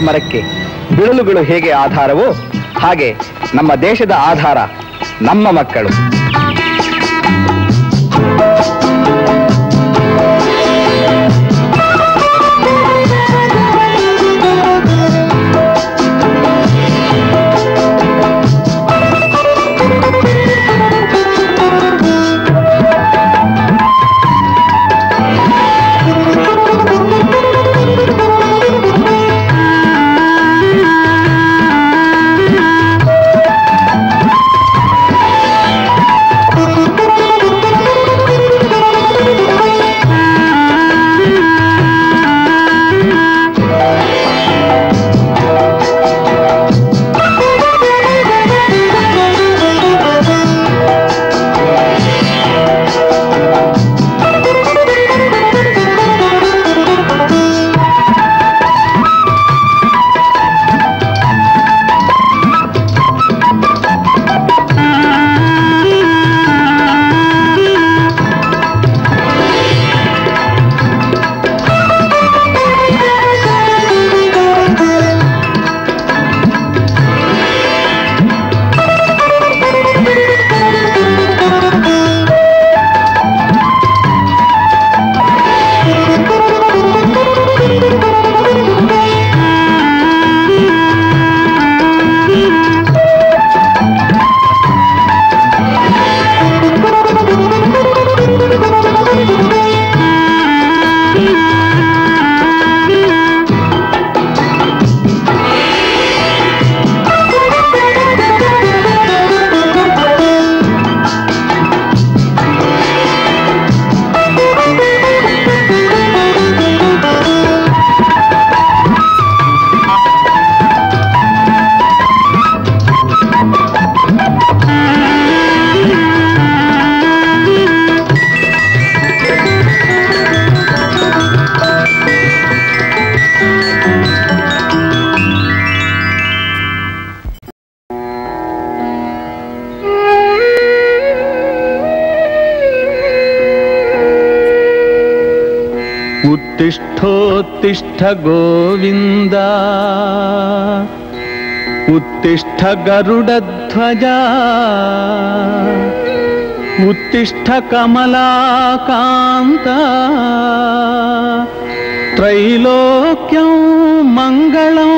ಮರಕ್ಕೆ ಬಿಳಲುಗಳು ಹೇಗೆ ಆಧಾರವೋ ಹಾಗೆ ನಮ್ಮ ದೇಶದ ಆಧಾರ ನಮ್ಮ ಮಕ್ಕಳು. उत्तिष्ठ गोविन्द उत्तिष्ठ गरुडध्वजा उत्तिष्ठ कमलाकान्त त्रैलोक्यं मङ्गलम्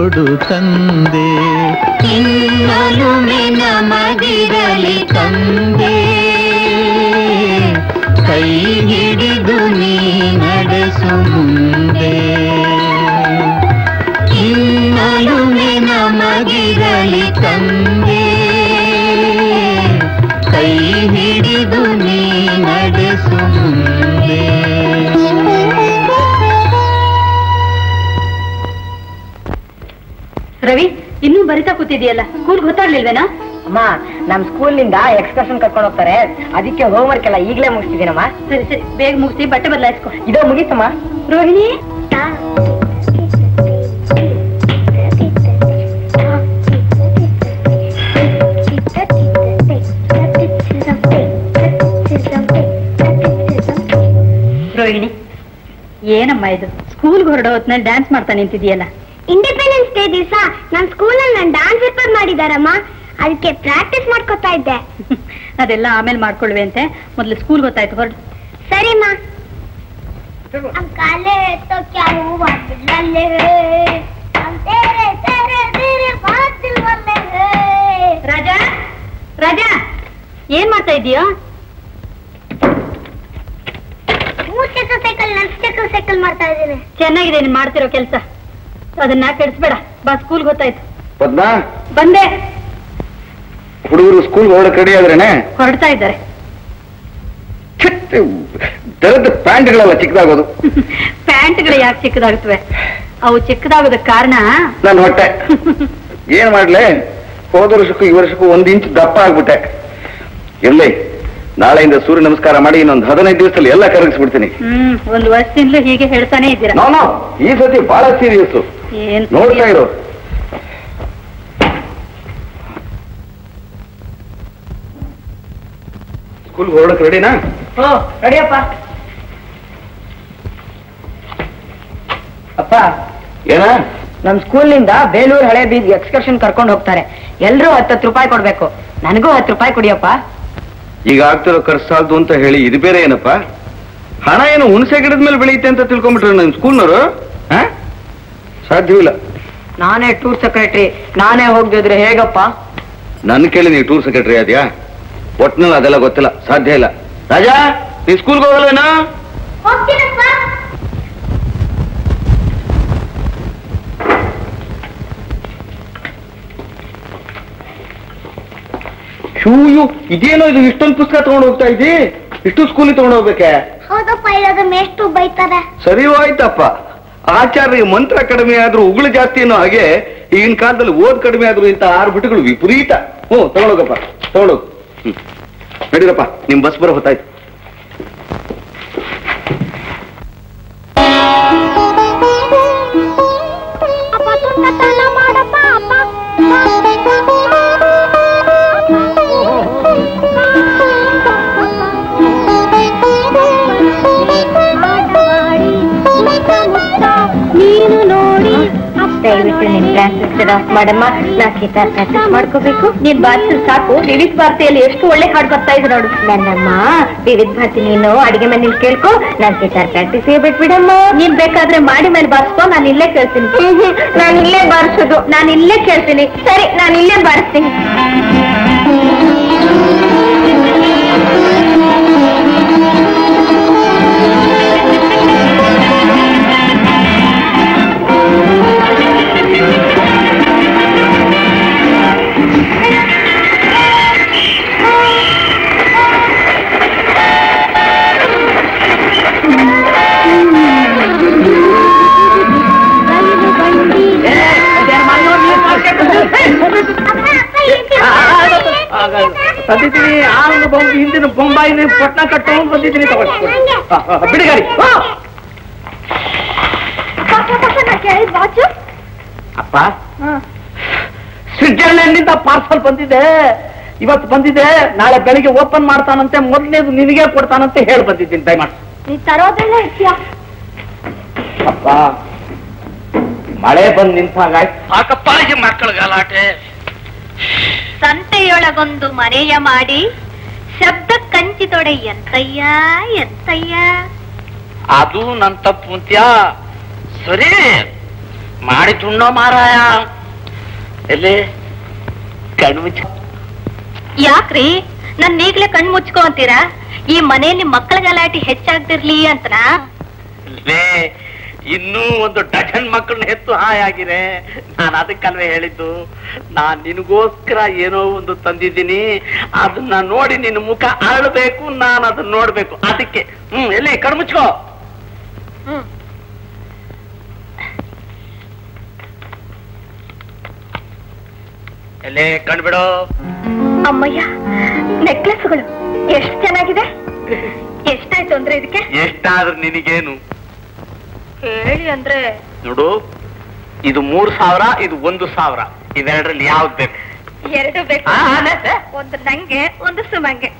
ಶಕ್ತಿ ನಮ್ ಸ್ಕೂಲ್ನಿಂದ ಎಕ್ಸ್ಕರ್ಷನ್ ಕರ್ಕೊಂಡು ಹೋಗ್ತಾರೆ. ಅದಕ್ಕೆ ಹೋಮ್ವರ್ಕ್ ಎಲ್ಲ ಈಗಲೇ ಮುಗಿಸ್ತಿದ್ದೀನಮ್ಮ. ಸರಿ ಸರಿ. ಬೇಗ ಮುಗಿಸಿ ಬಟ್ಟೆ ಬದಲಾಯಿಸ್ಕೋ. ಇದು ಮುಗೀತಮ್ಮ. ರೋಹಿಣಿ? ರೋಹಿಣಿ ಏನಮ್ಮ ಇದು? ಸ್ಕೂಲ್ಗೆ ಹೊರಡೋ ಹೊತ್ತಿನಲ್ಲಿ ಡ್ಯಾನ್ಸ್ ಮಾಡ್ತಾ ನಿಂತಿದೆಯಲ್ಲ ಇಂಡಿಪೆಂಡೆನ್ಸ್ ಡೇ ದಿವಸ ನನ್ನ ಸ್ಕೂಲಲ್ಲಿ ನಾನು ಡ್ಯಾನ್ಸ್ ರಿಪೇರ್ ಮಾಡಿದಾರಮ್ಮ ಅದಕ್ಕೆ ಪ್ರಾಕ್ಟೀಸ್ ಮಾಡ್ಕೊತಾ ಇದ್ದೆ ಅದೆಲ್ಲ ಆಮೇಲೆ ಮಾಡ್ಕೊಳ್ವೆ ಅಂತೆ ಮೊದ್ಲು ಸ್ಕೂಲ್ ಗೊತ್ತಾಯ್ತು ಹೊರಡು ಸರಿಮ್ಮ हम काले तो क्या हुआ बिल्ले हम तेरे तेरे तेरे बादल वाले ರಾಜಾ ರಾಜಾ ಏನ್ ಮಾಡ್ತಾ ಇದೀಯೋ ಮೂರ್ ಚಕ್ರ ಸೈಕಲ್ ನಾಲ್ಕು ಚಕ್ರ ಸೈಕಲ್ ಮಾಡ್ತಾ ಇದ್ದೀನಿ ಚೆನ್ನಾಗಿದೆ ನೀನ್ ಮಾಡ್ತಿರೋ ಕೆಲ್ಸ ಅದನ್ನ ಕೆಡಿಸ್ಬೇಡ ಬಾ ಸ್ಕೂಲ್ ಗೊತ್ತಾಯ್ತು ಪದ್ಮಾ ಬಂದೆ ಹುಡುಗರು ಸ್ಕೂಲ್ ಹೊರಡಕ್ ರೆಡಿ ಆದ್ರೇನೆ? ಹೊರಡ್ತಾ ಇದ್ದಾರೆ. ದರದ ಪ್ಯಾಂಟ್ಗಳೆಲ್ಲ ಚಿಕ್ಕದಾಗೋದು. ಪ್ಯಾಂಟ್ಗಳು ಯಾಕೆ ಚಿಕ್ಕದಾಗುತ್ತವೆ ಅವು ಚಿಕ್ಕದಾಗದ ಕಾರಣ? ನನ್ನ ಹೊಟ್ಟೆ. ಏನ್ ಮಾಡ್ಲೆ? ಹೋದ ವರ್ಷಕ್ಕೂ ಈ ವರ್ಷಕ್ಕೂ ಒಂದ್ ಇಂಚ್ ದಪ್ಪ ಆಗ್ಬಿಟ್ಟೆ. ಇರ್ಲಿ ನಾಳೆಯಿಂದ ಸೂರ್ಯ ನಮಸ್ಕಾರ ಮಾಡಿ ಇನ್ನೊಂದು ಹದಿನೈದು ದಿವಸದಲ್ಲಿ ಎಲ್ಲ ಕರಗಿಸ್ಬಿಡ್ತೀನಿ. ಹ್ಮ್ ಒಂದ್ ವರ್ಷದಿಂದ ಹೀಗೆ ಹೇಳ್ತಾನೆ ಇದ್ದೀರಾ? ಈ ಸತಿ ಬಹಳ ಸೀರಿಯಸ್ ಏನ್ ನೋಡ್ತಾ ಇರು. ಸ್ಕೂಲ್ ಹೊರಡಕ್ ರೆಡಿನಾ ಓ ರೆಡಿಯಪ್ಪ ಅಪ್ಪ ಏನ? ನಮ್ ಸ್ಕೂಲ್ನಿಂದ ಬೇಲೂರು ಹಳೆ ಬೀದ್ ಎಕ್ಸ್ಕರ್ಷನ್ ಕರ್ಕೊಂಡು ಹೋಗ್ತಾರೆ. ಎಲ್ರೂ ಹತ್ತು ರೂಪಾಯಿ ಕೊಡ್ಬೇಕು. ನನಗೂ ಹತ್ತು ರೂಪಾಯಿ ಕೊಡಿಯಪ್ಪ. ಈಗ ಆಗ್ತಿರೋ ಖರ್ಚಾಲ್ದು ಅಂತ ಹೇಳಿ ಇದು ಬೇರೆ ಏನಪ್ಪ? ಹಣ ಏನು ಹುಣಸೆ ಗಿಡದ ಮೇಲೆ ಬೆಳೆಯುತ್ತೆ ಅಂತ ತಿಳ್ಕೊಂಡ್ಬಿಟ್ರೆ ನನ್ನ ಸ್ಕೂಲ್ನವರು? ಸಾಧ್ಯವಿಲ್ಲ. ನಾನೇ ಟೂರ್ ಸೆಕ್ರೆಟರಿ. ನಾನೇ ಹೋಗ್ದಿದ್ರೆ ಹೇಗಪ್ಪ? ನನ್ನ ಕೇಳಿ ನೀವು ಟೂರ್ ಸೆಕ್ರೆಟರಿ ಆದ್ಯಾ? ಒಟ್ನಲ್ಲಿ ಅದೆಲ್ಲ ಗೊತ್ತಿಲ್ಲ ಸಾಧ್ಯ ಇಲ್ಲ. ರಾಜಾ ನೀ ಸ್ಕೂಲ್ಗೆ ಹೋಗಲ್ವೇನಾ? ಶೂಯು ಇದೇನೋ ಇದು ಇಷ್ಟೊಂದು ಪುಸ್ತಕ ತಗೊಂಡು ಹೋಗ್ತಾ ಇದ್ದಿ? ಇಷ್ಟು ಸ್ಕೂಲಿಗೆ ತಗೊಂಡು ಹೋಗ್ಬೇಕೆ? ಹೌದಪ್ಪ ಇರೋದು ಮೇಷ್ಟು ಬೈತಾರೆ. ಸರಿ ಹೋಯ್ತಪ್ಪ. ಆಚಾರ್ಯ ಮಂತ್ರ ಕಡಿಮೆ ಆದ್ರೂ ಉಗುಳು ಜಾಸ್ತಿ ಅನ್ನೋ ಹಾಗೆ ಈಗಿನ ಕಾಲದಲ್ಲಿ ಓದ್ ಕಡಿಮೆ ಆದ್ರೂ ಇಂತ ಆರು ಬಿಟ್ಟುಗಳು ವಿಪರೀತ. ಹ್ಞೂ ತಗೊಳೋಗಪ್ಪ ತಗೊಳೋಗು ನಡೀರಪ್ಪ ನಿಮ್ ಬಸ್ ಬರೋ ಹೊತ್ತಾಯ್ತು. ದಯವಿಟ್ಟು ನಿನ್ ಕ್ಲಾಸ್ ಆಫ್ ಮಾಡಮ್ಮ. ನಾ ಗಿಟಾರ್ ಪ್ರಾಕ್ಟೀಸ್ ಮಾಡ್ಕೋಬೇಕು. ನೀನ್ ಬಾರಿಸಿದ್ರೆ ಸಾಕು. ವಿವಿಧ ಭಾರತಿಯಲ್ಲಿ ಎಷ್ಟು ಒಳ್ಳೆ ಹಾಡು ಬರ್ತಾ ಇದ್ರು ನೋಡು. ನನ್ನಮ್ಮ ವಿವಿಧ ಭಾರತಿ ನೀನು ಅಡಿಗೆ ಮನೇಲಿ ಕೇಳ್ಕೊ. ನಾನ್ ಕಿತಾರ್ ಪ್ರಾಕ್ಟೀಸ್ ಬಿಟ್ಬಿಡಮ್ಮ. ನೀನ್ ಬೇಕಾದ್ರೆ ಮಾಡಿ ಮೇಲೆ ಬಾರಿಸ್ಕೊ. ನಾನು ಇಲ್ಲೇ ಕೇಳ್ತೀನಿ. ನಾನು ಇಲ್ಲೇ ಬಾರಿಸೋದು. ನಾನು ಇಲ್ಲೇ ಕೇಳ್ತೀನಿ. ಸರಿ ನಾನು ಇಲ್ಲೇ ಬಾರಿಸ್ತೀನಿ. ತಂದಿದ್ದೀನಿ ಆನಂದ ಬೊಂಬ್ ಹಿಂದಿನ ಬೊಂಬಾಯಿನ ಪಟ್ನ ಕಟ್ಕೊಂಡು ಬಂದಿದ್ದೀನಿ ತಗೊಳ್ಳಿ ಗಾಡಿ ಕೇಳಿದ್ ಬಾಚು ಅಪ್ಪ ಸ್ವಿಟ್ಜರ್ಲೆಂಡ್ನಿಂದ ಪಾರ್ಸಲ್ ಬಂದಿದೆ ಇವತ್ತು ಬಂದಿದೆ ನಾಳೆ ಬೆಳಿಗ್ಗೆ ಓಪನ್ ಮಾಡ್ತಾನಂತೆ ಮೊದಲನೇದು ನಿನಗೆ ಕೊಡ್ತಾನಂತೆ ಹೇಳಿ ಬಂದಿದ್ದೀನಿ ದಯಮಾಡಿ ಅಪ್ಪ ಮಳೆ ಬಂದ್ ನಿಂತಾಗ ಸಾಕಪ್ಪ ಈ ಮಕ್ಕಳ ಗಲಾಟೆ ಸಂತೆಯೊಳಗೊಂದು ಮನೆಯ ಮಾಡಿ ಶಬ್ದ ಕಂಚಿತೊಡೆ ಎಂತಯ್ಯ ಎಂತಯ್ಯ ಅದು ನನ್ ತಪ್ಪು ಅಂತ್ಯಾ ಸರಿ ಮಾಡಿ ತುಂಡೋ ಮಾರಾಯ. ಎಲ್ಲಿ? ಕಣ್ಣು ಮುಚ್ಚ. ಯಾಕ್ರಿ? ನನ್ ಈಗ್ಲೇ ಕಣ್ ಮುಚ್ಕೋ ಅಂತೀರಾ? ಈ ಮನೆಯಲ್ಲಿ ಮಕ್ಕಳ ಗಲಾಟಿ ಹೆಚ್ಚಾಗ್ತಿರ್ಲಿ ಅಂತನಾ? ಇನ್ನೂ ಒಂದು ಡಜನ್ ಮಕ್ಕಳನ್ನ ಹೆತ್ತು ಹಾಯಾಗಿದೆ. ನಾನು ಅದಕ್ಕಲ್ವೇ ಹೇಳಿದ್ದು ನಾನ್ ನಿನಗೋಸ್ಕರ ಏನೋ ಒಂದು ತಂದಿದ್ದೀನಿ. ಅದನ್ನ ನೋಡಿ ನಿನ್ನ ಮುಖ ಅರಳಬೇಕು ನಾನು ಅದನ್ನ ನೋಡ್ಬೇಕು. ಅದಕ್ಕೆ ಹ್ಮ್ ಎಲ್ಲಿ ಕಣ್ಮುಚ್ಕೋ ಹ್ಮ್. ಎಲ್ಲಿ ಕಣ್ಬಿಡು ಅಮ್ಮಯ್ಯ ನೆಕ್ಲೆಸ್ಗಳು ಎಷ್ಟು ಚೆನ್ನಾಗಿದೆ? ಎಷ್ಟಾಯ್ತು ಅಂದ್ರೆ ಇದಕ್ಕೆ? ಎಷ್ಟಾದ್ರೂ ನಿನಗೇನು? ಹೇಳಿ ಅಂದ್ರೆ? ನೋಡು ಇದು ಮೂರ್ ಸಾವಿರ ಇದು ಒಂದು ಸಾವಿರ. ಇವೆರಡರಲ್ಲಿ ಯಾವ್ದು ಬೇಕು? ಎರಡು ಬೇಕು. ಒಂದು ನಂಗೆ ಒಂದು ಸುಮಂಗೆ.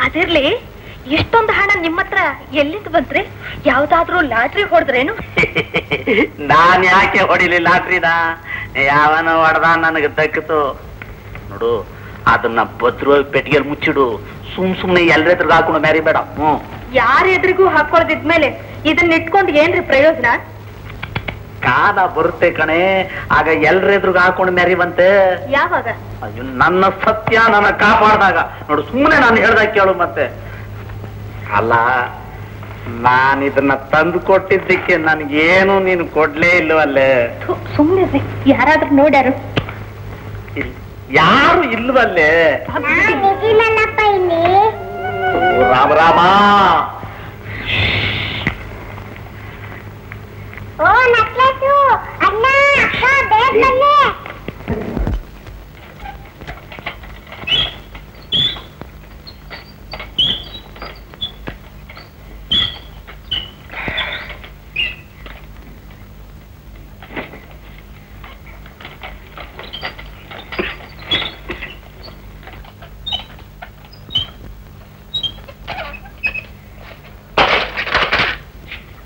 ಅದಿರ್ಲಿ ಇಷ್ಟೊಂದು ಹಣ ನಿಮ್ಮ ಹತ್ರ ಎಲ್ಲಿಂದ ಬಂತ್ರಿ? ಯಾವ್ದಾದ್ರೂ ಲಾಟ್ರಿ ಹೊಡೆದ್ರೇನು? ನಾನ್ ಯಾಕೆ ಹೊಡಿಲಿ ಲಾಟ್ರಿನ? ಯಾವನ ಹೊಡೆದ ನನಗೆ ದಕ್ಕಿತು. ನೋಡು ಅದನ್ನ ಭದ್ರವಾಗಿ ಪೆಟ್ಟಿಗೆಲ್ ಮುಚ್ಚಿಡು. ಸುಮ್ ಸುಮ್ನೆ ಎಲ್ರೆದ್ರಿಗೆ ಹಾಕೊಂಡು ಮ್ಯಾರಿ ಬೇಡ. ಹ್ಮ್ ಯಾರ ಎದುರಿಗೂ ಹಾಕೊಳ್ದಿದ್ಮೇಲೆ ಇದನ್ನ ಇಟ್ಕೊಂಡು ಏನ್ರಿ ಪ್ರಯೋಜನ? ಕಾಲ ಬರುತ್ತೆ ಕಣೆ ಆಗ ಎಲ್ರೆದ್ರಿಗೆ ಹಾಕೊಂಡು ಮ್ಯಾರಿ ಬಂತೆ. ಯಾವಾಗ? ಅಯ್ಯೋ ನನ್ನ ಸತ್ಯ ನನ್ನ ಕಾಪಾಡಿದಾಗ. ನೋಡು ಸುಮ್ಮನೆ ನಾನು ಹೇಳ್ದ ಕೇಳು ಮತ್ತೆ. ಅಲ್ಲ ನಾನ್ ಇದನ್ನ ತಂದು ಕೊಟ್ಟಿದ್ದಕ್ಕೆ ನನ್ಗೇನು ನೀನು ಕೊಡ್ಲೇ ಇಲ್ಲವಲ್ಲೇ? ಸುಮ್ಮನೆ ಯಾರಾದ್ರೂ ನೋಡ್ಯಾರು? ಇಲ್- ಯಾರು ಇಲ್ವಲ್ಲೇ? ನಿಜಿನಲ್ಲಪ್ಪ ಇಲ್ಲಿ ಓ, ರಾಮ ರಾಮ ಓ ನಕ್ಲೆಸು ಅಣ್ಣ ಅಕ್ಕ ಬೇಗ ಬನ್ನಿ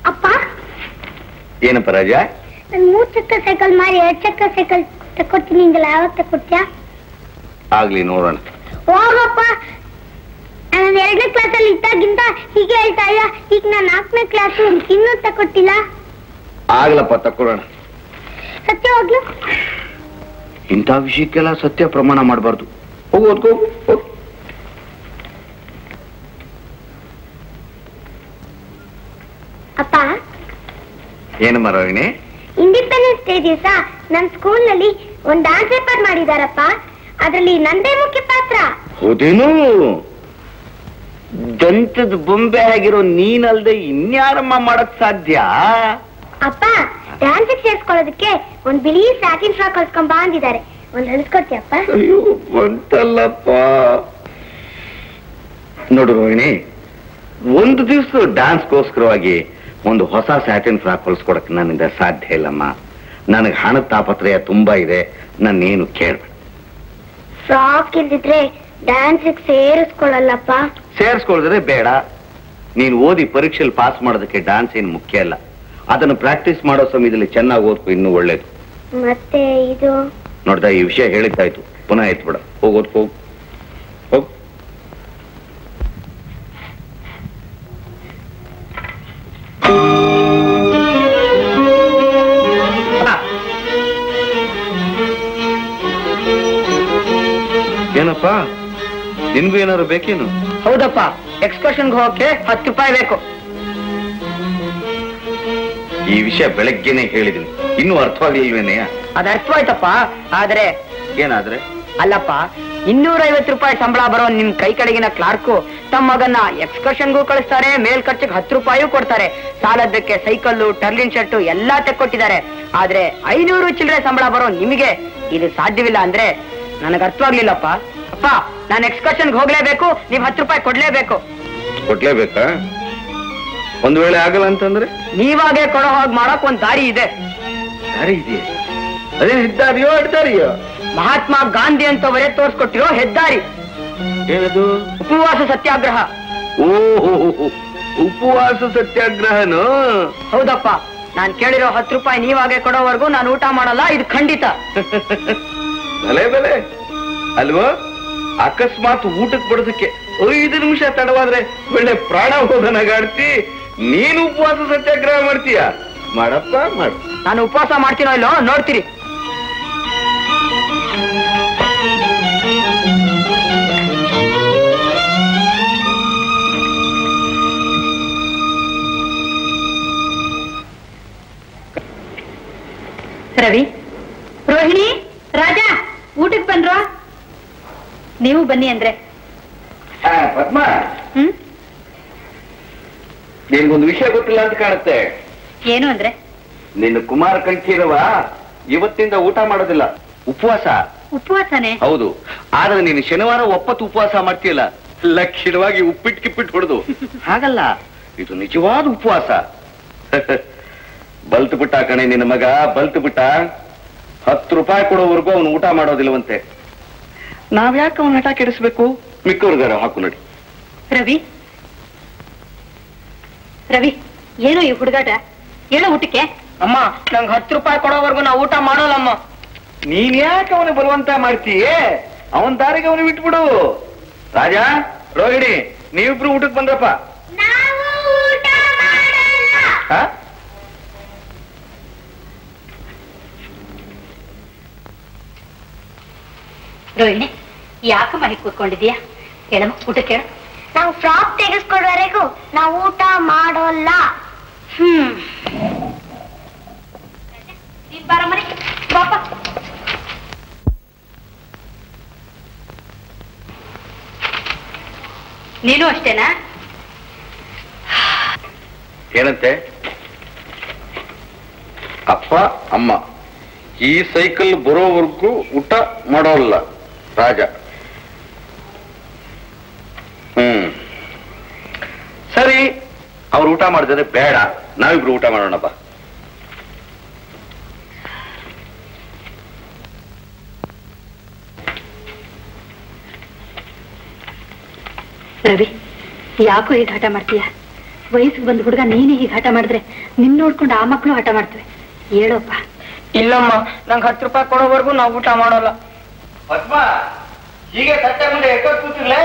ಅಪ್ಪ ಏನಪ್ಪ ರಾಜ ನನ್ ಮೂರ್ ಚಕ್ರ ಸೈಕಲ್ ಮಾರಿ ಎರಡ್ ಚಕ್ರ ಸೈಕಲ್ ತಕೊಡ್ತೀನಿ ಹಿಂಗಲ್ಲ ಯಾವಾಗ ತಕೊಡ್ತೀಯಾ ಆಗ್ಲಿ ನೋಡೋಣ. ಹೋಗಪ್ಪ. ನಾನು ಎರಡನೇ ಕ್ಲಾಸಲ್ಲಿ ಇದ್ದಾಗಿಂದ ಹೀಗೆ ಹೇಳ್ತಾ ಇಲ್ಲ ಈಗ ನಾನು ನಾಲ್ಕನೇ ಕ್ಲಾಸ್ ಇನ್ನೂ ತಕೊಟ್ಟಿಲ್ಲ ಆಗ್ಲಪ್ಪ ಸತ್ಯ ಸತ್ಯವಾಗ್ಲು ಇಂಥ ವಿಷಯಕ್ಕೆಲ್ಲ ಸತ್ಯ ಪ್ರಮಾಣ ಮಾಡಬಾರ್ದು. ಹೋಗು ಓದ್ಕೋ ಅಪ್ಪ ಏನಮ್ಮ ಮರೋಹಿಣಿ? ಇಂಡಿಪೆಂಡೆನ್ಸ್ ಡೇ ದಿವಸ ಸ್ಕೂಲ್ನಲ್ಲಿ ಒಂದ್ ಡಾನ್ಸ್ ಪೇಪರ್ ಮಾಡಿದಾರಪ್ಪ. ಅದ್ರಲ್ಲಿ ನಂದೇ ಮುಖ್ಯ ಪಾತ್ರ. ಹೌದೇನು? ದಂತದ ಬೊಂಬೆ ಆಗಿರೋ ನೀನಲ್ದೆ ಇನ್ಯಾರಮ್ಮ ಮಾಡಕ್ ಸಾಧ್ಯ? ಅಪ್ಪ ಡ್ಯಾನ್ಸ್ ಸೇರ್ಸ್ಕೊಳ್ಳೋದಕ್ಕೆ ಒಂದ್ ಬಿಳಿ ಸ್ಯಾಟಿನ್ ಫ್ರಾಕ್ ಹೊಲ್ಸ್ಕೊಂಡ್ ಬಾ ಅಂದಿದ್ದಾರೆ. ಒಂದ್ ಹೊಲಿಸ್ಕೊಡ್ತೀಯಪ್ಪ ಅಯ್ಯೋ ಬಂತಲ್ಲಪ್ಪ ನೋಡು ರೋಹಿಣಿ ಒಂದು ದಿವಸ ಡ್ಯಾನ್ಸ್ಗೋಸ್ಕರವಾಗಿ ಒಂದು ಹೊಸ ಸ್ಯಾಟಿನ್ ಫ್ರಾಕ್ ಹೊಲಿಸ್ಕೊಡಕ್ಕೆ ನನ್ನಿಂದ ಸಾಧ್ಯ ಇಲ್ಲಮ್ಮ. ನನಗೆ ಹಣದ ತಾಪತ್ರಯ ತುಂಬಾ ಇದೆ ನನ್ನೇನು ಕೇಳ್ಬೇಡ. ಫ್ರಾಕ್ ಇಲ್ದಿದ್ರೆ ಡ್ಯಾನ್ಸ್ ಸೇರಿಸ್ಕೊಳ್ಳಲ್ಲಪ್ಪ. ಸೇರಿಸ್ಕೊಳಿದ್ರೆ ಬೇಡ. ನೀನು ಓದಿ ಪರೀಕ್ಷೆಯಲ್ಲಿ ಪಾಸ್ ಮಾಡೋದಕ್ಕೆ ಡ್ಯಾನ್ಸ್ ಏನು ಮುಖ್ಯ ಅಲ್ಲ ಅದನ್ನು ಪ್ರಾಕ್ಟೀಸ್ ಮಾಡೋ ಸಮಯದಲ್ಲಿ ಚೆನ್ನಾಗಿ ಓದ್ಕೊ ಇನ್ನೂ ಒಳ್ಳೇದು. ಮತ್ತೆ ಇದು? ನೋಡ್ದ ಈ ವಿಷಯ ಹೇಳಿದ್ದಾಯ್ತು. ಪುನಃ ಎತ್ಬಿಡ. ಹೋಗ್ ಏನಪ್ಪ ನಿನ್ಗೂ ಏನಾದ್ರು ಬೇಕೇನು? ಹೌದಪ್ಪ ಎಕ್ಸ್ಕರ್ಷನ್ಗೆ ಹೋಗಕ್ಕೆ ಹತ್ತು ರೂಪಾಯಿ ಬೇಕು. ಈ ವಿಷಯ ಬೆಳಗ್ಗೆನೆ ಹೇಳಿದೀನಿ ಇನ್ನೂ ಅರ್ಥವಾಗ್ಲಿಲ್ವೇನೆಯ ಅದ್ ಅರ್ಥವಾಯ್ತಪ್ಪ ಆದ್ರೆ ಏನಾದ್ರೆ? ಅಲ್ಲಪ್ಪ ಇನ್ನೂರ ಐವತ್ತು ರೂಪಾಯಿ ಸಂಬಳ ಬರೋ ನಿಮ್ ಕೈ ಕಡೆಗಿನ ಕ್ಲಾರ್ಕು ತಮ್ಮ ಮಗನ್ನ ಎಕ್ಸ್ಕರ್ಷನ್ಗೂ ಕಳಿಸ್ತಾರೆ ಮೇಲ್ ಖರ್ಚಿಗೆ ಹತ್ತು ರೂಪಾಯಿ ಕೊಡ್ತಾರೆ. ಸಾಲದಕ್ಕೆ ಸೈಕಲ್ಲು ಟರ್ಲಿನ್ ಶರ್ಟ್ ಎಲ್ಲಾ ತೆಕ್ಕೊಟ್ಟಿದ್ದಾರೆ. ಆದ್ರೆ ಐನೂರು ಚಿಲ್ಲರೆ ಸಂಬಳ ಬರೋ ನಿಮಗೆ ಇದು ಸಾಧ್ಯವಿಲ್ಲ ಅಂದ್ರೆ ನನಗೆ ಅರ್ಥವಾಗ್ಲಿಲ್ಲಪ್ಪ ಅಪ್ಪ ನಾನು ಎಕ್ಸ್ಕರ್ಷನ್ಗೆ ಹೋಗ್ಲೇಬೇಕು ನೀವ್ ಹತ್ತು ರೂಪಾಯಿ ಕೊಡ್ಲೇಬೇಕು. ಕೊಡ್ಲೇಬೇಕಾ? ಒಂದ್ ವೇಳೆ ಆಗಲ್ಲ ಅಂತಂದ್ರೆ? ನೀವಾಗೆ ಕೊಡೋ ಹಾಗೆ ಮಾಡಕ್ ಒಂದ್ ದಾರಿ ಇದೆ. ದಾರಿ ಇದೆಯಾ? ಅದೇ ಹೆದ್ದಾರಿಯೋ ಇದ್ದಾರಿಯೋ ಮಹಾತ್ಮ ಗಾಂಧಿ ಅಂತವರೇ ತೋರ್ಸ್ಕೊಟ್ಟಿರೋ ಹೆದ್ದಾರಿ. ಏನದು? ಉಪವಾಸ ಸತ್ಯಾಗ್ರಹ. ಓಹೋ ಉಪವಾಸ ಸತ್ಯಾಗ್ರಹನು? ಹೌದಪ್ಪ ನಾನ್ ಕೇಳಿರೋ ಹತ್ತು ರೂಪಾಯಿ ನೀವಾಗೆ ಕೊಡೋವರೆಗೂ ನಾನು ಊಟ ಮಾಡಲ್ಲ ಇದು ಖಂಡಿತ. ಬೆಲೆ ಬೆಲೆ ಅಲ್ವಾ? ಅಕಸ್ಮಾತ್ ಊಟಕ್ಕೆ ಬಡೋದಕ್ಕೆ ಐದು ನಿಮಿಷ ತಡವಾದ್ರೆ ಒಳ್ಳೆ ಪ್ರಾಣ ಹೋದನಗಾಡ್ತಿ ನೀನು ಉಪವಾಸ ಸತ್ಯಾಗ್ರಹ ಮಾಡ್ತೀಯ? ಮಾಡಪ್ಪ, ಮಾಡು. ನಾನು ಉಪವಾಸ ಮಾಡ್ತೀನೋ ಇಲ್ಲೋ, ನೋಡ್ತೀರಿ. ರವಿ, ರೋಹಿಣಿ, ರಾಜಾ, ಊಟಕ್ಕೆ ಬಂದ್ರ ನೀವು ಬನ್ನಿ ಅಂದ್ರೆ. ಪದ್ಮ. ಹ್ಮ್? ನಿನ್ಗೊಂದು ವಿಷಯ ಗೊತ್ತಿಲ್ಲ ಅಂತ ಕಾಣುತ್ತೆ. ಏನು ಅಂದ್ರೆ? ನಿನ್ನ ಕುಮಾರ ಕಂಠೀರವ ಇವತ್ತಿಂದ ಊಟ ಮಾಡೋದಿಲ್ಲ. ಉಪವಾಸ. ಉಪವಾಸನೇ? ಹೌದು. ಆದ್ರೆ ನೀನು ಶನಿವಾರ ಒಪ್ಪತ್ತು ಉಪವಾಸ ಮಾಡ್ತೀಯಲ್ಲ ಲಕ್ಷಣವಾಗಿ ಉಪ್ಪಿಟ್ಟು ಕಿಪ್ಪಿಟ್ಟು ಹೊಡೆದು. ಹಾಗಲ್ಲ. ಇದು ನಿಜವಾದ ಉಪವಾಸ. ಬಲ್ತು ಬಿಟ್ಟ ಕಣೆ ನಿನ್ನ ಮಗ ಬಲ್ತು ಬಿಟ್ಟ. ಹತ್ತು ರೂಪಾಯಿ ಕೊಡೋವರೆಗೂ ಅವನು ಊಟ ಮಾಡೋದಿಲ್ಲವಂತೆ. ನಾವ್ಯಾಕೆ ಅವನ ಹಠ ಕೆಡಿಸ್ಬೇಕು? ಮಿಕ್ಕವ್ರಿಗಾರ ಹಾಕು ನೋಡಿ. ರವಿ? ರವಿ ಏನೋ ಈ ಹುಡುಗಾಟ? ಹೇಳೋ ಊಟಕ್ಕೆ? ಅಮ್ಮ ನಂಗೆ ಹತ್ತು ರೂಪಾಯಿ ಕೊಡೋವರೆಗೂ ನಾವು ಊಟ ಮಾಡೋಲ್ಲಮ್ಮ. ನೀನ್ ಯಾಕೆ ಅವನು ಬರುವಂತ ಮಾಡ್ತೀಯೇ ಅವನ್ ದಾರಿಗೆ ಅವನು ಬಿಟ್ಬಿಡು. ರಾಜ ರೋಹಿಣಿ ನೀವಿಬ್ರು ಊಟಕ್ಕೆ ಬಂದ್ರಪ್ಪ ನಾವು ಊಟ ಮಾಡಲ್ಲ ಹಾ ರೋಹಿಣಿ ಯಾಕಮ್ಮ ಹೀಗೆ ಕೂತ್ಕೊಂಡಿದ್ಯಾ ಹೇಳಮ್ಮ ಊಟ ಕೇಳ. ನಾವು ಫ್ರಾಕ್ ತೆಗೆಸ್ಕೊಡೋವರೆಗೂ ನಾವು ಊಟ ಮಾಡೋಲ್ಲ. ಹ್ಮ್. ನೀನ್ ಬಾರ ಮನೆ ಬಾಪ ನೀನು ಅಷ್ಟೇನಾ? ಏನಂತೆ? ಅಪ್ಪ ಅಮ್ಮ ಈ ಸೈಕಲ್ ಬರೋವರೆಗೂ ಊಟ ಮಾಡೋಲ್ಲ. ರಾಜ. ಹ್ಮ್. ಸರಿ ಅವ್ರು ಊಟ ಮಾಡಿದ್ರೆ ಬೇಡ. ನಾವಿಬ್ರು ಊಟ ಮಾಡೋಣಪ್ಪ ರವಿ ಯಾಕೋ ಹೀಗೆ ಹಠ ಮಾಡ್ತೀಯ? ವಯಸ್ಸಿಗೆ ಬಂದ ಹುಡುಗ ನೀನೇ ಹೀಗೆ ಹಠ ಮಾಡಿದ್ರೆ ನಿನ್ ನೋಡ್ಕೊಂಡು ಆ ಮಕ್ಕಳು ಹಠ ಮಾಡ್ತವೆ. ಹೇಳೋಪ್ಪ. ಇಲ್ಲಮ್ಮ ನಂಗೆ ಹತ್ತು ರೂಪಾಯಿ ಕೊಡೋವರೆಗೂ ನಾವು ಊಟ ಮಾಡೋಲ್ಲ. ಪದ್ಮ ಹೀಗೆ ತಟ್ಟೆ ಮುಂದೆ ಎಷ್ಟೊತ್ತು ಕೂತಿರ್ಲೇ?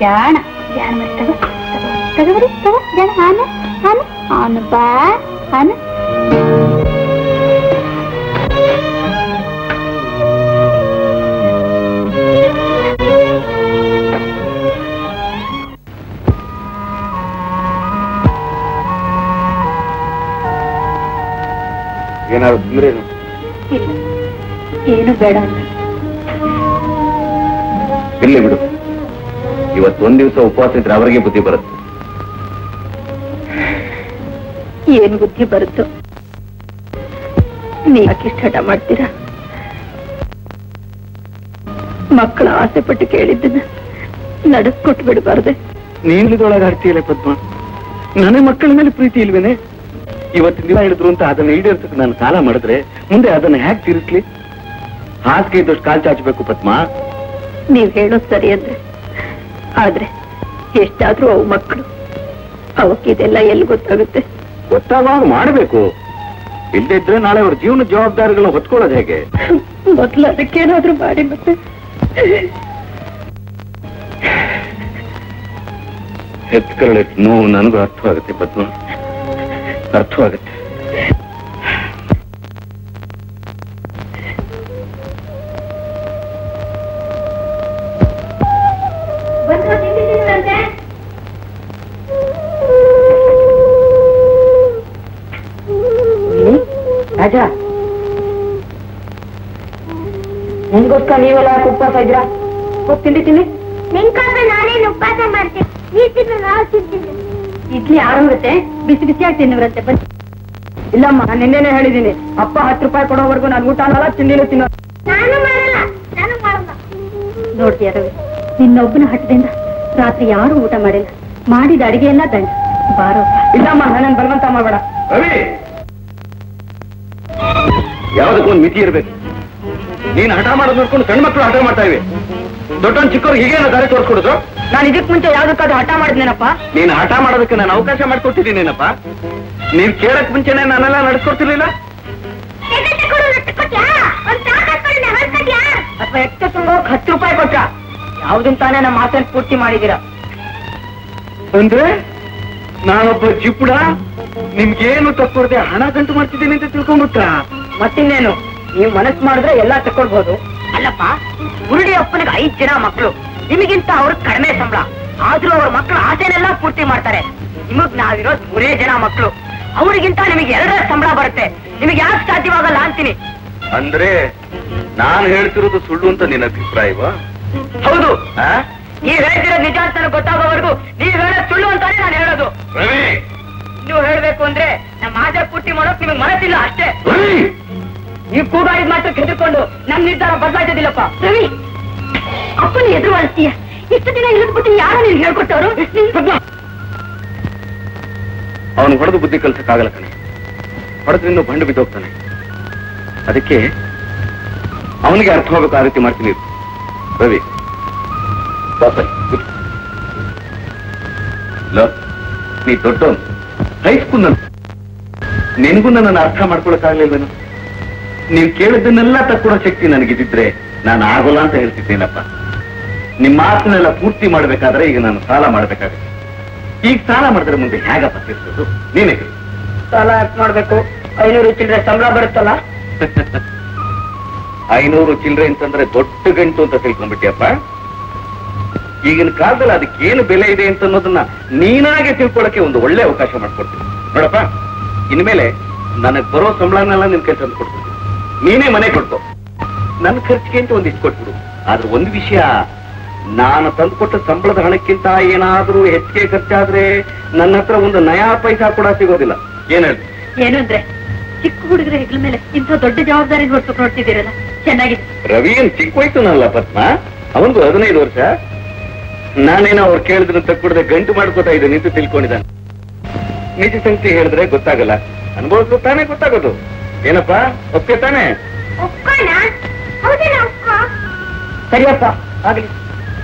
ಜಾಣ ಜಾಣ ಮರಿ ತಗೋ ತಗೋ ತಗೋ ಮರಿ ತಗೋ ಜಾಣ ಆನ ಆನ ಆನು ಬಾ ಆನ ಏನಾದ್ರು ತಿಂದ್ರೇನು ಇಲ್ಲ ಏನು ಬೇಡ ಅಂತ ಇರ್ಲಿ ಬಿಡು ಇವತ್ತು ಒಂದ್ ದಿವಸ ಉಪವಾಸ ಇದ್ರೆ ಅವರಿಗೆ ಬುದ್ಧಿ ಬರುತ್ತೆ. ಏನ್ ಬುದ್ಧಿ ಬರುತ್ತೋ? ನೀ ಯಾಕಿಷ್ಟು ಹಠ ಮಾಡ್ತೀರಾ? ಮಕ್ಕಳ ಆಸೆ ಪಟ್ಟು ಕೇಳಿದ್ದನ್ನ ನಡೆಸ್ಕೊಟ್ಟು ಬಿಡಬಾರ್ದೆ. ಇಲ್ಲ ಪದ್ಮ. ನನ್ನ ಮಕ್ಕಳ ಮೇಲೆ ಪ್ರೀತಿ ಇಲ್ವೇನೆ? ಇವತ್ತು ದಿನ ಹೇಳಿದ್ರು ಅಂತ ಅದನ್ನ ಈಡೇರ್ಸಕ್ಕೆ ನಾನು ಕಾಲ ಮಾಡಿದ್ರೆ ಮುಂದೆ ಅದನ್ನ ಹ್ಯಾಕ್ ತೀರಿಸ್ಲಿ ಹಾಸಿಗೆ ಇದ್ದಷ್ಟು ಕಾಲ್ ಚಾಚಬೇಕು ಪದ್ಮ. ನೀವ್ ಹೇಳೋದ್ ಸರಿ ಅಂದ್ರೆ ಆದ್ರೆ ಎಷ್ಟಾದ್ರೂ ಅವು ಮಕ್ಕಳು. ಅವಕ್ಕಿದೆಲ್ಲ ಎಲ್ಲಿ ಗೊತ್ತಾಗುತ್ತೆ? ಗೊತ್ತಾಗುವಾಗ ಮಾಡಬೇಕು. ಇಲ್ದಿದ್ರೆ ನಾಳೆ ಅವ್ರ ಜೀವನ ಜವಾಬ್ದಾರಿಗಳು ಹೊತ್ಕೊಳ್ಳೋದು ಹೇಗೆ? ಮೊದ್ಲು ಅದಕ್ಕೇನಾದ್ರೂ ಮಾಡಿ ಮತ್ತೆ. ಹೆತ್ಕರಳೆ ನೋವು ನನಗೂ ಅರ್ಥವಾಗುತ್ತೆ ಪದ್ಮ. ಅರ್ಥವಾಗುತ್ತೆ. ನೀವೆಲ್ಲ ಉಪವಾಸ ಇದ್ದೀರಾ? ಹೋಗ್ ತಿಂಡಿ ತಿನ್ನಿ. ನಿಂಕಾದ್ರೆ ನಾನೇನು ಉಪವಾಸ ಮಾಡ್ತೀನಿ ನೀ ತಿನ್ನು ನಾವು ತಿಂತೀನಿ ಇಡ್ಲಿ ಆರೋಗುತ್ತೆ ಬಿಸಿ ಬಿಸಿಯಾಗಿ ತಿನ್ನುವರಂತೆ ಬನ್ನಿ. ಇಲ್ಲಮ್ಮ ನಾನು ನಿನ್ನೆನೆ ಹೇಳಿದ್ದೀನಿ ಅಪ್ಪ ಹತ್ತು ರೂಪಾಯಿ ಕೊಡೋವರೆಗೂ ನಾನು ಊಟ ಅನ್ನಲ್ಲ ತಿಂಡಿನೂ ತಿನ್ನೋ ನಾನು ಮಾಡಲ್ಲ ನಾನು ಮಾಡಲ್ಲ. ನೋಡ್ತೀಯ ರವಿ ನಿನ್ನೊಬ್ಬನ ಹಠದಿಂದ ರಾತ್ರಿ ಯಾರು ಊಟ ಮಾಡಿಲ್ಲ. ಮಾಡಿದ ಅಡಿಗೆ ಎಲ್ಲ ದಂಡ. ಬಾರೋ. ಇಲ್ಲಮ್ಮ ನಾನು ಬಲವಂತ ಮಾಡಬೇಡ. ರವಿ! ಯಾವುದಕ್ಕೊಂದು ಮಿತಿ ಇರಬೇಕು. ನೀನು ಹಠ ಮಾಡೋದು ನೋಡ್ಕೊಂಡು ಸಣ್ಣ ಮಕ್ಕಳು ಹಠ ಮಾಡ್ತಾ ಇವೆ. ದೊಡ್ಡವನ್ ಚಿಕ್ಕವ್ರಿಗೆ ಹೀಗೇನ ದಾರಿ ತೋರಿಸ್ಕೊಡುದು ನಾನು ಇದಕ್ ಮುಂಚೆ ಯಾವ್ದಕ್ಕಾದ್ರೂ ಹಠ ಮಾಡಿದ್ನೇನಪ್ಪ? ನೀನ್ ಹಠ ಮಾಡೋದಕ್ಕೆ ನಾನು ಅವಕಾಶ ಮಾಡಿಕೊಟ್ಟಿದ್ದೀನೇನಪ್ಪ? ನೀನ್ ಕೇಳಕ್ ಮುಂಚೆನೆ ನಾನೆಲ್ಲ ನಡೆಸ್ಕೊಡ್ತಿರ್ಲಿಲ್ಲ? ಅಥವಾ ಎಕ್ಸ್ಟ್ರಾ ತುಂಬೋಕ್ ಹತ್ತು ರೂಪಾಯಿ ಕೊಟ್ಟ ಯಾವ್ದನ್ ತಾನೇ ನಮ್ಮ ಮಾತನ್ ಪೂರ್ತಿ ಮಾಡಿದೀರ? ಅಂದ್ರೆ ನಾನೊಬ್ಬ ಜಿಪುಡ ನಿಮ್ಗೇನು ತಕ್ಕೊಡದೆ ಹಣ ಗಂಟು ಮಾಡ್ತಿದ್ದೀನಿ ಅಂತ ತಿಳ್ಕೊಂಡ್ಬಿಟ್ರ? ಮತ್ತಿನ್ನೇನು? ನೀವು ಮನಸ್ಸು ಮಾಡಿದ್ರೆ ಎಲ್ಲಾ ತಕೊಳ್ಬಹುದು ಅಲ್ಲಪ್ಪ ಉರುಳಿ ಅಪ್ಪನಿಗೆ ಐದ್ ಜನ ಮಕ್ಕಳು ನಿಮಗಿಂತ ಅವ್ರ ಕಡಿಮೆ ಸಂಬಳ. ಆದ್ರೂ ಅವ್ರ ಮಕ್ಕಳು ಆಸೆನೆಲ್ಲ ಪೂರ್ತಿ ಮಾಡ್ತಾರೆ. ನಿಮಗ್ ನಾವಿರೋದು ಮೂರೇ ಜನ ಮಕ್ಕಳು ಅವ್ರಿಗಿಂತ ನಿಮಗೆ ಎರಡರ ಸಂಬಳ ಬರುತ್ತೆ. ನಿಮಗೆ ಯಾಕೆ ಸಾಧ್ಯವಾಗಲ್ಲ ಅಂತೀನಿ. ಅಂದ್ರೆ ನಾನು ಹೇಳ್ತಿರೋದು ಸುಳ್ಳು ಅಂತ ನಿನ್ನ ಅಭಿಪ್ರಾಯವಾ? ಹೌದು? ನೀವ್ ಹೇಳ್ತಿರೋದು ನಿಜ ಅಂತ ಗೊತ್ತಾಗೋವರೆಗೂ ನೀವ್ ಹೇಳೋದು ಸುಳ್ಳು ಅಂತಾನೆ ನಾನು ಹೇಳೋದು. ನೀವು ಹೇಳ್ಬೇಕು ಅಂದ್ರೆ ನಮ್ಮ ಆಸೆ ಪೂರ್ತಿ ಮಾಡೋಕ್ ನಿಮಗೆ ಮನಸ್ಸಿಲ್ಲ ಅಷ್ಟೇ. ಕೂಡ ಕೂಗಾಡಿದ್ ಮಾತ್ರ ಕೆಟ್ಟುಕೊಂಡು ನನ್ನ ನಿರ್ಧಾರ ಬದಲಾಯ್ತದಿಲ್ಲಪ್ಪ ರವಿ ಅಪ್ಪನ ಎದುರು ಅಳ್ತೀಯ ಇಷ್ಟು ದಿನ ಇಳಿದ್ಬಿಟ್ಟು ಯಾರು ನೀನು ಹೇಳ್ಕೊಟ್ಟವರು? ಅವನು ಹೊಡೆದು ಬುದ್ಧಿ ಕಲ್ಸಕ್ಕಾಗಲ್ಲ ಕಣೆ. ಹೊಡೆದ್ರಿಂದ ಇನ್ನು ಬಂಡು ಬಿದ್ದೋಗ್ತಾನೆ ಅದಕ್ಕೆ ಅವನಿಗೆ ಅರ್ಥ ಹೋಗ್ಬೇಕು ಆ ರೀತಿ ಮಾಡ್ತೀನಿ. ರವಿ. ನೀ ದೊಡ್ಡ ಹೈಸ್ಕೂಲ್ ನನ್ನ ನಿನಗೂ ನನ್ನನ್ನು ಅರ್ಥ ಮಾಡ್ಕೊಳಕ್ಕಾಗ್ಲಿಲ್ವೇನು? ನೀವು ಕೇಳಿದ್ದನ್ನೆಲ್ಲ ತಕ್ಕೊಡೋ ಶಕ್ತಿ ನನಗಿದ್ದಿದ್ರೆ ನಾನು ಆಗೋಲ್ಲ ಅಂತ ಹೇಳ್ತಿದ್ದೇನಪ್ಪ. ನಿಮ್ಮ ಮಾತನ್ನೆಲ್ಲ ಪೂರ್ತಿ ಮಾಡ್ಬೇಕಾದ್ರೆ ಈಗ ನಾನು ಸಾಲ ಮಾಡ್ಬೇಕಾಗುತ್ತೆ. ಈಗ ಸಾಲ ಮಾಡಿದ್ರೆ ಮುಂದೆ ಹೇಗಪ್ಪ ತೀರ್ಸೋದು ನೀನೇ. ಸಾಲ ಯಾಕೆ ಮಾಡ್ಬೇಕು? ಐನೂರು ಚಿಲ್ಲರೆ ಸಂಬಳ ಬರುತ್ತಲ್ಲ? ಐನೂರು ಚಿಲ್ಲರೆ ಅಂತಂದ್ರೆ ದೊಡ್ಡ ಗಂಟು ಅಂತ ತಿಳ್ಕೊಂಡ್ಬಿಟ್ಟಿಯಪ್ಪ. ಈಗಿನ ಕಾಲದಲ್ಲಿ ಅದಕ್ಕೆ ಏನು ಬೆಲೆ ಇದೆ ಅಂತ ಅನ್ನೋದನ್ನ ನೀನಾಗೆ ತಿಳ್ಕೊಳಕ್ಕೆ ಒಂದು ಒಳ್ಳೆ ಅವಕಾಶ ಮಾಡ್ಕೊಡ್ತೀನಿ. ನೋಡಪ್ಪ ಇನ್ಮೇಲೆ ನನಗ್ ಬರೋ ಸಂಬಳನೆಲ್ಲ ನಿನ್ ಕೈ ತಂದು ಕೊಡ್ತೀನಿ. ನೀನೇ ಮನೆ ಕೊಡ್ತು ನನ್ನ ಖರ್ಚಿಗೆ ಅಂತ ಒಂದಿಷ್ಟು ಕೊಟ್ಬಿಡು ಆದ್ರೆ ಒಂದು ವಿಷಯ ನಾನು ತಂದುಕೊಟ್ಟ ಸಂಬಳದ ಹಣಕ್ಕಿಂತ ಏನಾದ್ರೂ ಹೆಚ್ಚಿಗೆ ಖರ್ಚಾದ್ರೆ ನನ್ನ ಹತ್ರ ಒಂದು ನಯಾ ಪೈಸಾ ಕೂಡ ಸಿಗೋದಿಲ್ಲ. ಏನ್ ಹೇಳಿ ಏನು ಅಂದ್ರೆ ಚಿಕ್ಕ ಹುಡುಗರ ಹೆಗ್ಲ ಮೇಲೆ ಇಂಥ ದೊಡ್ಡ ಜವಾಬ್ದಾರಿ ಹೊತ್ತು ನೋಡ್ತಿದ್ದೀರಲ್ಲ? ಚೆನ್ನಾಗಿದೆ. ರವಿ ಏನ್ ಚಿಕ್ಕ ವಯಸ್ಸುನಲ್ಲ ಪದ್ಮ? ಅವನಿಗೂ ಹದಿನೈದು ವರ್ಷ? ನಾನೇನೋ ಅವ್ರು ಕೇಳಿದ್ರು ತಕ್ಕೊಡದೆ ಗಂಟು ಮಾಡ್ಕೋತಾ ಇದ್ದೆ ನಿಂತು ತಿಳ್ಕೊಂಡಿದ್ದಾನೆ. ನಿಜ ಸಂಗತಿ ಹೇಳಿದ್ರೆ ಗೊತ್ತಾಗಲ್ಲ. ಅನುಭವಿಸ್ತಾನೆ ಗೊತ್ತಾಗೋದು. ಏನಪ್ಪ? ಒಪ್ಕೆ. ತಾನೆ ಸರಿಯಪ್ಪ ಆಗ್ಲಿ.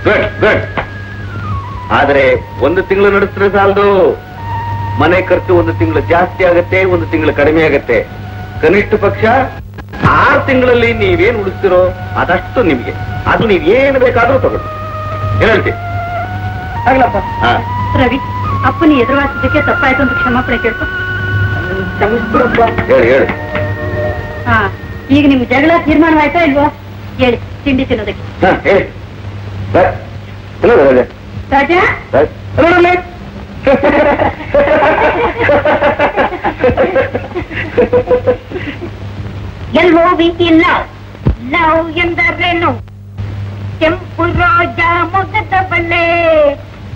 Good good. ಆದ್ರೆ ಒಂದು ತಿಂಗಳು ನಡೆಸಿದ್ರೆ ಸಾಲದು. ಮನೆ ಖರ್ಚು ಒಂದು ತಿಂಗಳು ಜಾಸ್ತಿ ಆಗತ್ತೆ ಒಂದು ತಿಂಗಳು ಕಡಿಮೆ ಆಗತ್ತೆ. ಕನಿಷ್ಠ ಪಕ್ಷ ಆರು ತಿಂಗಳಲ್ಲಿ ನೀವೇನ್ ಉಳಿಸ್ತಿರೋ ಅದಷ್ಟು ನಿಮ್ಗೆ. ಅದು ನೀವ್ ಏನ್ ಬೇಕಾದ್ರೂ ತಗೊಳ್ಳಿ. ಏನ್ ಹೇಳ್ತಿ. ಆಗ್ಲಪ್ಪ. ಹಾ. ರವಿ ಅಪ್ಪನ ಎದುರುವಾಸಿದ್ದಕ್ಕೆ ತಪ್ಪಾಯ್ತು ಅಂತ ಕ್ಷಮಾಪಣೆ ಕೇಳ್ತು ಕ್ಷಮಿಸ್ಬಿಡಪ್ಪ. ಹೇಳಿ ಹೇಳಿ. ಹಾ ಈಗ ನಿಮ್ ಜಗಳ ತೀರ್ಮಾನವಾಯ್ತಾ ಇಲ್ವೋ ಹೇಳಿ ತಿಂಡಿ ತಿನ್ನೋದಕ್ಕೆ ಹಾ ಹೇಳಿ ಬಾ. ಎಲ್ಲೋ ರಾಜ? ರಾಜಾ ರಾಜ? ಎಲ್ಲೋ ನೋಡಿ. ಎಲ್ವೋವಿ ಇಲ್ಲ ಲವ್ ಎಂದರೇನು ಕೆಂಪು ರೋಜ ಮೊಗದ ಬಳ್ಳೆ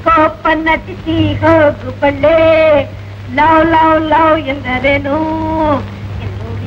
ಕೋಪ ನಟಿಸಿ ಹೋಗು ಬಳ್ಳೆ ಲವ್ ಲವ್ ಲವ್ ಎಂದರೇನು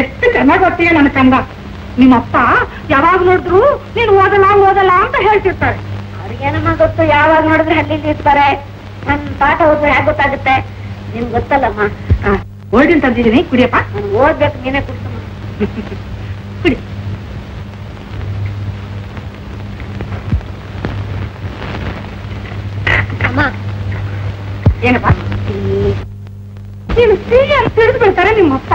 ಎಷ್ಟು ಚೆನ್ನಾಗಿ ಓದ್ತೀಯ ನನ್ನ ಕಂದ ನಿಮ್ಮಪ್ಪ ಯಾವಾಗ ನೋಡಿದ್ರು ನೀನು ಓದಲ್ಲ ಓದಲ್ಲ ಅಂತ ಹೇಳ್ತಿರ್ತಾರೆ. ಅವ್ರಿಗೇನಮ್ಮ ಗೊತ್ತು, ಯಾವಾಗ ನೋಡಿದ್ರೆ ಹಳ್ಳಿ ಇರ್ತಾರೆ? ನನ್ ಪಾಠ ಓದಿದ್ರೆ ಹೇಗೆ ಗೊತ್ತಾಗುತ್ತೆ? ನಿಮ್ಗೆ ಗೊತ್ತಲ್ಲಮ್ಮ? ಓಲ್ಡಿನ್ ತಂದಿದ್ದೀನಿ ಕುಡಿಯಪ್ಪ. ನಾನು ಓದ್ಬೇಕು, ನೀನೇ ಕುಡಿಸಮ್ಮ. ಕುಡಿ. ಅಮ್ಮ. ಏನಪ್ಪ? ನೀನು ಸಿಹಿ ಅಂತ ತಿಳಿದು ಬಿಡ್ತಾರೆ ನಿಮ್ಮಪ್ಪ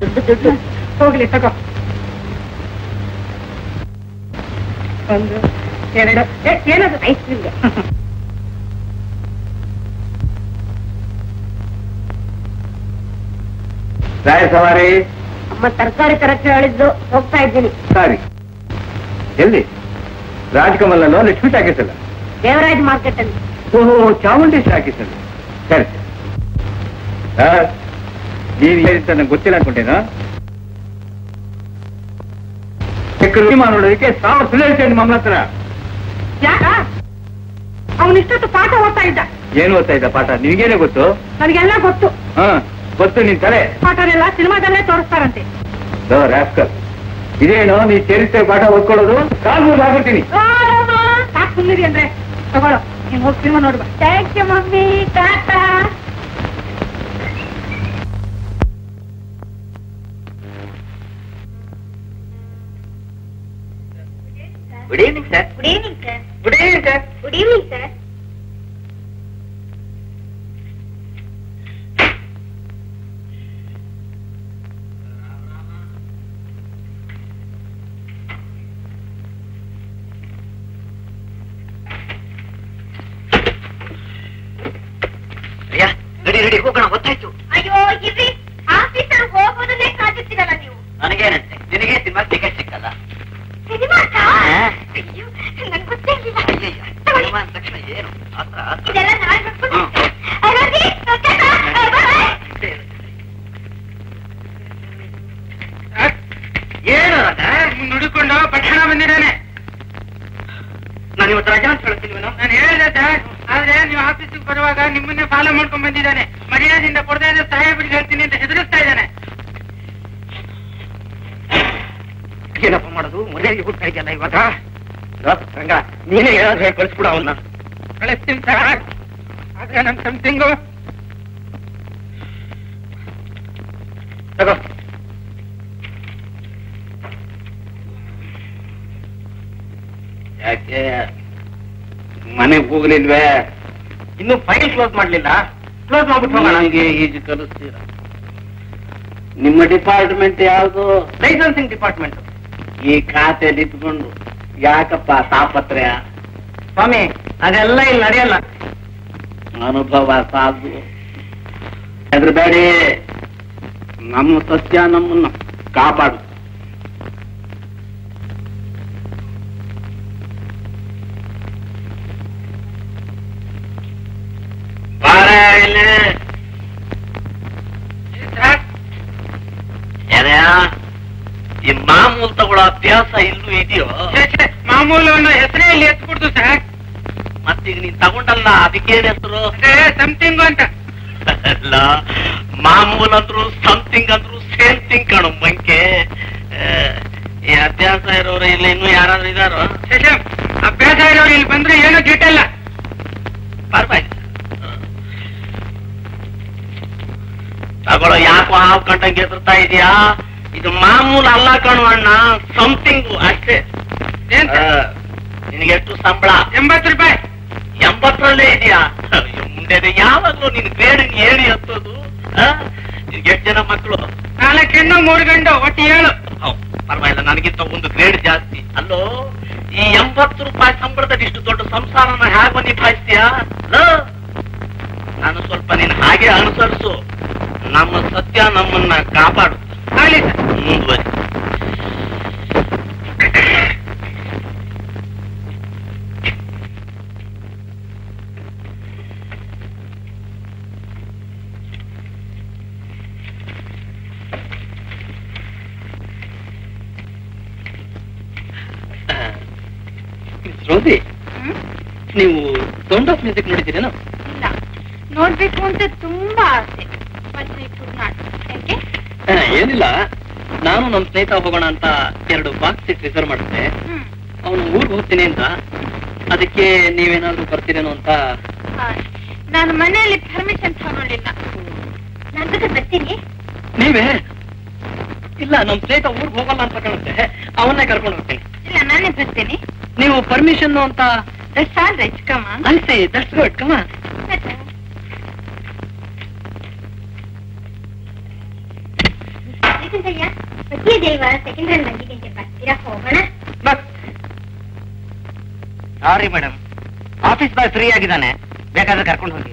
ದುಡ್ಡು ದುಡ್ಡು ಹೋಗ್ಲಿ ತಗೋ ಒಂದು ಎರಡು ಏ, ಏನದು ಐಸ್ ಕ್ರೀಮ್ಗೆ ರಾಯ ಸವಾರಿ ಅಮ್ಮ ತರಕಾರಿ ತರಕ್ಕೆ ಹೇಳಿದ್ದು ಹೋಗ್ತಾ ಇದ್ದೀನಿ ಸಾರಿ ಎಲ್ಲಿ ರಾಜಕಮಲ್ ಅಲ್ಲೋ ಲಕ್ಷ್ಮಿ ಟಾಕೀಸ್ ಅಲ್ಲ ದೇವರಾಜ್ ಮಾರ್ಕೆಟ್ ಅಲ್ಲಿ ಓಹೋ ಚಾಮುಂಡಿ ಟಾಕೀಸ್ ಅಲ್ಲ ಸರಿ ನಂಗೆ ಗೊತ್ತಿಲ್ಲ ಅನ್ಕೊಂಡೇನಾ? ಸಿನಿಮಾ ನೋಡೋದಕ್ಕೆ ಸಾವಿರ ಸುಧಾರಿಸಿ ಮಮ್ಮನ ಹತ್ರ. ಯಾಕ? ಅವನಿಷ್ಟೊತ್ತು ಪಾಠ ಓದ್ತಾ ಇದ್ದ. ಏನು ಓದ್ತಾ ಇದ್ದ ಪಾಠ? ನಿಮ್ಗೇನೆ ಗೊತ್ತು? ನನಗೆಲ್ಲ ಗೊತ್ತು. ಹಾ ಗೊತ್ತು ನಿನ್ ತಲೆ. ಪಾಠನೆಲ್ಲ ಸಿನಿಮಾದಲ್ಲೇ ತೋರಿಸ್ತಾರಂತೆ. ರಾಸ್ಕಲ್. ಇದೇನು ನೀ ಚರಿತ್ರೆ ಪಾಠ ಓದ್ಕೊಳ್ಳೋದು? ಕಾಲು ಆಗ್ಬಿಡ್ತೀನಿ ಸಾಕು ಸುಮ್ಮನಿರಿ ಅಂದ್ರೆ. ತಗೊಳ್ಳೋ. ನೀನ್ ಹೋಗಿ ಸಿನಿಮಾ ನೋಡ್ಬಾ thank you mummy. Tata. Good evening sir good evening sir good evening sir good evening sir ನೀನೇ ಏನಾದ್ರು ಹೇಳಿ ಕಳಿಸ್ಬಿಡ ಅವನ್ನ ಕಳಿಸ್ತೀನಿ ಸರ್. ಆದ್ರೆ ನಮ್ ಸಮಥಿಂಗು ತಗೋ. ಯಾಕೆ? ಮನೆಗೆ ಹೋಗ್ಲಿಲ್ವೇ? ಇನ್ನು ಫೈಲ್ ಕ್ಲೋಸ್ ಮಾಡ್ಲಿಲ್ಲ? ಕ್ಲೋಸ್ ಮಾಡ್ಬಿಟ್ಟು ನನಗೆ ಈಜು ಕಲಿಸ್ತೀರ? ನಿಮ್ಮ ಡಿಪಾರ್ಟ್ಮೆಂಟ್ ಯಾವುದು? Licensing department. ಈ ಖಾತೆಯಲ್ಲಿ ಇದ್ಕೊಂಡು ಯಾಕಪ್ಪ ತಾಪತ್ರೆ ಸ್ವಾಮಿ ಅದೆಲ್ಲ ಇಲ್ಲಿ ನಡೆಯಲ್ಲ. ಅನುಭವ ಸಾಧು ಹೆದರ್ಬೇಡಿ ನಮ್ಮ ಸತ್ಯ ನಮ್ಮನ್ನ ಕಾಪಾಡು. ಮಾಮೂಲ್ ತಗೊಳ್ಳೋ ಅಭ್ಯಾಸ ಇಲ್ಲೂ ಇದೆಯೋ? ಮಾಮೂಲು ಅನ್ನೋ ಹೆಸರೇ ಇಲ್ಲಿ ಎತ್ಬಿಡ್ತು ಸರ್. ಮತ್ತೀಗ ನೀನ್ ತಗೊಂಡಲ್ಲ ಅದಕ್ಕೇನ್ ಹೆಸರು? ಸಮಥಿಂಗ್ ಅಂತ. ಅಲ್ಲ ಮಾಮೂಲ್ ಅಂದ್ರು ಸಮಥಿಂಗ್ ಅಂದ್ರು ಸೇಮ್ ಥಿಂಗ್ ಕಣು ಮಂಕೆ. ಈ ಅಭ್ಯಾಸ ಇರೋರು ಇಲ್ಲಿ ಇನ್ನು ಯಾರಾದ್ರೂ ಇದಾರೋ? ಅಭ್ಯಾಸ ಇರೋರು ಇಲ್ಲಿ ಬಂದ್ರೆ ಏನು ಗಿಟ್ಟಲ್ಲ ಪರವಾಗಿಲ್ಲ. ತಗೊಳ್ಳೋ ಯಾಕೋ ಹಾವು ಕಂಡಂಗೆ ಎದುರ್ತಾ ಇದೀಯಾ? ಇದು ಮಾಮೂಲು ಅಲ್ಲ ಕಣು ಅಣ್ಣ ಸಮಥಿಂಗು ಅಷ್ಟೇ? ನಿನಗೆ ಎಷ್ಟು ಸಂಬಳ ಎಂಬತ್ತು ರೂಪಾಯಿ ಎಂಬತ್ತರಲ್ಲೇ ಇದೆಯಾ ಮುಂದೆ ಯಾವಾಗ್ಲೂ ನಿನ್ ಗ್ರೇಡ್ ಏಳಿ ಹತ್ತೋದು ಎಷ್ಟು ಜನ ಮಕ್ಕಳು ನಾಲ್ಕು ಹೆಣ್ಣು ಮೂರು ಗಂಡು ಒಟ್ಟು ಏಳು ಪರವಾಗಿಲ್ಲ ನನಗಿಂತ ಒಂದು ಗ್ರೇಡ್ ಜಾಸ್ತಿ ಅಲ್ಲೋ ಈ ಎಂಬತ್ತು ರೂಪಾಯಿ ಸಂಬಳದಲ್ಲಿ ಇಷ್ಟು ದೊಡ್ಡ ಸಂಸಾರನ ಹೇಗೆ ನಿಭಾಯಿಸ್ತೀಯಾ ಲೋ, ನಾನು ಸ್ವಲ್ಪ ನೀನ್ ಹಾಗೆ ಅನುಸರಿಸು ನಮ್ಮ ಸತ್ಯ ನಮ್ಮನ್ನ ಕಾಪಾಡು ಆಗ್ಲಿ ಸರ್ ಮುಂದುವರಿ ನೀವು ಸೌಂಡ್ ಆಫ್ ಮ್ಯೂಸಿಕ್ ನೋಡಿದ್ದೀರೇನೋ? ಇಲ್ಲ. ನೋಡ್ಬೇಕು ಅಂತ ತುಂಬಾ ಆಸೆ. ಯಾಕೆ ಏನಿಲ್ಲ. ನಾನು ನಮ್ಮ ಸ್ನೇಹಿತ ಹೋಗೋಣ ಅಂತ ಎರಡು ಬಾಕ್ಸ್ ಸೀಟ್ ರಿಸರ್ವ್ ಮಾಡಿದ್ದೆ. ಅವನು ಊರ್ಗ್ ಹೋಗ್ತೀನಿ ಅಂತ. ಅದಕ್ಕೆ ನೀವೇನಾದ್ರೂ ಬರ್ತೀರೇನೋ ಅಂತ. ನಾನು ಮನೆಯಲ್ಲಿ ಪರ್ಮಿಷನ್ ತಗೊಳ್ಳಿಲ್ಲ ನಾನು ಜೊತೆ ಬರ್ತೀನಿ? ನೀವೇ? ಇಲ್ಲ ನಮ್ಮ ಸ್ನೇಹಿತ ಊರ್ ಹೋಗಲ್ಲ ಅಂತ ಕಾಣುತ್ತೆ. ಅವನ್ನೇ ಕರ್ಕೊಂಡು ಹೋಗ್ತೀನಿ. ಇಲ್ಲ ನಾನೇ ಬರ್ತೀನಿ. ನೀವು ಪರ್ಮಿಷನ್ ಅಂತ ದಟ್ಸ್ ಆಲ್ ರೈಟ್ ಕಮ ಅನ್ಸಿ ದಟ್ಸ್ ಗುಡ್ ಕಮ ದೇವ ಸೆಕೆಂಡ್ ರನ್ ಬಂದಿದೆ ಬರ್ತೀರಾ ಹೋಗೋಣ sorry madam office boy free ಆಗಿದ್ದಾನೆ. ಬೇಕಾದ್ರೆ ಕರ್ಕೊಂಡು ಹೋಗಿ.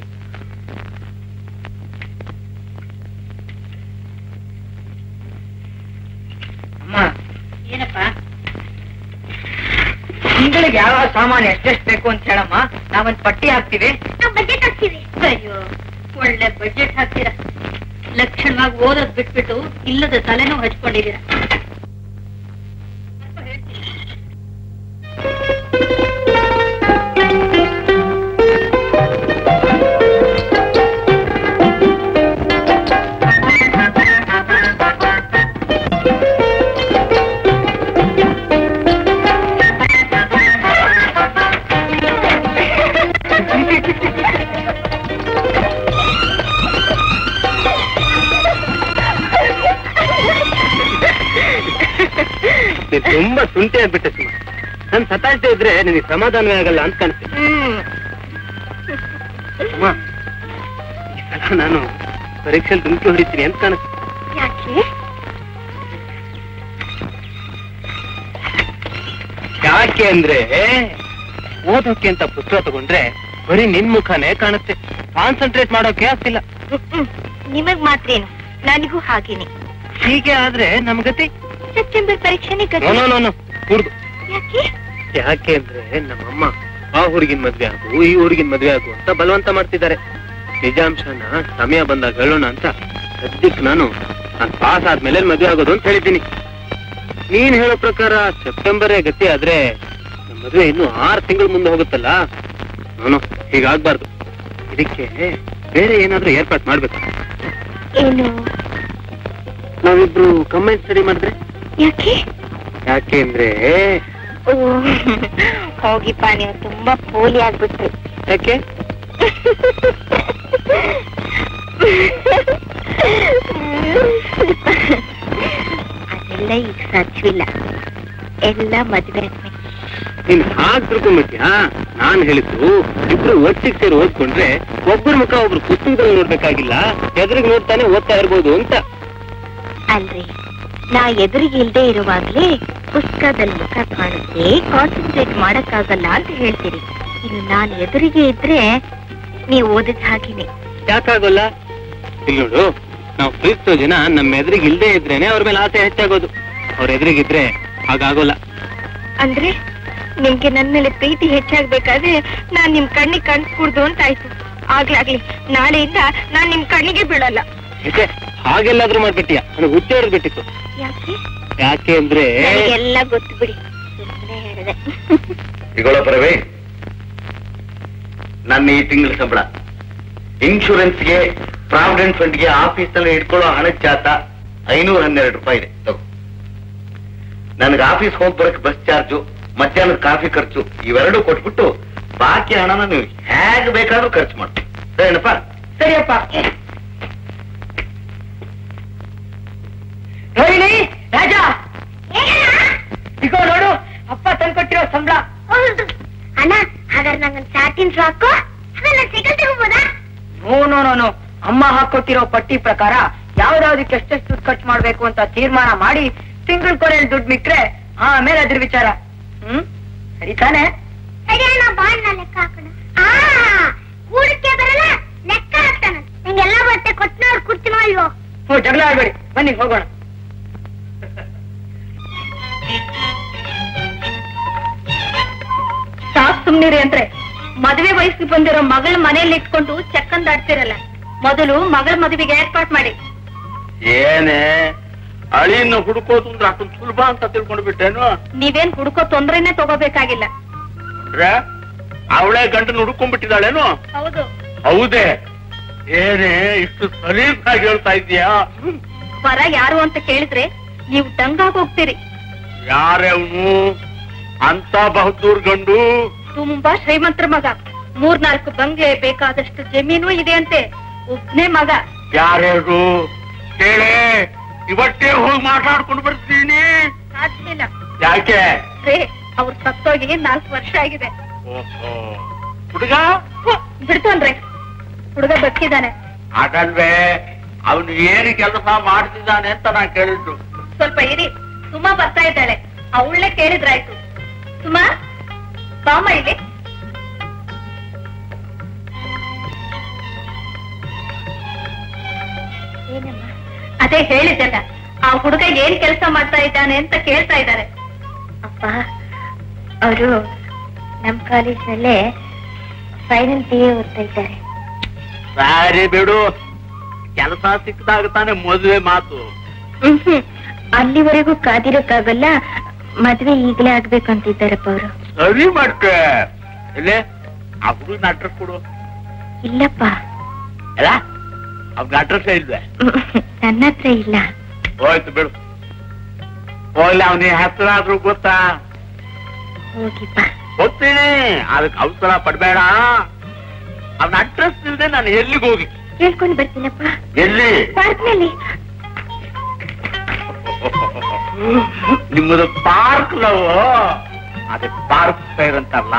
ಅಮ್ಮ. ಏನಪ್ಪ? ತಿಂಗಳಿಗೆ ಯಾವ ಸಾಮಾನು ಎಷ್ಟೆಷ್ಟು ಬೇಕು ಅಂತ ಹೇಳಮ್ಮ. ನಾವೊಂದ್ ಪಟ್ಟಿ ಹಾಕ್ತಿವಿ. ನಾವು ಬಜೆಟ್ ಹಾಕ್ತೀವಿ. ಅಯ್ಯೋ ಒಳ್ಳೆ ಬಜೆಟ್ ಹಾಕ್ತೀರಾ. ಲಕ್ಷಣವಾಗಿ ಓದೋದ್ ಬಿಟ್ಬಿಟ್ಟು ಇಲ್ಲದ ತಲೆನೂ ಹಚ್ಕೊಂಡಿದ್ದೀರಾ. ಹೇಳ್ತೀನಿ. ಇದ್ರೆ ನಿನಗೆ ಸಮಾಧಾನವೇ ಆಗಲ್ಲ ಅಂತ ಕಾಣುತ್ತೆ ಅಮ್ಮ, ನಾನು ಪರೀಕ್ಷೆಯಲ್ಲಿ ದುಂಕಿ ಹೊಡಿತೀನಿ ಅಂತ ಕಾಣುತ್ತೆ. ಯಾಕೆ? ಅಂದ್ರೆ ಓದೋಕೆ ಅಂತ ಪುಸ್ತಕ ತಗೊಂಡ್ರೆ ಬರೀ ನಿನ್ ಮುಖನೇ ಕಾಣುತ್ತೆ. ಕಾನ್ಸಂಟ್ರೇಟ್ ಮಾಡೋಕೆ ಆಗ್ತಿಲ್ಲ. ನಿಮಗ್ ಮಾತ್ರ ಏನು? ನನಗೂ ಹಾಗೇನೆ. ಹೀಗೆ ಆದ್ರೆ ನಮ್ಗತಿ? ಸೆಪ್ಟೆಂಬರ್ ಪರೀಕ್ಷೆನೇ ಕುಡ್ದು ಯಾಕೆ? ಯಾಕೆ ಅಂದ್ರೆ ನಮ್ಮಮ್ಮ ಆ ಹುಡುಗಿನ ಮದ್ವೆ ಆಗು ಈ ಹುಡುಗಿನ ಮದ್ವೆ ಆಗು ಅಂತ ಬಲವಂತ ಮಾಡ್ತಿದ್ದಾರೆ. ನಿಜಾಂಶನ ಸಮಯ ಬಂದಾಗ ಹೇಳೋಣ ಅಂತ ಸದ್ಯಕ್ಕೆ ನಾನು ನಾನು ಪಾಸ್ ಆದ್ಮೇಲೆ ಮದ್ವೆ ಆಗೋದು ಅಂತ ಹೇಳಿದ್ದೀನಿ. ನೀನ್ ಹೇಳೋ ಪ್ರಕಾರ ಸೆಪ್ಟೆಂಬರೇ ಗತಿ ಆದ್ರೆ ಮದ್ವೆ ಇನ್ನು ಆರು ತಿಂಗಳು ಮುಂದೆ ಹೋಗುತ್ತಲ್ಲ? ನಾನು ಹೀಗಾಗ್ಬಾರ್ದು. ಇದಕ್ಕೆ ಬೇರೆ ಏನಾದ್ರೂ ಏರ್ಪಾಟ್ ಮಾಡ್ಬೇಕು. ನಾವಿಬ್ರು ಕಮೆಂಟ್ ಸ್ಟಡಿ ಮಾಡಿದ್ರೆ? ಯಾಕೆ? ಯಾಕೆ ಅಂದ್ರೆ ಹೋಗಿಪ್ಪ ನೀವು ತುಂಬಾ ಪೋಲಿ ಆಗ್ಬಿಟ್ರಿ. ಯಾಕೆ? ಅದೆಲ್ಲ ಈಗ ಸಾಧ್ಯವಿಲ್ಲ. ಎಲ್ಲ ಮದ್ವೆ ನೀನ್ ಹಾಗ್ ತಿಳ್ಕೊಂಬಿಟ್ಯಾ ನಾನ್ ಹೇಳಿದ್ದು ಇಬ್ರು ಒಟ್ಟಿಗೆ ಸೇರಿ ಓದ್ಕೊಂಡ್ರೆ ಒಬ್ಬರ ಮುಖ ಒಬ್ರು ಪುಸ್ತಕದಲ್ಲಿ ನೋಡ್ಬೇಕಾಗಿಲ್ಲ ಎದುರಿಗೆ ನೋಡ್ತಾನೆ ಓದ್ತಾ ಇರ್ಬೋದು ಅಂತ. ಅಲ್ರಿ. ನಾ ಎದುರಿಗೆ ಇಲ್ದೇ ಇರುವಾಗ್ಲೇ ಪುಸ್ತಕದಲ್ಲಿ ಮುಖ ಕಾಣುತ್ತೆ ಕಾನ್ಸಂಟ್ರೇಟ್ ಮಾಡಕ್ಕಾಗಲ್ಲ ಅಂತ ಹೇಳ್ತೀರಿ. ಇನ್ನು ನಾನು ಎದುರಿಗೆ ಇದ್ರೆ ನೀವು ಓದಿದ ಹಾಗೇನೆ. ಯಾಕಾಗೋಲ್ಲ? ಇಲ್ಲಿ ನೋಡು ನಾವು ಪ್ರೀತಿಸೋ ಜನ ನಮ್ಮ ಎದುರಿಗೆ ಇಲ್ದೇ ಇದ್ರೇನೆ ಅವ್ರ ಮೇಲೆ ಆಸೆ ಹೆಚ್ಚಾಗೋದು. ಅವ್ರ ಎದುರಿಗಿದ್ರೆ ಹಾಗಾಗೋಲ್ಲ. ಅಂದ್ರೆ ನಿಮ್ಗೆ ನನ್ನ ಮೇಲೆ ಪ್ರೀತಿ ಹೆಚ್ಚಾಗ್ಬೇಕಾದ್ರೆ ನಾನ್ ನಿಮ್ ಕಣ್ಣಿಗೆ ಕಾಣಿಸ್ಕೂಡ್ದು ಅಂತ ಆಯ್ತು. ಆಗ್ಲಾಗ್ಲಿ ನಾಳೆಯಿಂದ ನಾನ್ ನಿಮ್ ಕಣ್ಣಿಗೆ ಬೀಳಲ್ಲ. ಯಾಕೆ? ಹಾಗೆಲ್ಲಾದ್ರೂ ಮಾಡ್ಬಿಟ್ಟಿಯಾ ನನಗೆ ಹುಚ್ಚೆ ಬಿಟ್ಟಿತ್ತು. ಯಾಕೆ? ಯಾಕೆ ಅಂದ್ರೆ ಎಲ್ಲ ಗೊತ್ತು ಬಿಡಿ. ಪರವೇ ನನ್ನ ಈ ತಿಂಗಳ ಸಂಬಳ. ಇನ್ಶೂರೆನ್ಸ್ಗೆ ಪ್ರಾವಿಡೆಂಟ್ ಫಂಡ್ಗೆ ಆಫೀಸ್ನಲ್ಲಿ ಇಟ್ಕೊಳ್ಳೋ ಹಣ ಚಾತ ಐನೂರ ಹನ್ನೆರಡು ರೂಪಾಯಿ ಇದೆ. ತಗೋ. ನನಗೆ ಆಫೀಸ್ ಹೋಗಿ ಬರಕ್ ಬಸ್ ಚಾರ್ಜು ಮಧ್ಯಾಹ್ನದ ಕಾಫಿ ಖರ್ಚು ಇವೆರಡು ಕೊಟ್ಬಿಟ್ಟು ಬಾಕಿ ಹಣನ ನೀವು ಹೇಗ್ ಬೇಕಾದ್ರೂ ಖರ್ಚು ಮಾಡಿ ಸರಿಯಪ್ಪ ಸರಿಯಪ್ಪ. ರೋಹಿಣಿ ರಾಜ! ಇಗೋ ನೋಡು ಅಪ್ಪ ತಂದ್ಕೊಟ್ಟಿರೋ ಸಂಬಳ. ಅಣ್ಣ ಹಾಗಾದ್ರೆ ನಂಗೊಂದು ಸಾಟಿನ್ ಫ್ರಾಕು ಅದನ್ನ cycle ತಗೋಬೋದಾ? No no no no. ಅಮ್ಮ ಹಾಕೊಟ್ಟಿರೋ ಪಟ್ಟಿ ಪ್ರಕಾರ ಯಾವ್ದಾವ್ದಕ್ಕೆ ಎಷ್ಟೆಷ್ಟು ದುಡ್ಡು ಖರ್ಚು ಮಾಡ್ಬೇಕು ಅಂತ ತೀರ್ಮಾನ ಮಾಡಿ ತಿಂಗಳ ಕೊನೆಯಲ್ಲಿ ದುಡ್ಡು ಮಿಕ್ರೆ ಆಮೇಲೆ ಅದ್ರ ವಿಚಾರ. ಹ್ಮ್? ಸರಿ ತಾನೆ? ಸರಿ ಅಣ್ಣ ಬಾಂಡ್ ಲೆಕ್ಕ ಹಾಕೋಣ. ಆ ಕೂಡಕ್ಕೆ ಬರಲ್ಲ ಲೆಕ್ಕ ಹಾಕ್ತಾನೆ. ನಿಂಗೆಲ್ಲ ಬಟ್ಟೆ ಕೊಟ್ಟನವ್ರು ಕುಡ್ತೀನೋ ಅಲ್ವೋ ಹ್ಞೂ ಜಗಳ ಆಗ್ಬೇಡಿ. ಬನ್ನಿ ಹೋಗೋಣ. ಸಾಕ್ ಸುಮ್ನಿರಿ ಅಂದ್ರೆ. ಮದುವೆ ವಯಸ್ಸಿಗೆ ಬಂದಿರೋ ಮಗಳ ಮನೆಯಲ್ಲಿ ಇಟ್ಕೊಂಡು ಚಕ್ಕಂದಾಡ್ತಿರಲ್ಲ ಮೊದಲು ಮಗಳ ಮದುವೆಗೆ ಏರ್ಪಾಟ್ ಮಾಡಿ. ಏನೇ? ಅಳಿನ ಹುಡುಕೋದು ಅಂದ್ರೆ ಅಷ್ಟೊಂದು ಸುಲಭ ಅಂತ ತಿಳ್ಕೊಂಡು ಬಿಟ್ಟೇನು? ನೀವೇನ್ ಹುಡುಕೋ ತೊಂದ್ರೆನೆ ತಗೋಬೇಕಾಗಿಲ್ಲ. ಅವಳೇ ಗಂಡನ ಹುಡ್ಕೊಂಡ್ಬಿಟ್ಟಿದ್ದಾಳೇನು? ಹೌದು. ಹೌದೇ. ಏನೇ ಇಷ್ಟು ಸಲೀಸಾಗಿ ಹೇಳ್ತಾ ಇದೀಯಾ ಪರ ಯಾರು ಅಂತ ಕೇಳಿದ್ರೆ ನೀವು ತಂಗಾಗ ಹೋಗ್ತೀರಿ. ಯಾರವನು ಅಂತ ಬಹದ್ದೂರ್ ಗಂಡು. ತುಂಬಾ ಶ್ರೀಮಂತರ ಮಗ. ಮೂರ್ನಾಲ್ಕು ಬಂಗ್ಲೆ ಬೇಕಾದಷ್ಟು ಜಮೀನು ಇದೆ ಅಂತೆ ಒಬ್ನೇ ಮಗ. ಯಾರ್ಯಾರು ಕೇಳೆ. ಇವತ್ತೇ ಹೋಗಿ ಮಾತಾಡ್ಕೊಂಡು ಬರ್ತೀನಿ. ಆದ್ಮೇಲೆ ಯಾಕೆ? ರೇ ಅವ್ರು ಸತ್ತೋಗಿ ನಾಲ್ಕು ವರ್ಷ ಆಗಿದೆ. ಓಹೋ. ಹುಡುಗ? ಬಿಡ್ತಾನ್ರಿ ಬಿಡ್ತೋನ್ರಿ ಹುಡುಗ ಬದುಕಿದಾನೆ ಅದಲ್ವೇ ಅವನು ಏನು ಕೆಲಸ ಮಾಡ್ತಿದ್ದಾನೆ ಅಂತ ನಾ ಕೇಳಿದ್ದು. ಸ್ವಲ್ಪ ಇರಿ. ಸುಮಾ ಬರ್ತಾ ಇದ್ದಾಳೆ. ಅವಳನ್ನೇ ಕೇಳಿದ್ರಾಯ್ತು. ಸುಮಾ ಬಾಮ ಇಲ್ಲಿ. ಅದೇ ಹೇಳಿದ್ದಲ್ಲ. ಆ ಹುಡುಗ ಏನ್ ಕೆಲಸ ಮಾಡ್ತಾ ಇದ್ದಾನೆ ಅಂತ ಕೇಳ್ತಾ ಇದ್ದಾರೆ. ಅಪ್ಪ ಅವರು ನಮ್ ಕಾಲೇಜ್ನಲ್ಲೇ ಫೈನಲ್ ಬಿ ಎ ಓದ್ತಾ ಇದ್ದಾರೆ. ಸಾರಿ ಬಿಡು. ಕೆಲಸ ಸಿಕ್ಕದಾಗ ತಾನೆ ಮದುವೆ ಮಾತು. ಹ್ಮ್. ಅಲ್ಲಿವರೆಗೂ ಕಾದಿರಕ್ಕಾಗಲ್ಲ ಮದ್ವೆ ಈಗಲೇ ಆಗ್ಬೇಕಂತಿದ್ದಾರಪ್ಪ ಅವರು. ಸರಿ ಇಲ್ಲೇ ಅಡ್ರೆಸ್ ಕೊಡು. ಇಲ್ಲಪ್ಪ. ಅಲ್ಲ ಅಡ್ರೆಸ್ ಇಲ್ವೇ? ನನ್ನ ಹತ್ರ ಇಲ್ಲ. ಹೋಯ್ತು ಬಿಡು. ಹೋಗ್ಲಿ ಅವನಿಗೆ ಹೆಸರಾದ್ರೂ ಗೊತ್ತಾ? ಹೋಗಿಪ್ಪ. ಗೊತ್ತೀನಿ ಅದಕ್ಕೆ ಅವಸರ ಪಡ್ಬೇಡ. ಅವನ ಅಡ್ರೆಸ್ ಇಲ್ದೆ ನಾನು ಎಲ್ಲಿಗೆ ಹೋಗಿ? ಕೇಳ್ಕೊಂಡು ಬರ್ತೀನಪ್ಪ. ಎಲ್ಲಿ? ಪಾರ್ಕ್ನಲ್ಲಿ. ನಿಮ್ಮದು ಪಾರ್ಕ್ ಲವ್ ಅದೇ ಪಾರ್ಕ್ ಫೈರ್ ಅಂತಲ್ಲ.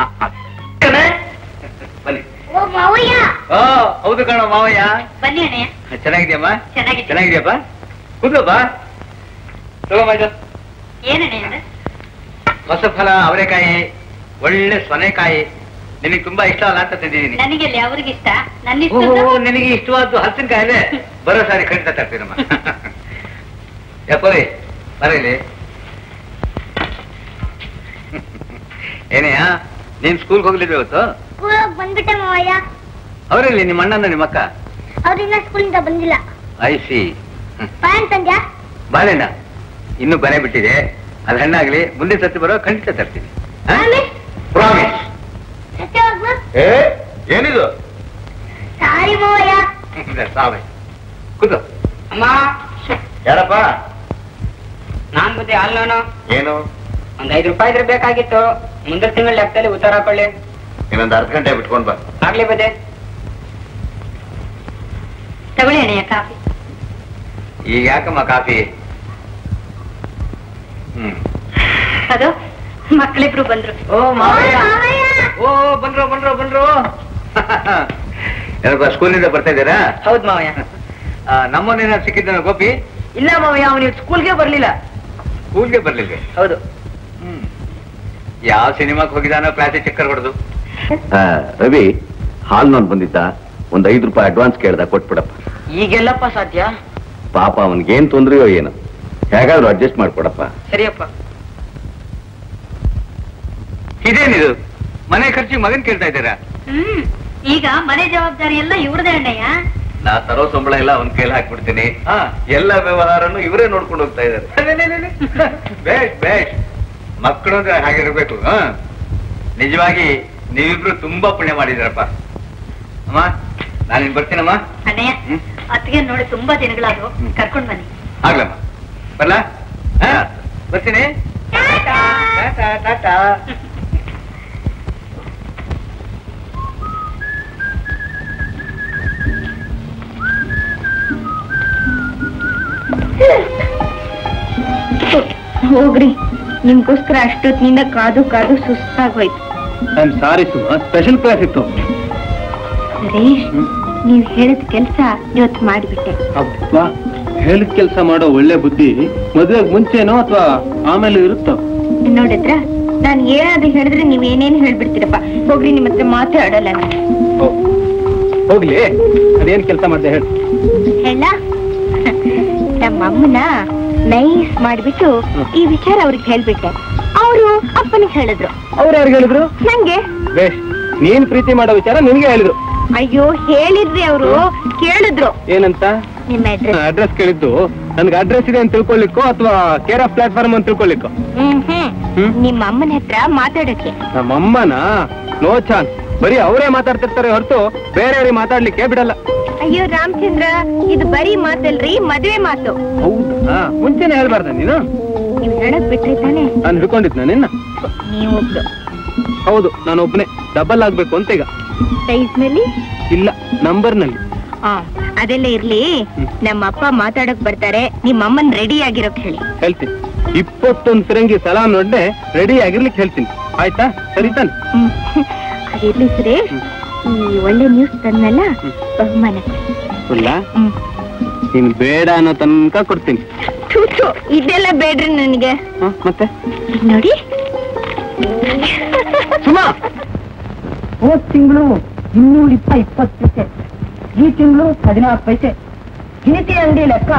ಹೌದು ಕಣ ಮಾವಯ್ಯ. ಚೆನ್ನಾಗಿದ್ಯಮ್ಮ? ಚೆನ್ನಾಗಿದೆ ಚೆನ್ನಾಗಿದ್ಯಪ್ಪ. ಏನಣ್ಣಯ್ಯ ಹೊಸ ಫಲ ಅವರೆಕಾಯಿ ಒಳ್ಳೆ ಸೊನೆಕಾಯಿ. ನಿನಗೆ ತುಂಬಾ ಇಷ್ಟ ಅಲ್ಲ ಅಂತ ತಂದಿದ್ದೀನಿ. ನನಗೆಲ್ಲಿ ಅವ್ರಿಗೆ ಇಷ್ಟ ನನ್ನ ನಿನಗೆ ಇಷ್ಟವಾದ್ದು ಹಲಸಿನಕಾಯಿಲೆ ಬರೋ ಸಾರಿ ಖಂಡಿತ ತರ್ತೀನಮ್ಮ. ಯಪ್ಪರಿ ಬರೀಲಿ ಏನೆಯ ನೀನ್ ಸ್ಕೂಲ್ಗೆ ಹೋಗ್ಲಿಲ್ವ ಇವತ್ತು? ಬಂದ್ಬಿಟ್ಟೆ ಮಾವಯ್ಯ. ಅವರಲ್ಲಿ ನಿಮ್ಮ ಅಣ್ಣನ ನಿಮ್ಮ ಅಕ್ಕ? ಅವ್ರಿನ್ನ ಸ್ಕೂಲಿಂದ ಬಂದಿಲ್ಲ. I C. ಪಾಯನ್ ತಂದ್ಯಾ? ಬಾಳೆಣ್ಣ ಇನ್ನು ಬನೆ ಬಿಟ್ಟಿದೆ. ಅದು ಹಣ್ಣಾಗ್ಲಿ ಮುಂದೆ ಸತಿ ಬರೋ ಖಂಡಿತ ತರ್ತೀನಿ. ಪ್ರಾಮಿಸ್ ಏ ಏನಿದು? ಸಾರಿ ಮಾವಯ್ಯ. ಸಾವೆ. ಕೂತು. ಅಮ್ಮ. ಯಾರಪ್ಪ? ನಾನ್ ಬುದ್ಧಿ ಹಾಲ್ನೋನು ಏನು? ಒಂದ್ ಐದು ರೂಪಾಯಿ ಇದ್ರೆ ಬೇಕಾಗಿತ್ತು. ಮುಂದಿನ ತಿಂಗಳ ಲೆಕ್ಕದಲ್ಲಿ ಉತ್ತರ ಹಾಕೊಳ್ಳಿ ಇನ್ನೊಂದು ಅರ್ಧ ಗಂಟೆ ಬಿಟ್ಕೊಂಡ್ ಬಾ. ಆಗ್ಲಿ ಬುದ್ಧಿ. ತಗೊಳ್ಳಿ ಅಣ್ಣಯ್ಯ ಕಾಫಿ? ಈಗ ಯಾಕಮ್ಮ ಕಾಫಿ? ಹ್ಮ್. ಅದು ಮಕ್ಕಳಿಬ್ರು ಬಂದ್ರು. ಓ ಮಾವಯ್ಯ. ಓ ಬಂದ್ರು ಬಂದ್ರು ಬಂದ್ರು. ಏನಪ್ಪ ಸ್ಕೂಲಿಂದ ಬರ್ತಾ ಇದ್ದೀರಾ? ಹೌದ್ ಮಾವಯ್ಯ. ಆ, ನಮ್ಮನ್ನೇನ ಸಿಕ್ಕಿದ್ದಾನ ಗೋಪಿ? ಇಲ್ಲ ಮಾವಯ್ಯ ಅವನಿಗೆ ಸ್ಕೂಲ್ಗೆ ಬರ್ಲಿಲ್ಲ. ಸ್ಕೂಲ್ಗೆ ಬರ್ಲಿಲ್ವೇ ಹೌದು. ಹ್ಮ್. ಯಾವ ಸಿನಿಮಾಕ್ ಹೋಗಿದಾನೋ ಕ್ಲಾಸಿಗೆ ಚಕ್ಕರ್ ಹೊಡೆದು? ರವಿ ಹಾಲ್ನವನ್ ಬಂದಿದ್ದ. ಒಂದ್ ಐದು ರೂಪಾಯಿ ಅಡ್ವಾನ್ಸ್ ಕೇಳ್ದ ಕೊಟ್ಬಿಡಪ್ಪ. ಈಗೆಲ್ಲಪ್ಪ ಸಾಧ್ಯ? ಪಾಪ ಅವನ್ಗೇನ್ ತೊಂದ್ರೆಯೋ ಏನು. ಹೇಗಾದ್ರು ಅಡ್ಜಸ್ಟ್ ಮಾಡ್ಕೊಡಪ್ಪ. ಸರಿಯಪ್ಪ. ಇದೇನಿದು? ಮನೆ ಖರ್ಚಿ ಮಗನ್ ಕೇಳ್ತಾ ಇದ್ದೀರಾ? ಹ್ಮ್ ಈಗ ಮನೆ ಜವಾಬ್ದಾರಿ ಎಲ್ಲ ಇವ್ರದೇ ಅಣ್ಣಯ್ಯ. ನಾ ತರೋ ಸಂಬಳ ಎಲ್ಲ ಅವನ್ ಕೈಲಿ ಹಾಕ್ಬಿಡ್ತೀನಿ. ಎಲ್ಲ ವ್ಯವಹಾರನು ಇವರೇ ನೋಡ್ಕೊಂಡು ಹೋಗ್ತಾ ಇದ್ದಾರೆ. ಬೇಷ್ ಬೇಷ್. ಮಕ್ಕಳು ಅಂದ್ರೆ ಹಾಗಿರ್ಬೇಕು ಹ. ನಿಜವಾಗಿ ನೀವಿಬ್ರು ತುಂಬಾ ಪುಣ್ಯ ಮಾಡಿದಾರಪ್ಪ ಅಮ್ಮ ನಾನಿನ್ ಬರ್ತೀನಮ್ಮ. ಅಣ್ಣಯ್ಯ. ಅತ್ತಿಗೆ ನೋಡಿ ತುಂಬಾ ದಿನಗಳಾದ್ರು ಕರ್ಕೊಂಡ್ ಬನ್ನಿ. ಆಗ್ಲಮ್ಮ. ಬರ್ಲಾ? ಹ ಬರ್ತೀನಿ. ಟಾಟಾ ಟಾಟಾ. ಹೋಗ್ರಿ. ನಿಮ್ಗೋಸ್ಕರ ಅಷ್ಟೊತ್ತಿನಿಂದ ಕಾದು ಕಾದು ಸುಸ್ತಾಗೋಯ್ತು. I am sorry Suma special class ಇತ್ತು. ಸುರೇಶ್ ನೀವ್ ಹೇಳಿದ ಕೆಲಸ ಇವತ್ತು ಮಾಡಿಬಿಟ್ಟೆ. ಅಪ್ಪ ಹೇಳಿದ ಕೆಲಸ ಮಾಡೋ ಒಳ್ಳೆ ಬುದ್ಧಿ ಮದುವೆಗೆ ಮುಂಚೆನೋ ಅಥವಾ ಆಮೇಲೆ ಇರುತ್ತೋ? ನೋಡಿದ್ರ? ನಾನ್ ಏನಾದ್ರು ಹೇಳಿದ್ರೆ ನೀವ್ ಏನೇನು ಹೇಳ್ಬಿಡ್ತೀರಪ್ಪ. ಹೋಗ್ರಿ ನಿಮ್ ಹತ್ರ ಮಾತಾಡಲ್ಲ ನಾನು. ಹೋಗ್ಲಿ. ಅದೇನ್ ಕೆಲಸ ಮಾಡ್ದೆ ಹೇಳಿ. ಹೇಳ. ನಮ್ಮ ಅಮ್ಮನ ನೈಸ್ ಮಾಡ್ಬಿಟ್ಟು ಈ ವಿಚಾರ ಅವ್ರಿಗೆ ಹೇಳ್ಬಿಟ್ಟೆ. ಅವರು ಅಪ್ಪನಿಗೆ ಹೇಳಿದ್ರು. ಅವ್ರು ಯಾರು ಹೇಳಿದ್ರು? ನಂಗೆ. ಬೇಷ್ ನೀನ್ ಪ್ರೀತಿ ಮಾಡೋ ವಿಚಾರ ನಿನ್ಗೆ ಹೇಳಿದ್ರು. ಅಯ್ಯೋ ಹೇಳಿದ್ರಿ ಅವರು. ಕೇಳಿದ್ರು. ಏನಂತ? ನಿಮ್ಮ ಅಡ್ರೆಸ್ ಕೇಳಿದ್ದು. ನನ್ಗೆ ಅಡ್ರೆಸ್ ಇದೆ ಅಂತ ತಿಳ್ಕೊಳ್ಳಿಕ್ಕೋ ಅಥವಾ ಕೇರ್ ಆಫ್ ಪ್ಲಾಟ್ಫಾರ್ಮ್ ಅಂತ ತಿಳ್ಕೊಳ್ಳಿಕ್ಕೋ ನಿಮ್ಮ ಅಮ್ಮನ ಹತ್ರ ಮಾತಾಡಕ್ಕೆ ನಮ್ಮಮ್ಮನ ನೋ ಚಾನ್ಸ್ ಬರೀ ಅವರೇ ಮಾತಾಡ್ತಿರ್ತಾರೆ ಹೊರತು ಬೇರೆಯವ್ರಿಗೆ ಮಾತಾಡ್ಲಿಕ್ಕೆ ಬಿಡಲ್ಲ. ಅಯ್ಯೋ ರಾಮಚಂದ್ರ ಇದು ಬರೀ ಮಾತಲ್ರಿ ಮದುವೆ ಮಾತು. ಹೌದಾ? ಮುಂಚೆನೆ ಹೇಳ್ಬಾರ್ದ ನೀನು? ನೀವು ಹೇಳಕ್ ಬಿಟ್ರೆ ತಾನೆ? ನಾನು ಹಿಡ್ಕೊಂಡಿದ್ನ ನಿನ್ನ? ಹೌದು ನಾನು ಒಬ್ನೇ. ಡಬಲ್ ಆಗ್ಬೇಕು ಅಂತ ಈಗ. ಸೈಜ್ನಲ್ಲಿ? ಇಲ್ಲ ನಂಬರ್ನಲ್ಲಿ ಆ, ಅದೆಲ್ಲ ಇರ್ಲಿ. ನಮ್ಮ ಅಪ್ಪ ಮಾತಾಡಕ್ ಬರ್ತಾರೆ. ನಿಮ್ಮ ಅಮ್ಮನ್ ರೆಡಿ ಆಗಿರೋಕ್ ಹೇಳಿ. ಹೇಳ್ತೀನಿ. ಇಪ್ಪತ್ತೊಂದು ಫಿರಂಗಿ ಸಲಾ ನೋಡ್ದೆ ರೆಡಿ ಆಗಿರ್ಲಿಕ್ಕೆ ಹೇಳ್ತೀನಿ. ಆಯ್ತಾ? ಸರಿ ತಾನೆ? ಅದಿರ್ಲಿ ಸುರೇಶ್ ಈ ಒಳ್ಳೆ ನ್ಯೂಸ್ ತಂದಲ್ಲ ಬಹುಮಾನ. ಹ್ಮ್. ನೀನ್ ಬೇಡ ಅನ್ನೋ ತನಕ ಕೊಡ್ತೀನಿ. ಇದೆಲ್ಲ ಬೇಡ್ರಿ ನನಗೆ. ಮತ್ತೆ? ನೋಡಿ. ಸುಮಾ! ಹೋದ್ ತಿಂಗಳು ಇನ್ನೂರ ಇಪ್ಪ ಇಪ್ಪತ್ತು ಪೈಸೆ. ಈ ತಿಂಗಳು ಹದಿನಾಲ್ಕು ಪೈಸೆ. ಚೀಟಿ ಅಂಗಡಿ ಲೆಕ್ಕ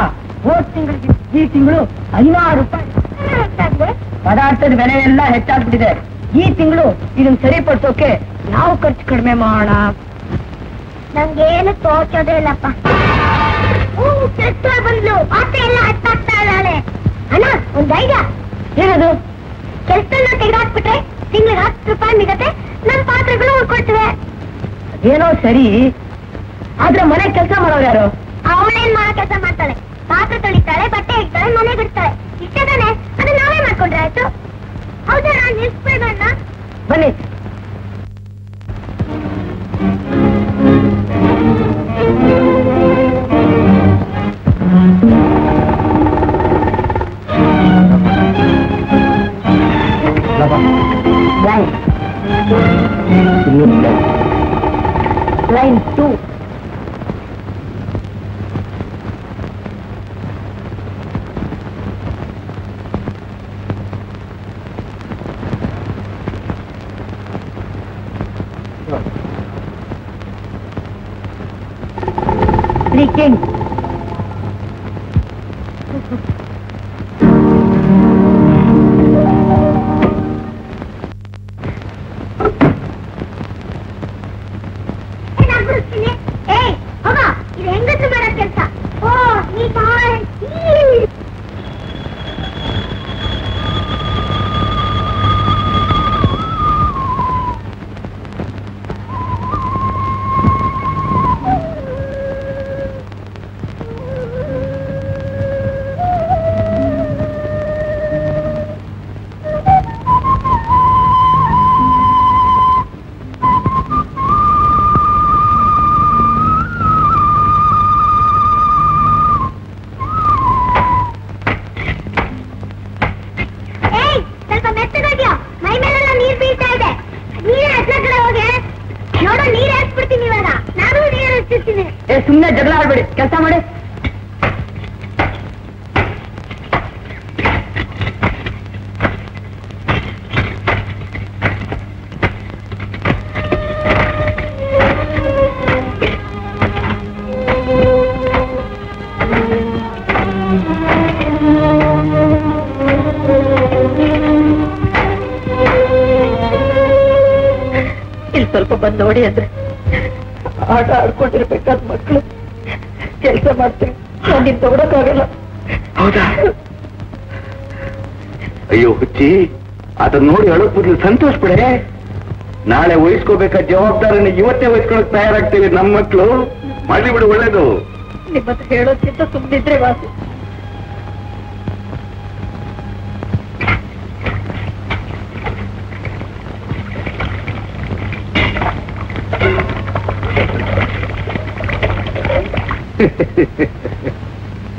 ಹೋದ್ ತಿಂಗಳಿಗೆ ಈ ತಿಂಗಳು ಹದಿನಾರು ರೂಪಾಯಿ. ಪದಾರ್ಥದ ಬೆಲೆ ಎಲ್ಲ ಹೆಚ್ಚಾಗ್ಬಿಟ್ಟಿದೆ. ಈ ತಿಂಗಳು ಇದನ್ನ ಸರಿಪಡಿಸೋಕೆ ನಾವು ಖರ್ಚು ಕಡಿಮೆ ಮಾಡೋಣ. ನಂಗೇನು ತೋಚೋದೇ ಇಲ್ಲಪ್ಪ ಬಂದ್ಲು? ಪಾತ್ರೆ ಎಲ್ಲ ಹತ್ತಾಗ್ತಾ ಇದ್ದಾಳೆ. ಅಣ್ಣ ಒಂದ್ ಐಡಿಯಾ ಏನದು? ಕೆಲಸನ ತೆಗೆದಾಕ್ಬಿಟ್ರೆ ತಿಂಗಳಿಗೆ ಹತ್ತು ರೂಪಾಯಿ ಮಿಗತ್ತೆ ನಮ್ ಪಾತ್ರೆಗಳು ಉಳ್ಕೊಳ್ತವೆ. ಏನೋ ಸರಿ ಆದ್ರೆ ಮನೆ ಕೆಲಸ ಮಾಡೋರು ಯಾರು? ಅವಳೇನ್ ಮಾಡೋ ಕೆಲಸ ಮಾಡ್ತಾಳೆ? ಪಾತ್ರೆ ತೊಳಿತಾಳೆ ಬಟ್ಟೆ ಇಡ್ತಾಳೆ ಮನೆ ಬಿಡ್ತಾಳೆ. ಇಷ್ಟೇ ತಾನೆ? ಅದು ನಾವೇ ಮಾಡ್ಕೊಂಡ್ರೆ ಆಯ್ತು? ಹೌದಾ ನಾನು ನಿಲ್ಸ್ಬೇಡಣ್ಣ ಬನ್ನಿ Line. Line 2. ¿Quién? ಸ್ವಲ್ಪ ಬಂದ್ ನೋಡಿ ಅಂದ್ರೆ ಆಟ ಆಡ್ಕೊಂಡಿರ್ಬೇಕಾದ ಮಕ್ಕಳು. ಕೆಲಸ ಮಾಡ್ತೀವಿ ನಾನು ತಗೊಳಕ್ಕಾಗಲ್ಲ. ಹೌದಾ? ಅಯ್ಯೋ ಹುಚ್ಚಿ ಅದನ್ನ ನೋಡಿ ಅಳೋಕ್ ಬದಲು ಸಂತೋಷ ಪಡೆ ನಾಳೆ ವಹಿಸ್ಕೋಬೇಕಾದ ಜವಾಬ್ದಾರಿನ ಇವತ್ತೇ ವಹಿಸ್ಕೊಳಕ್ ತಯಾರಾಗ್ತೀವಿ ನಮ್ಮ ಮಕ್ಕಳು ಮಾಡಿ ಬಿಡು ಒಳ್ಳೇದು. ನಿಮ್ಮ ಹತ್ರ ಹೇಳೋದ್ಕಿಂತ ಸುಮ್ಮನಿದ್ರೆ ವಾಸಿ.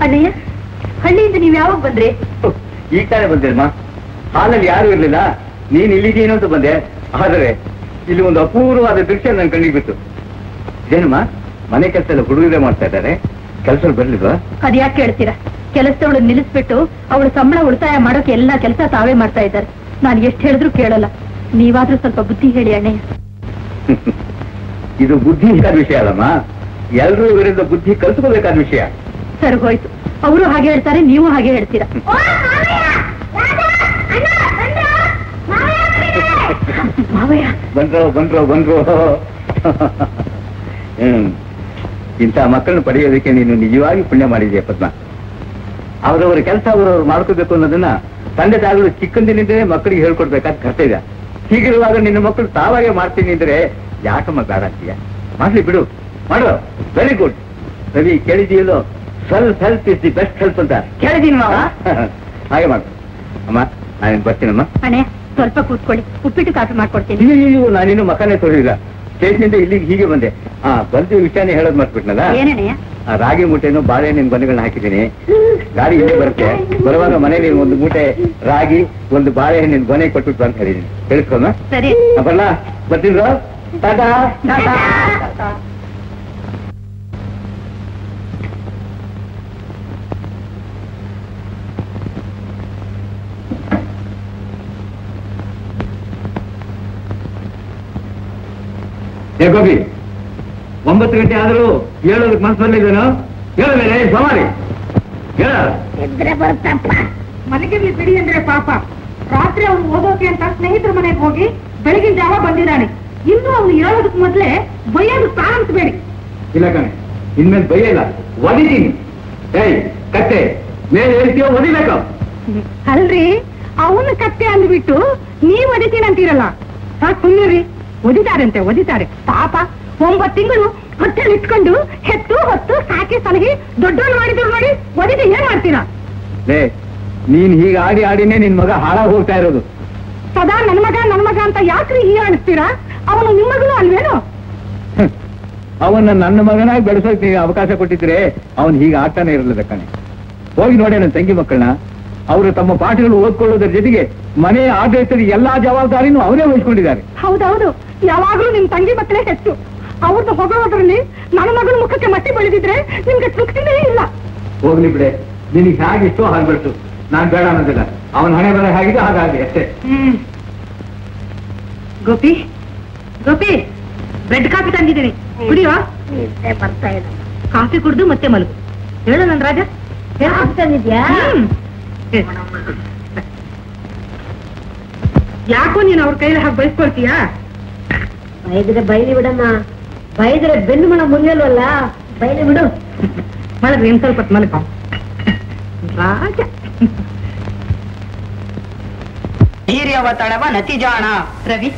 ಅಣ್ಣಯ್ಯ ಹಳ್ಳಿಯಿಂದ ನೀವ್ ಯಾವಾಗ ಬಂದ್ರಿ? ಈ ತಾನೇ ಬಂದಿರಮ್ಮ. ಹಾಲಲ್ಲಿ ಯಾರು ಇರ್ಲಿಲ್ಲ. ನೀನ್ ಇಲ್ಲಿಗೇನು ಅಂತ ಬಂದೆ. ಆದರೆ ಇಲ್ಲಿ ಒಂದು ಅಪೂರ್ವವಾದ ದೃಶ್ಯ ನನ್ನ ಕಣ್ಣಿಗೆ ಬಿತ್ತು. ಏನಮ್ಮ ಮನೆ ಕೆಲಸ ಎಲ್ಲ ಹುಡುಗರೇ ಮಾಡ್ತಾ ಇದ್ದಾರೆ? ಕೆಲಸ ಬರ್ಲಿಲ್ವಾ? ಅದ್ ಯಾಕೆ ಹೇಳ್ತೀರಾ? ಕೆಲಸದವಳು ನಿಲ್ಲಿಸ್ಬಿಟ್ಟು ಅವಳು ಸಂಬಳ ಉಳಿತಾಯ ಮಾಡೋಕೆ ಎಲ್ಲಾ ಕೆಲಸ ತಾವೇ ಮಾಡ್ತಾ ಇದ್ದಾರೆ. ನಾನು ಎಷ್ಟು ಹೇಳಿದ್ರು ಕೇಳಲ್ಲ. ನೀವಾದ್ರೂ ಸ್ವಲ್ಪ ಬುದ್ಧಿ ಹೇಳಿ ಅಣ್ಣಯ್ಯ. ಇದು ಬುದ್ಧಿ ಇಲ್ಲದ ವಿಷಯ ಅಲ್ಲಮ್ಮ. ಎಲ್ರೂ ಇವರಿಂದ ಬುದ್ಧಿ ಕಲ್ತ್ಕೋಬೇಕಾದ ವಿಷಯ. ಸರಿ ಹೋಯ್ತು ಅವರು ಹಾಗೆ ಹೇಳ್ತಾರೆ ನೀವು ಹಾಗೆ ಹೇಳ್ತೀರಾ? ಬಂದ್ರೋ ಮಾವಯ್ಯ! ಬಂದ್ರೋ ಅಣ್ಣ ಬಂದ್ರ? ಮಾವಯ್ಯ ಮಾವಯ್ಯ ಬಂದ್ರು ಬಂದ್ರು ಬಂದ್ರು. ಹ್ಮ್. ಇಂಥ ಮಕ್ಕಳನ್ನು ಪಡೆಯೋದಕ್ಕೆ ನೀನು ನಿಜವಾಗಿ ಪುಣ್ಯ ಮಾಡಿದೀಯ ಪದ್ಮ. ಅವರವರ ಕೆಲಸ ಅವರವ್ರು ಮಾಡ್ಕೋಬೇಕು ಅನ್ನೋದನ್ನ ತಂದೆ ತಾಯಿಗಳು ಚಿಕ್ಕಂದಿನಿಂದಲೇ ಮಕ್ಕಳಿಗೆ ಹೇಳ್ಕೊಡ್ಬೇಕಾದ ಕರ್ತವ್ಯ. ಹೀಗಿರುವಾಗ ನಿನ್ನ ಮಕ್ಕಳು ತಾವಾಗೆ ಮಾಡ್ತೀನಿ ಅಂದ್ರೆ ಯಾಕಮ್ಮ ಬೇಡ ಅಂತೀಯ? ಮಾಡ್ಲಿ ಬಿಡು. ಮಾಡು. ವೆರಿ ಗುಡ್ ರವಿ ಕೇಳಿದೀಯಲ್ಲೋ? ಸ್ವಲ್ಪ help is the best help ಅಂತ. ಕೇಳಿದೀನಿ ಮಾವ. ಹಾಗೆ ಮಾಡು. ಅಮ್ಮ ನಾನು ಬರ್ತೀನಮ್ಮ. ಅಣೆ ಸ್ವಲ್ಪ ಕೂತ್ಕೊಳ್ಳಿ. ಉಪ್ಪಿಟ್ಟು ಕಾಫಿ ಮಾಡ್ಕೊಡ್ತೀನಿ. ಅಯ್ಯೋ ನಾನಿನ್ನು ಮಕ್ಕನೇ ತೊಳಿಲ್ಲ ಸ್ಟೇಷನಿಂದ ಇಲ್ಲಿಗೆ ಹೀಗೆ ಬಂದೆ. ಆ ಬಂದು ವಿಷಯನೇ ಹೇಳೋದು ಮಾಡ್ಬಿಟ್ನಲ್ಲ ಆ ರಾಗಿ ಮೂಟೆನು ಬಾಳೆಹಣ್ಣಿನ ಗೊನೆಗಳನ್ನ ಹಾಕಿದ್ದೀನಿ. ಗಾಡಿ ಇಲ್ಲಿ ಬರುತ್ತೆ. ಬರುವಾಗ ಮನೇಲಿ ಒಂದು ಮೂಟೆ ರಾಗಿ ಒಂದು ಬಾಳೆಹಣ್ಣಿನ ಗೊನೆ ಕೊಟ್ಬಿಟ್ಟು ಅಂತ ಹೇಳಿದ್ದೀನಿ. ಹೇಳ್ಕೊಮ್ಮ. ಸರಿ. ಬರ್ಲಾ ಬರ್ತಿದ್ರು? ಟಾಟಾ. ಏ ಗೋಪಿ ಒಂಬತ್ತು ಗಂಟೆ ಆದರೂ ಹೇಳೋದಕ್ಕೆ ಮನಸ್ಸು ಬರ್ಲಿದ್ದೇನು ಹೇಳ ಮೇಲೆ ಸವಾರಿ ಹೇಳ. ಎದ್ರೆ ಬರ್ತಪ್ಪ ಮನೆಗೆ ಬಿಡಿ ಅಂದ್ರೆ ಪಾಪ. ರಾತ್ರಿ ಅವನು ಓದೋಕೆ ಅಂತ ಸ್ನೇಹಿತರ ಮನೆಗೆ ಹೋಗಿ ಬೆಳಗಿನ ಜಾವ ಬಂದಿದ್ದಾನೆ. ಇನ್ನು ಅವನು ಹೇಳೋದಕ್ ಮೊದ್ಲೇ ಬೈಯೋದು ಪ್ರಾರಂಭಿಸಬೇಡಿ ಇಲ್ಲ ಕಣೆ ಇನ್ಮೇಲೆ ಬೈಯಲ್ಲ ಒದಿದ್ದೀನಿ ಏಯ್ ಕತ್ತೆ ಮೇಲೆ ಹೇಳ್ತೀಯೋ ಒದಿಬೇಕು. ಅಲ್ರಿ ಅವನ ಕತ್ತೆ ಅಂದ್ಬಿಟ್ಟು ನೀವ್ ಒದಿತೀನಿ ಅಂತೀರಲ್ಲ ಸುಮ್ಮನೆ ಸುಮ್ಮನಿರಿ ಒದಿತಾರಂತೆ ಒದಿತಾರೆ ಪಾಪ ಒಂಬತ್ತು ತಿಂಗಳು ಹೊಟ್ಟೆಲಿ ಇಟ್ಕೊಂಡು ಹೆತ್ತು ಹೊತ್ತು ಸಾಕಿ ಸಲಹಿ ದೊಡ್ಡವನ್ ಮಾಡಿದ್ರು ನೋಡಿ ಒದಿದು ಏನ್ ಮಾಡ್ತೀರಾ? ಲೇ ನೀನ್ ಹೀಗ ಆಡಿ ಆಡಿನೇ ನಿನ್ ಮಗ ಹಾಳಾಗ್ ಹೋಗ್ತಾ ಇರೋದು. ಸದಾ ನನ್ ಮಗ ನನ್ ಮಗ ಅಂತ ಯಾಕ್ರಿ ಹೀ ಅನಿಸ್ತೀರಾ ಅವನು ನಿಮ್ ಮಗನು ಅಲ್ವೇನು. ಅವನ್ನ ನನ್ನ ಮಗನಾಗಿ ಬೆಳೆಸೋಕ್ ನೀವು ಅವಕಾಶ ಕೊಟ್ಟಿದ್ರೆ ಅವನ್ ಹೀಗ ಆಗ್ತಾನೆ ಇರಲಿಲ್ಲ ಕಣೆ. ಹೋಗಿ ನೋಡಿ ನನ್ನ ತಂಗಿ ಮಕ್ಕಳನ್ನ. ಅವರು ತಮ್ಮ ಪಾಠಗಳು ಓದ್ಕೊಳ್ಳೋದ್ರ ಜೊತೆಗೆ ಮನೆ ಆಡಳಿತದ ಎಲ್ಲಾ ಜವಾಬ್ದಾರಿನೂ ಅವರೇ ವಹಿಸ್ಕೊಂಡಿದ್ದಾರೆ. ಹೌದೌದು. ಯಾವಾಗ್ಲೂ ನಿಮ್ ತಂಗಿ ಮಕ್ಕಳೇ ಹೆಚ್ಚು. ಅವ್ರದ್ದು ಹೊಗಳೋದ್ರಲ್ಲಿ ನನ್ನ ಮಗನ ಮುಖಕ್ಕೆ ಮಟ್ಟಿ ಬೆಳೆದಿದ್ರೆ ನಿಮ್ಗೆ ತೃಪ್ತಿನೇ ಇಲ್ಲ. ಹೋಗ್ಲಿ ಬಿಡೆ. ನಿನಗೆ ಹೇಗಿತ್ತು ಹಾಗೆ ನಾನ್ ಬೇಡ ಅನ್ನೋದಿಲ್ಲ. ಅವನ ಹಣೆ ಬರ ಹಾಗಿದೆ ಹಾಗಾಗಿ ಅಷ್ಟೇ. ಹ್ಮ್. ಗೋಪಿ ಗೋಪಿ ಬ್ರೆಡ್ ಕಾಫಿ ತಂದಿದ್ದೀನಿ. ಕುಡಿಯೋ ಬರ್ತಾ ಇದೆ. ಕಾಫಿ ಕುಡಿದು ಮತ್ತೆ ಮಲಗು. ಹೇಳು ನನ್ ರಾಜ. ತಂದಿದ್ಯಾ. ಯಾಕೋ ನೀನು ಅವ್ರ ಕೈಲಿ ಹಾಗೆ ಬಯಸ್ಕೊಳ್ತೀಯಾ ಬೈದ್ರೆ ಬೈಲಿ ಬಿಡಮ್ಮ. ಬೈದ್ರೆ ಬೆನ್ನು ಮಣ ಮುರಿಯಲ್ವಲ್ಲ? ಬೈಲಿ ಬಿಡು. ಮಲಗ್ರಿ ಇನ್ ಸ್ವಲ್ಪ ಮಲಗು ರಾಜ. ಹೀರಿಯವ ತಳವ ನತಿಜಾಣ. ರವಿ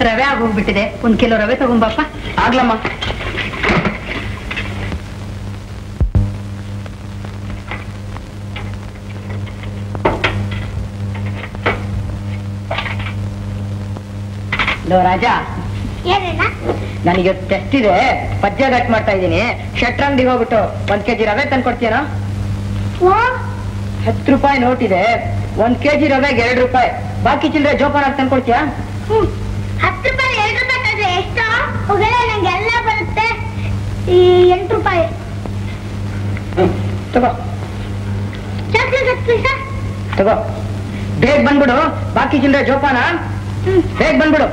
ರವೆ ಆಗೋಗ್ಬಿಟ್ಟಿದೆ. ಒಂದ್ ಕಿಲೋ ರವೆ ತಗೊಂಬಪ್ಪ. ಆಗ್ಲಮ್ಮ. ಲೋ ರಾಜ. ನನಗೆ ಟೆಸ್ಟ್ ಇದೆ ಪದ್ಯ ಗಟ್ ಮಾಡ್ತಾ ಇದ್ದೀನಿ. ಶಟ್ರಂಗಡಿಗೆ ಹೋಗ್ಬಿಟ್ಟು ಒಂದ್ ಕೆಜಿ ರವೆ ಓ? ಹತ್ತು ರೂಪಾಯಿ ನೋಟ್ ಇದೆ. ಒಂದ್ ಕೆಜಿ ರವೆಗೆ ಎರಡು ರೂಪಾಯಿ. ಬಾಕಿ ಚಿಲ್ಲರೆ ಜೋಪಾನ ತಂದ್ಕೊಡ್ತೀಯಾ. ಹತ್ತು ರೂಪಾಯಿ ಎರಡು ರೂಪಾಯಿ ಎಷ್ಟು? ಹೋಗಲ್ಲ ನಂಗೆ ಎಲ್ಲ ಬರುತ್ತೆ. ಈ ಎಂಟು ರೂಪಾಯಿ. ತಗೋ. ತಗೋ. ಬೇಗ ಬಂದ್ಬಿಡು. ಬಾಕಿ ಚಿಲ್ಲರೆ ಜೋಪಾನ. ಬೇಗ ಬಂದ್ಬಿಡು.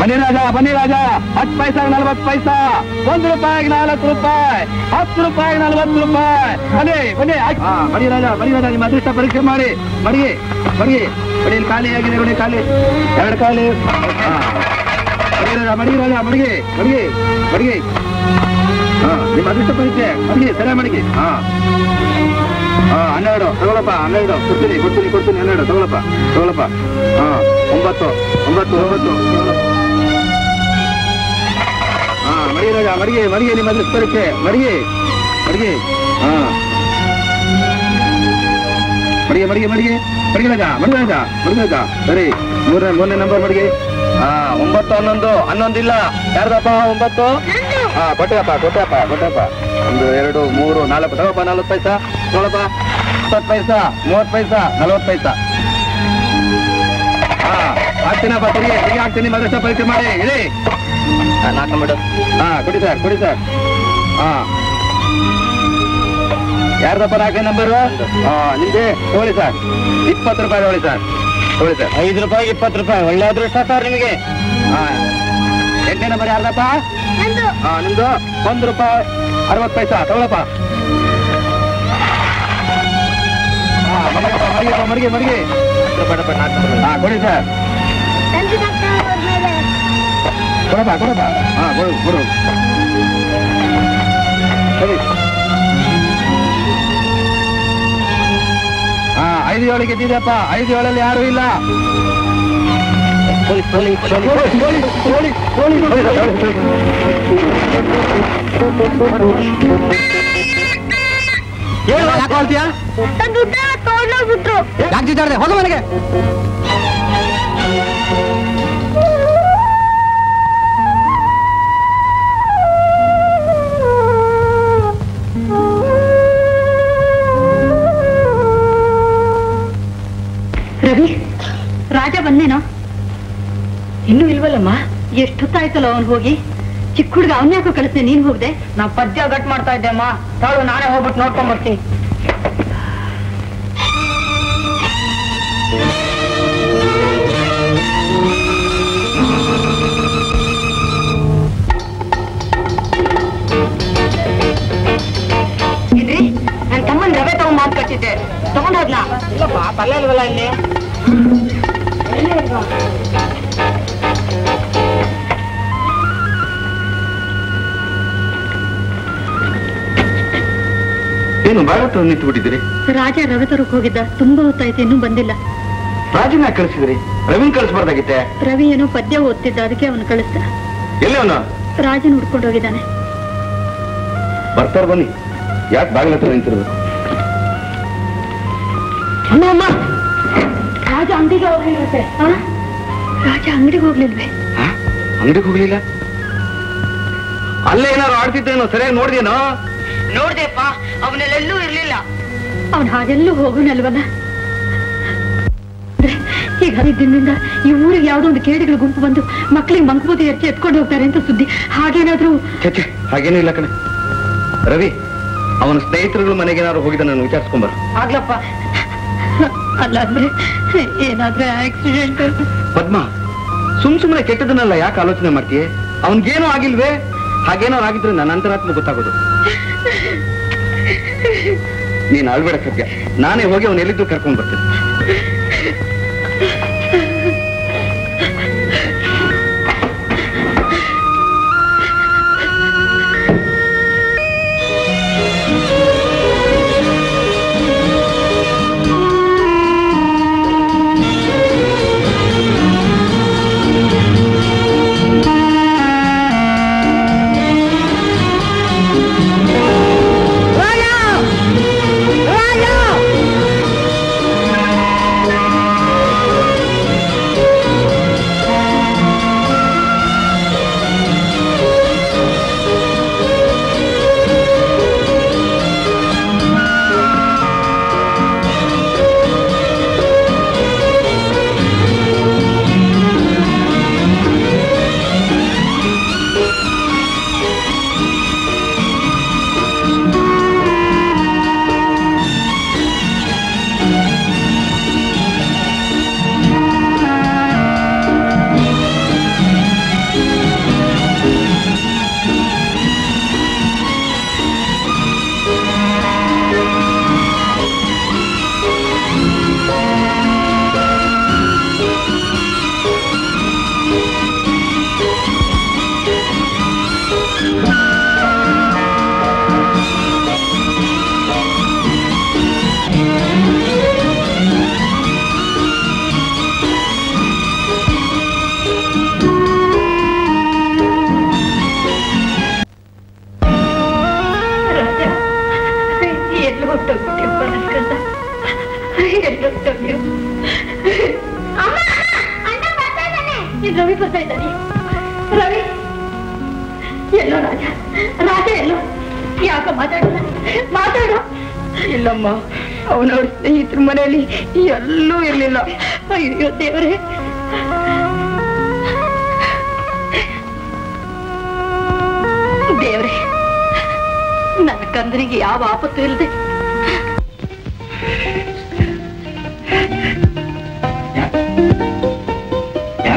ಬನ್ನಿ ರಾಜ ಬನ್ನಿ ರಾಜ. ಹತ್ತು ಪೈಸಾ ನಲ್ವತ್ತು ಪೈಸಾ. ಒಂದು ರೂಪಾಯಿಗೆ ನಾಲ್ಕು ರೂಪಾಯಿ. ಹತ್ತು ರೂಪಾಯಿ ನಲ್ವತ್ತು ರೂಪಾಯಿ. ಬನ್ನಿ ಬನ್ನಿ. ಬನ್ನಿ ರಾಜ ಬನ್ನಿ ರಾಜ. ನಿಮ್ಮ ಅದೃಷ್ಟ ಪರೀಕ್ಷೆ ಮಾಡಿ. ಬಡಿ ಬಡಿ ಬಡಿ ಖಾಲಿ ಆಗಿದೆ ಬಡಿ ಖಾಲಿ. ಎರಡು ಖಾಲಿ. ಬಡಿ ರಾಜ ಬಡಿ ರಾಜ ಬಡಿಗೆ ಬಡಿಗೆ ಬಡಿಗೆ ಹಾ ನಿಮ್ಮ ಅದೃಷ್ಟ ಪರೀಕ್ಷೆ. ಬಡಿಗೆ ಸರಿಯಾಗಿ ಮಡಿಗೆ ಹಾ ಹಾ. ಹನ್ನೆರಡು ತಗೊಳಪ್ಪ ಹನ್ನೆರಡು ಕೊಡ್ತೀನಿ ಕೊಡ್ತೀನಿ ಕೊಡ್ತೀನಿ ಹನ್ನೆರಡು ತಗೊಳಪ್ಪ ತಗೊಳಪ್ಪ ಹಾ ಒಂಬತ್ತು ಒಂಬತ್ತು ಒಂಬತ್ತು ಹಾ ಮಡಿಗೆ ರಾಜ ಮಡಿಗೆ ಮಡಿಗೆ ನಿಮ್ಮ ಅದೃಷ್ಟ ಪರೀಕ್ಷೆ ಮಡಿಗೆ ಮಡಿಗೆ ಹಾ ಮಡಿಗೆ ಮಡಿಗೆ ಮಡಿಗೆ ಮಡಿಗೆ ರಾಜ ಮಡಿಗೆ ರಾಜ ಮಡಿಗೆ ರಾಜ ಸರಿ ಮೂರನೇ ಮೂರನೇ ನಂಬರ್ ಮಡಿಗೆ ಹಾ ಒಂಬತ್ತು ಹನ್ನೊಂದು ಹನ್ನೊಂದಿಲ್ಲ ಯಾರ್ದಪ್ಪ ಒಂಬತ್ತು ಹಾ ಕೊಟ್ಟೆಯಪ್ಪ ಕೊಟ್ಟೆಯಪ್ಪ ಕೊಟ್ಟೆಯಪ್ಪ ಒಂದು ಎರಡು ಮೂರು ನಾಲ್ಕು ತಗೋಪ್ಪ ನಲ್ವತ್ತು ಪೈಸಾ. ನೋಡಪ್ಪ ಇಪ್ಪತ್ತು ಪೈಸಾ ಮೂವತ್ತು ಪೈಸಾ ನಲ್ವತ್ತು ಪೈಸಾ. ಹಾ ಹಾಕ್ತೀನಪ್ಪ ತಿರುಗಿ ತಿರುಗಿ ಹಾಕ್ತೀನಿ ಮದ್ರಸ ಪರೀಕ್ಷೆ ಮಾಡಿ ಇಳಿ ನಾಲ್ಕು ಹಾ ಕೊಡಿ ಸರ್ ಕೊಡಿ ಸರ್. ಹಾ. ಯಾರ್ದಪ್ಪ ನಾಲ್ಕನೇ ನಂಬರು? ಹಾ ನಿಮ್ದೆ? ತಗೊಳ್ಳಿ ಸರ್. ಇಪ್ಪತ್ತು ರೂಪಾಯಿ ತಗೊಳ್ಳಿ ಸರ್. ತಗೊಳ್ಳಿ ಸರ್. ಐದು ರೂಪಾಯಿ ಇಪ್ಪತ್ತು ರೂಪಾಯಿ. ಒಳ್ಳೆ ಅದೃಷ್ಟ ಸರ್ ನಿಮಗೆ. ಹಾ. ಎಂಟನೇ ನಂಬರ್ ಯಾರ್ದಪ್ಪ? ನಿಮ್ದು ಒಂದು ರೂಪಾಯಿ ಅರವತ್ತು ಪೈಸಾ ತಗೊಳಪ್ಪ. ಮರಿಗೆ ಮರಿಗೆ ಮಡಿಗೆ ಹಾ ಕೊಡಿ ಸರ್. ಕೊಡಪ್ಪ ಕೊಡಪ್ಪ. ಹಾ ಕೊಡು ಕೊಡು. ಹಾ ಐದು ಏಳಿಗೆ ಗೆದ್ದಿದೆಪ್ಪ ಐದು ಏಳಲ್ಲಿ ಯಾರು ಇಲ್ಲ. ನನ್ ದುಡ್ಡ ತಗೊಂಡೋಗ್ಬಿಟ್ರು ಯಾಕೆ ಜಿದ್ದಾಡ್ದೆ ಹೋಗ ಮನೆಗೆ ಎಷ್ಟೊತ್ತಾಯ್ತಲ್ಲ ಅವನು ಹೋಗಿ? ಚಿಕ್ಕ ಹುಡುಗ ಅವನ್ಯಾಕೋ ಕಳಿಸ್ದೆ? ನೀನ್ ಹೋಗ್ದೆ? ನಾ ಪದ್ಯ ಗಟ್ ಮಾಡ್ತಾ ಇದ್ದೆಮ್ಮ ತಾಳು ನಾನೇ ಹೋಗ್ಬಿಟ್ಟು ನೋಡ್ಕೊಂಡ್ ಬರ್ತೀನಿ. ಇದ್ರಿ ನನ್ ತಮ್ಮನ್ ರವೆ ತಗೊಂಡ್ ಮಾತು ಕಟ್ಟಿದ್ದೆ. ತಗೊಂಡ್ ಹೋದ್ನಾ? ಇಲ್ಲಪ್ಪ ಪಲ್ಯ ಇಲ್ವಲ್ಲ ಇಲ್ಲಿ? ಏನು ಭಾರತ ನಿಂತು ಬಿಟ್ಟಿದ್ದೀರಿ ರಾಜ ರವಿತರಕ್ಕೆ ಹೋಗಿದ್ದ ತುಂಬಾ ಹೊತ್ತಾಯ್ತು ಇನ್ನೂ ಬಂದಿಲ್ಲ. ರಾಜನ ಕಳಿಸಿದ್ರಿ? ರವಿನ್ ಕಳಿಸ್ಬಾರ್ದಾಗಿತ್ತೆ. ರವಿ ಏನೋ ಪದ್ಯ ಓದ್ತಿದ್ದ ಅದಕ್ಕೆ ಅವನು ಕಳಿಸ್ದ. ಎಲ್ಲಿ ಅವನು? ರಾಜನ್ ಹುಡ್ಕೊಂಡು ಹೋಗಿದ್ದಾನೆ. ಬರ್ತಾರ ಬನ್ನಿ. ಯಾಕೆ ಬಾಗಿಲ ಹತ್ರ ನಿಂತಿರ್ಬೇಕು ಅಮ್ಮ ಅಮ್ಮ! ರಾಜ ಅಂಗಡಿಗೆ ಹೋಗ್ಲಿಲ್ವೇ ರಾಜ ಅಂಗಡಿಗೆ ಹೋಗ್ಲಿಲ್ವೇ? ಅಂಗಡಿಗೆ ಹೋಗ್ಲಿಲ್ಲ? ಅಲ್ಲೇ ಏನಾರು ಆಡ್ತಿದ್ದೇನೋ ಸರಿಯಾಗಿ ನೋಡಿದೇನೋ ನೋಡ್ದೆಪ್ಪ ಅವನಲ್ಲೆಲ್ಲೂ ಇರ್ಲಿಲ್ಲ. ಅವನ್ ಹಾಗೆಲ್ಲೂ ಹೋಗೋಣಲ್ವಲ್ಲ ಅಂದ್ರೆ ಈಗ ದಿನದಿಂದ ಈ ಊರಿಗೆ ಯಾವ್ದೋ ಒಂದು ಕೇಡಿಗಳ ಗುಂಪು ಬಂದು ಮಕ್ಕಳಿಗೆ ಮಂಕುಬೂತಿ ಹೆಚ್ಚಿ ಎತ್ಕೊಂಡು ಹೋಗ್ತಾರೆ ಅಂತ ಸುದ್ದಿ. ಹಾಗೇನಾದ್ರೂ ಹಾಗೇನೂ ಇಲ್ಲ ಕಣೆ. ರವಿ ಅವನ ಸ್ನೇಹಿತರುಗಳು ಮನೆಗೇನಾದ್ರು ಹೋಗಿದ ನಾನು ವಿಚಾರಿಸ್ಕೊಂಬರು ಆಗ್ಲಪ್ಪ. ಅಲ್ಲ ಅಂದ್ರೆ ಏನಾದ್ರೆ ಆಕ್ಸಿಡೆಂಟ್ ಪದ್ಮ ಸುಮ್ ಸುಮ್ಮನೆ ಕೆಟ್ಟದನ್ನೆಲ್ಲ ಯಾಕೆ ಆಲೋಚನೆ ಮಾಡ್ತೀಯ? ಅವನ್ಗೇನೂ ಆಗಿಲ್ವೇ? ಹಾಗೇನೋ ಆಗಿದ್ರೆ ನನ್ನ ಅಂತರಾತ್ಮ ಗೊತ್ತಾಗೋದು. ನೀನ್ ಅಳ್ಬೇಡ ಸತ್ಯ ನಾನೇ ಹೋಗಿ ಅವನ ಎಲ್ಲಿದ್ದು ಕರ್ಕೊಂಡ್ ಬರ್ತೀನಿ.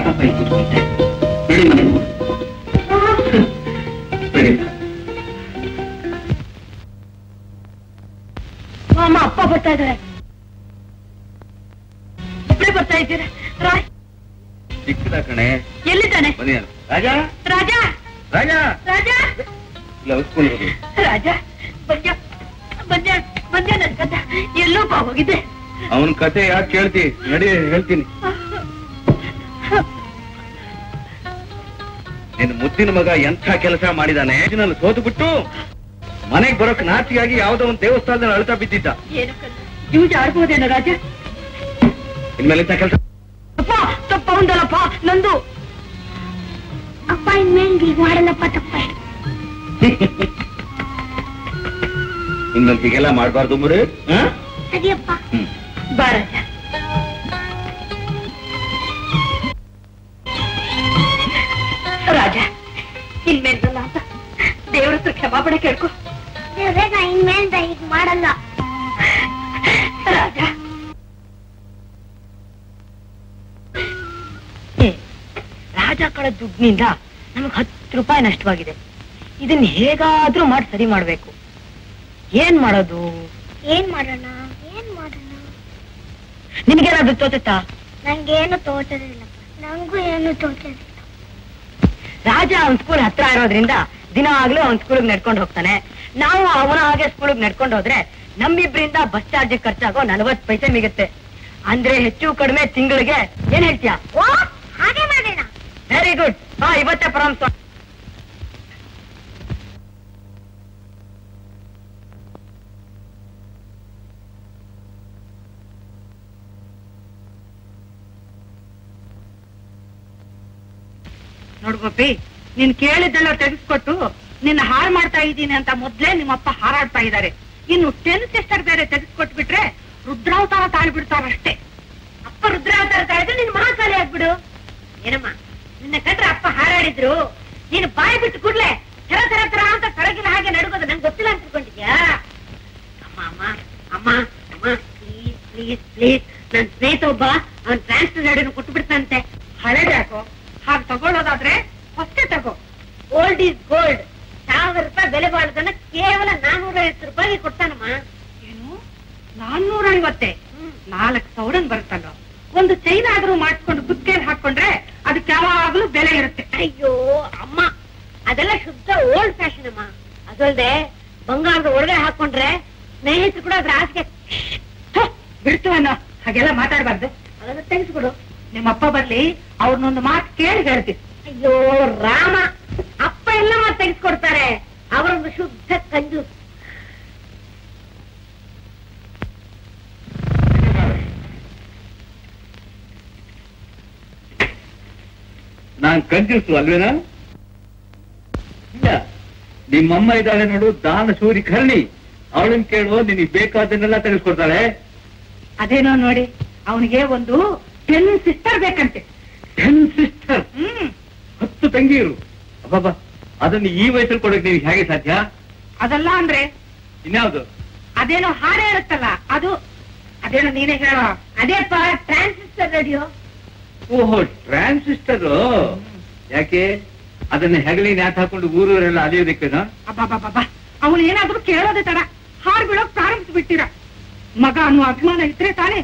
ಯಾಕಪ್ಪ ಇಲ್ಲಿ ಕೂತ್ಕೊಂಡೆ ನಡಿ ಮನೆಗೆ ಮಾಮ ಅಪ್ಪ ಬರ್ತಾ ಇದ್ದಾರೆ. ಒಬ್ಬರೇ ಬರ್ತಾ ಇದ್ದೀರಾ? ರಾಯ್? ಸಿಕ್ಕಿದ ಕಣೆ. ಎಲ್ಲಿದ್ದಾನೆ? ರಾಜಾ? ರಾಜಾ? ರಾಜ? ರಾಜ? ಇಲ್ಲ ಉಸ್ಕೊಂಡು ಹೋಗಿ. ರಾಜ ಬಂದ್ಯ ಬಂದ್ಯ ಬಂದ್ಯ ನನ್ ಕಥ ಎಲ್ಲೋಪ ಹೋಗಿದೆ. ಅವನ ಕತೆ ಯಾಕೆ ಕೇಳ್ತಿ? ನಡಿ ಹೇಳ್ತೀನಿ. ನಿನ್ನ ಮುದ್ದಿನ ಮಗ ಎಂಥ ಕೆಲಸ ಮಾಡಿದಾನೆ? ನಾನು ಸೋತು ಬಿಟ್ಟು ಮನೆಗೆ ಬರೋಕ್ ನಾಚಿಗಾಗಿ ಯಾವ್ದೋ ಒಂದು ದೇವಸ್ಥಾನದಲ್ಲಿ ಅಳ್ತಾ ಬಿದ್ದಿದ್ದ. ಆಡ್ಬೋದೇನೋ ರಾಜ? ಇನ್ಮೇಲೆ ಕೆಲಸ ತಪ್ಪ ನಂದು. ಅಪ್ಪ ಇನ್ಮೇಲೆ ಮಾಡಲ್ಲಪ್ಪ ತಪ್ಪ. ಹೀಗೆಲ್ಲ ಮಾಡಬಾರ್ದು ಮುರಿ ಕ್ಷಮಾಪಣೆ ಕೇಳ್ಕೊ. ಮಾಡಲ್ಲ. ರಾಜ. ರಾಜ ಕಳ ದುಡ್ಡಿನಿಂದ ನಮಗ್ ಹತ್ತು ರೂಪಾಯಿ ನಷ್ಟವಾಗಿದೆ. ಇದನ್ನ ಹೇಗಾದ್ರೂ ಮಾಡಿ ಸರಿ ಮಾಡ್ಬೇಕು. ಏನ್ ಮಾಡೋದು? ಏನ್ ಮಾಡೋಣ? ಏನ್ ಮಾಡೋಣ? ನಿನ್ಗೇನಾದ್ರು ತೋಚುತ್ತಾ? ನಂಗೇನು ತೋಚದಿಲ್ಲ ನಂಗೂ ಏನು ತೋಚದಿಲ್ಲ. ರಾಜ ಅವನ್ ಸ್ಕೂಲ್ ಹತ್ರ ಇರೋದ್ರಿಂದ ದಿನ ಆಗ್ಲೂ ಅವನ್ ಸ್ಕೂಲ್ಗೆ ನಡ್ಕೊಂಡು ಹೋಗ್ತಾನೆ. ನಾವು ಅವನ ಹಾಗೆ ಸ್ಕೂಲ್ಗೆ ನಡ್ಕೊಂಡು ಹೋದ್ರೆ ನಮ್ಮಿಬ್ರಿಂದ ಬಸ್ ಚಾರ್ಜ್ ಖರ್ಚಾಗೋ ನಲವತ್ ಪೈಸೆ ಮಿಗುತ್ತೆ. ಅಂದ್ರೆ ಹೆಚ್ಚು ಕಡಿಮೆ ತಿಂಗಳಿಗೆ ಏನ್ ಹೇಳ್ತೀಯಾ? ವೆರಿ ಗುಡ್ ಹಾ ಇವತ್ತೇ ಪ್ರಾಮ್ಸ್ ನೋಡು ಗೋಪಿ ನೀನ್ ಕೇಳಿದ್ದೆಲ್ಲ ತೆಗೆಸ್ಕೊಟ್ಟು ನಿನ್ನ ಹಾಳು ಮಾಡ್ತಾ ಇದ್ದೀನಿ ಅಂತ ಮೊದ್ಲೇ ನಿಮ್ಮಪ್ಪ ಹಾರಾಡ್ತಾ ಇದ್ದಾರೆ. ಇನ್ನು ಟೆನ್ ಸಿಸ್ಟರ್ ಬೇರೆ ತೆಗೆಸ್ಕೊಟ್ಬಿಟ್ರೆ ರುದ್ರಾವತಾರ ತಾಳ್ಬಿಡ್ತಾರಷ್ಟೇ ಅಪ್ಪ ರುದ್ರಾವತಾರ ತಾಳಿದ್ರೆ ನಿನ್ ಮಹಾಕಾಲಿ ಆಗ್ಬಿಡು. ಏನಮ್ಮ, ನಿನ್ನ ಕಂಡ್ರೆ ಅಪ್ಪ ಹಾರಾಡಿದ್ರು. ನೀನು ಬಾಯಿ ಬಿಟ್ಟು ಕೂಡ್ಲೆ ಥರ ಥರ ಥರ ಅಂತ ಕರಗಿನ ಹಾಗೆ ನಡುಗೋದು ನಂಗೆ ಗೊತ್ತಿಲ್ಲ ಅಂತ ಅಮ್ಮ ಅಮ್ಮ ಅಮ್ಮ ಅಮ್ಮ ಪ್ಲೀಸ್ ಪ್ಲೀಸ್ ಪ್ಲೀಸ್ ನನ್ ಸ್ನೇಹಿತ ಒಬ್ಬ, ಅವ್ನ ಟ್ರಾನ್ಸ್ಫರ್ ಗಾಡಿನ ಕೊಟ್ಟು ಬಿಡ್ತಾನಂತೆ ಹಳೇದ್ಯಾಕೋ? ಹಾಗೆ ತಗೊಳ್ಳೋದಾದ್ರೆ ಫಸ್ಟೇ ತಗೋ. ಓಲ್ಡ್ ಈಸ್ ಗೋಲ್ಡ್ ಸಾವಿರ ರೂಪಾಯಿ ಬೆಲೆ ಬಾಳದನ್ನ ಕೇವಲ ನಾನೂರ ಐವತ್ತು ರೂಪಾಯಿಗೆ ಕೊಡ್ತಾನಮ್ಮ. ಏನು? ನಾನ್ನೂರ ಐವತ್ತೆ? ನಾಲ್ಕು ಸಾವಿರನ್ ಬರುತ್ತಲ್ಲ ಒಂದು ಚೈನ್ ಆದ್ರೂ ಮಾಡಿಸ್ಕೊಂಡು ಗುತ್ತಿಗೆಯಲ್ಲಿ ಹಾಕೊಂಡ್ರೆ ಅದಕ್ಕೆ ಯಾವಾಗ್ಲೂ ಬೆಲೆ ಇರುತ್ತೆ. ಅಯ್ಯೋ ಅಮ್ಮ. ಅದೆಲ್ಲ ಶುದ್ಧ ಓಲ್ಡ್ ಫ್ಯಾಷನ್ ಅಮ್ಮ. ಅದಲ್ದೆ ಬಂಗಾರದ ಒಳಗೆ ಹಾಕೊಂಡ್ರೆ ಸ್ನೇಹಿತರು ಕೂಡ ಅದ್ರ ಆಸೆಗೆ ಬಿಡ್ತು ಅನ್ನೋ. ಹಾಗೆಲ್ಲ ಮಾತಾಡಬಾರ್ದು. ಅದನ್ನ ತೆಗೆಸ್ಬಿಡು. ನಿಮ್ಮಪ್ಪ ಬರ್ಲಿ ಅವ್ರನ್ನೊಂದು ಮಾತು ಕೇಳಿ ಹೇಳ್ತೀನಿ. ಅಯ್ಯೋ ರಾಮ. ಅಪ್ಪ ಎಲ್ಲ ಮಾತು ತೆಗೆಸ್ಕೊಡ್ತಾರೆ ಅವರೊಂದು ಶುದ್ಧ ಕಂಜು. ನಾನ್ ಕಂಜೂಸು ಅಲ್ವೇನಾ? ಇಲ್ಲ. ನಿಮ್ಮಮ್ಮ ಇದ್ದಾಳೆ ನೋಡು ದಾನ ಸೂರಿ ಕರ್ಣಿ. ಅವಳನ್ ಕೇಳು ನಿನಗೆ ಬೇಕಾದನ್ನೆಲ್ಲ ತೆಗೆಸ್ಕೊಡ್ತಾಳೆ ಅದೇನೋ ನೋಡಿ ಅವನಿಗೆ ಒಂದು ಟೆನ್ ಸಿಸ್ಟರ್ ಬೇಕಂತೆ. Ten sister? ಹ್ಮ್. ಹತ್ತು ತಂಗಿಯರು ಅಬ್ಬಬ್ಬ ಅದನ್ನು ಈ ವಯಸ್ಸಲ್ಲಿ ಕೊಡಕ್ ನೀವು ಹೇಗೆ ಸಾಧ್ಯ? ಅದಲ್ಲ ಅಂದ್ರೆ? ಇನ್ಯಾವುದು? ಅದೇನೋ ಹಾಡೇ ಇರುತ್ತಲ್ಲ ಅದು? ಅದೇನೋ ನೀನೇ ಹೇಳ? ಅದೇಪ್ಪ ಟ್ರಾನ್ಸಿಸ್ಟರ್ ರೇಡಿಯೋ? ಓಹೋ ಟ್ರಾನ್ಸಿಸ್ಟರ್? ಯಾಕೆ? ಅದನ್ನ ಹೆಗಲಿ ನ್ಯಾತ್ ಹಾಕೊಂಡು ಊರೂರೆಲ್ಲ ಅಲಿಯೋದಿಕ್ಕೆ ಅಬ್ಬಬ್ಬಬ್ಬ ಅವನು ಏನಾದ್ರೂ ಕೇಳೋದೇ ತರ ಹಾರ್ ಬಿಡೋಕ್ ಪ್ರಾರಂಭಿಸ್ಬಿಟ್ಟಿರ ಮಗ ಅನ್ನೋ ಅಭಿಮಾನ ಇದ್ರೆ ತಾನೇ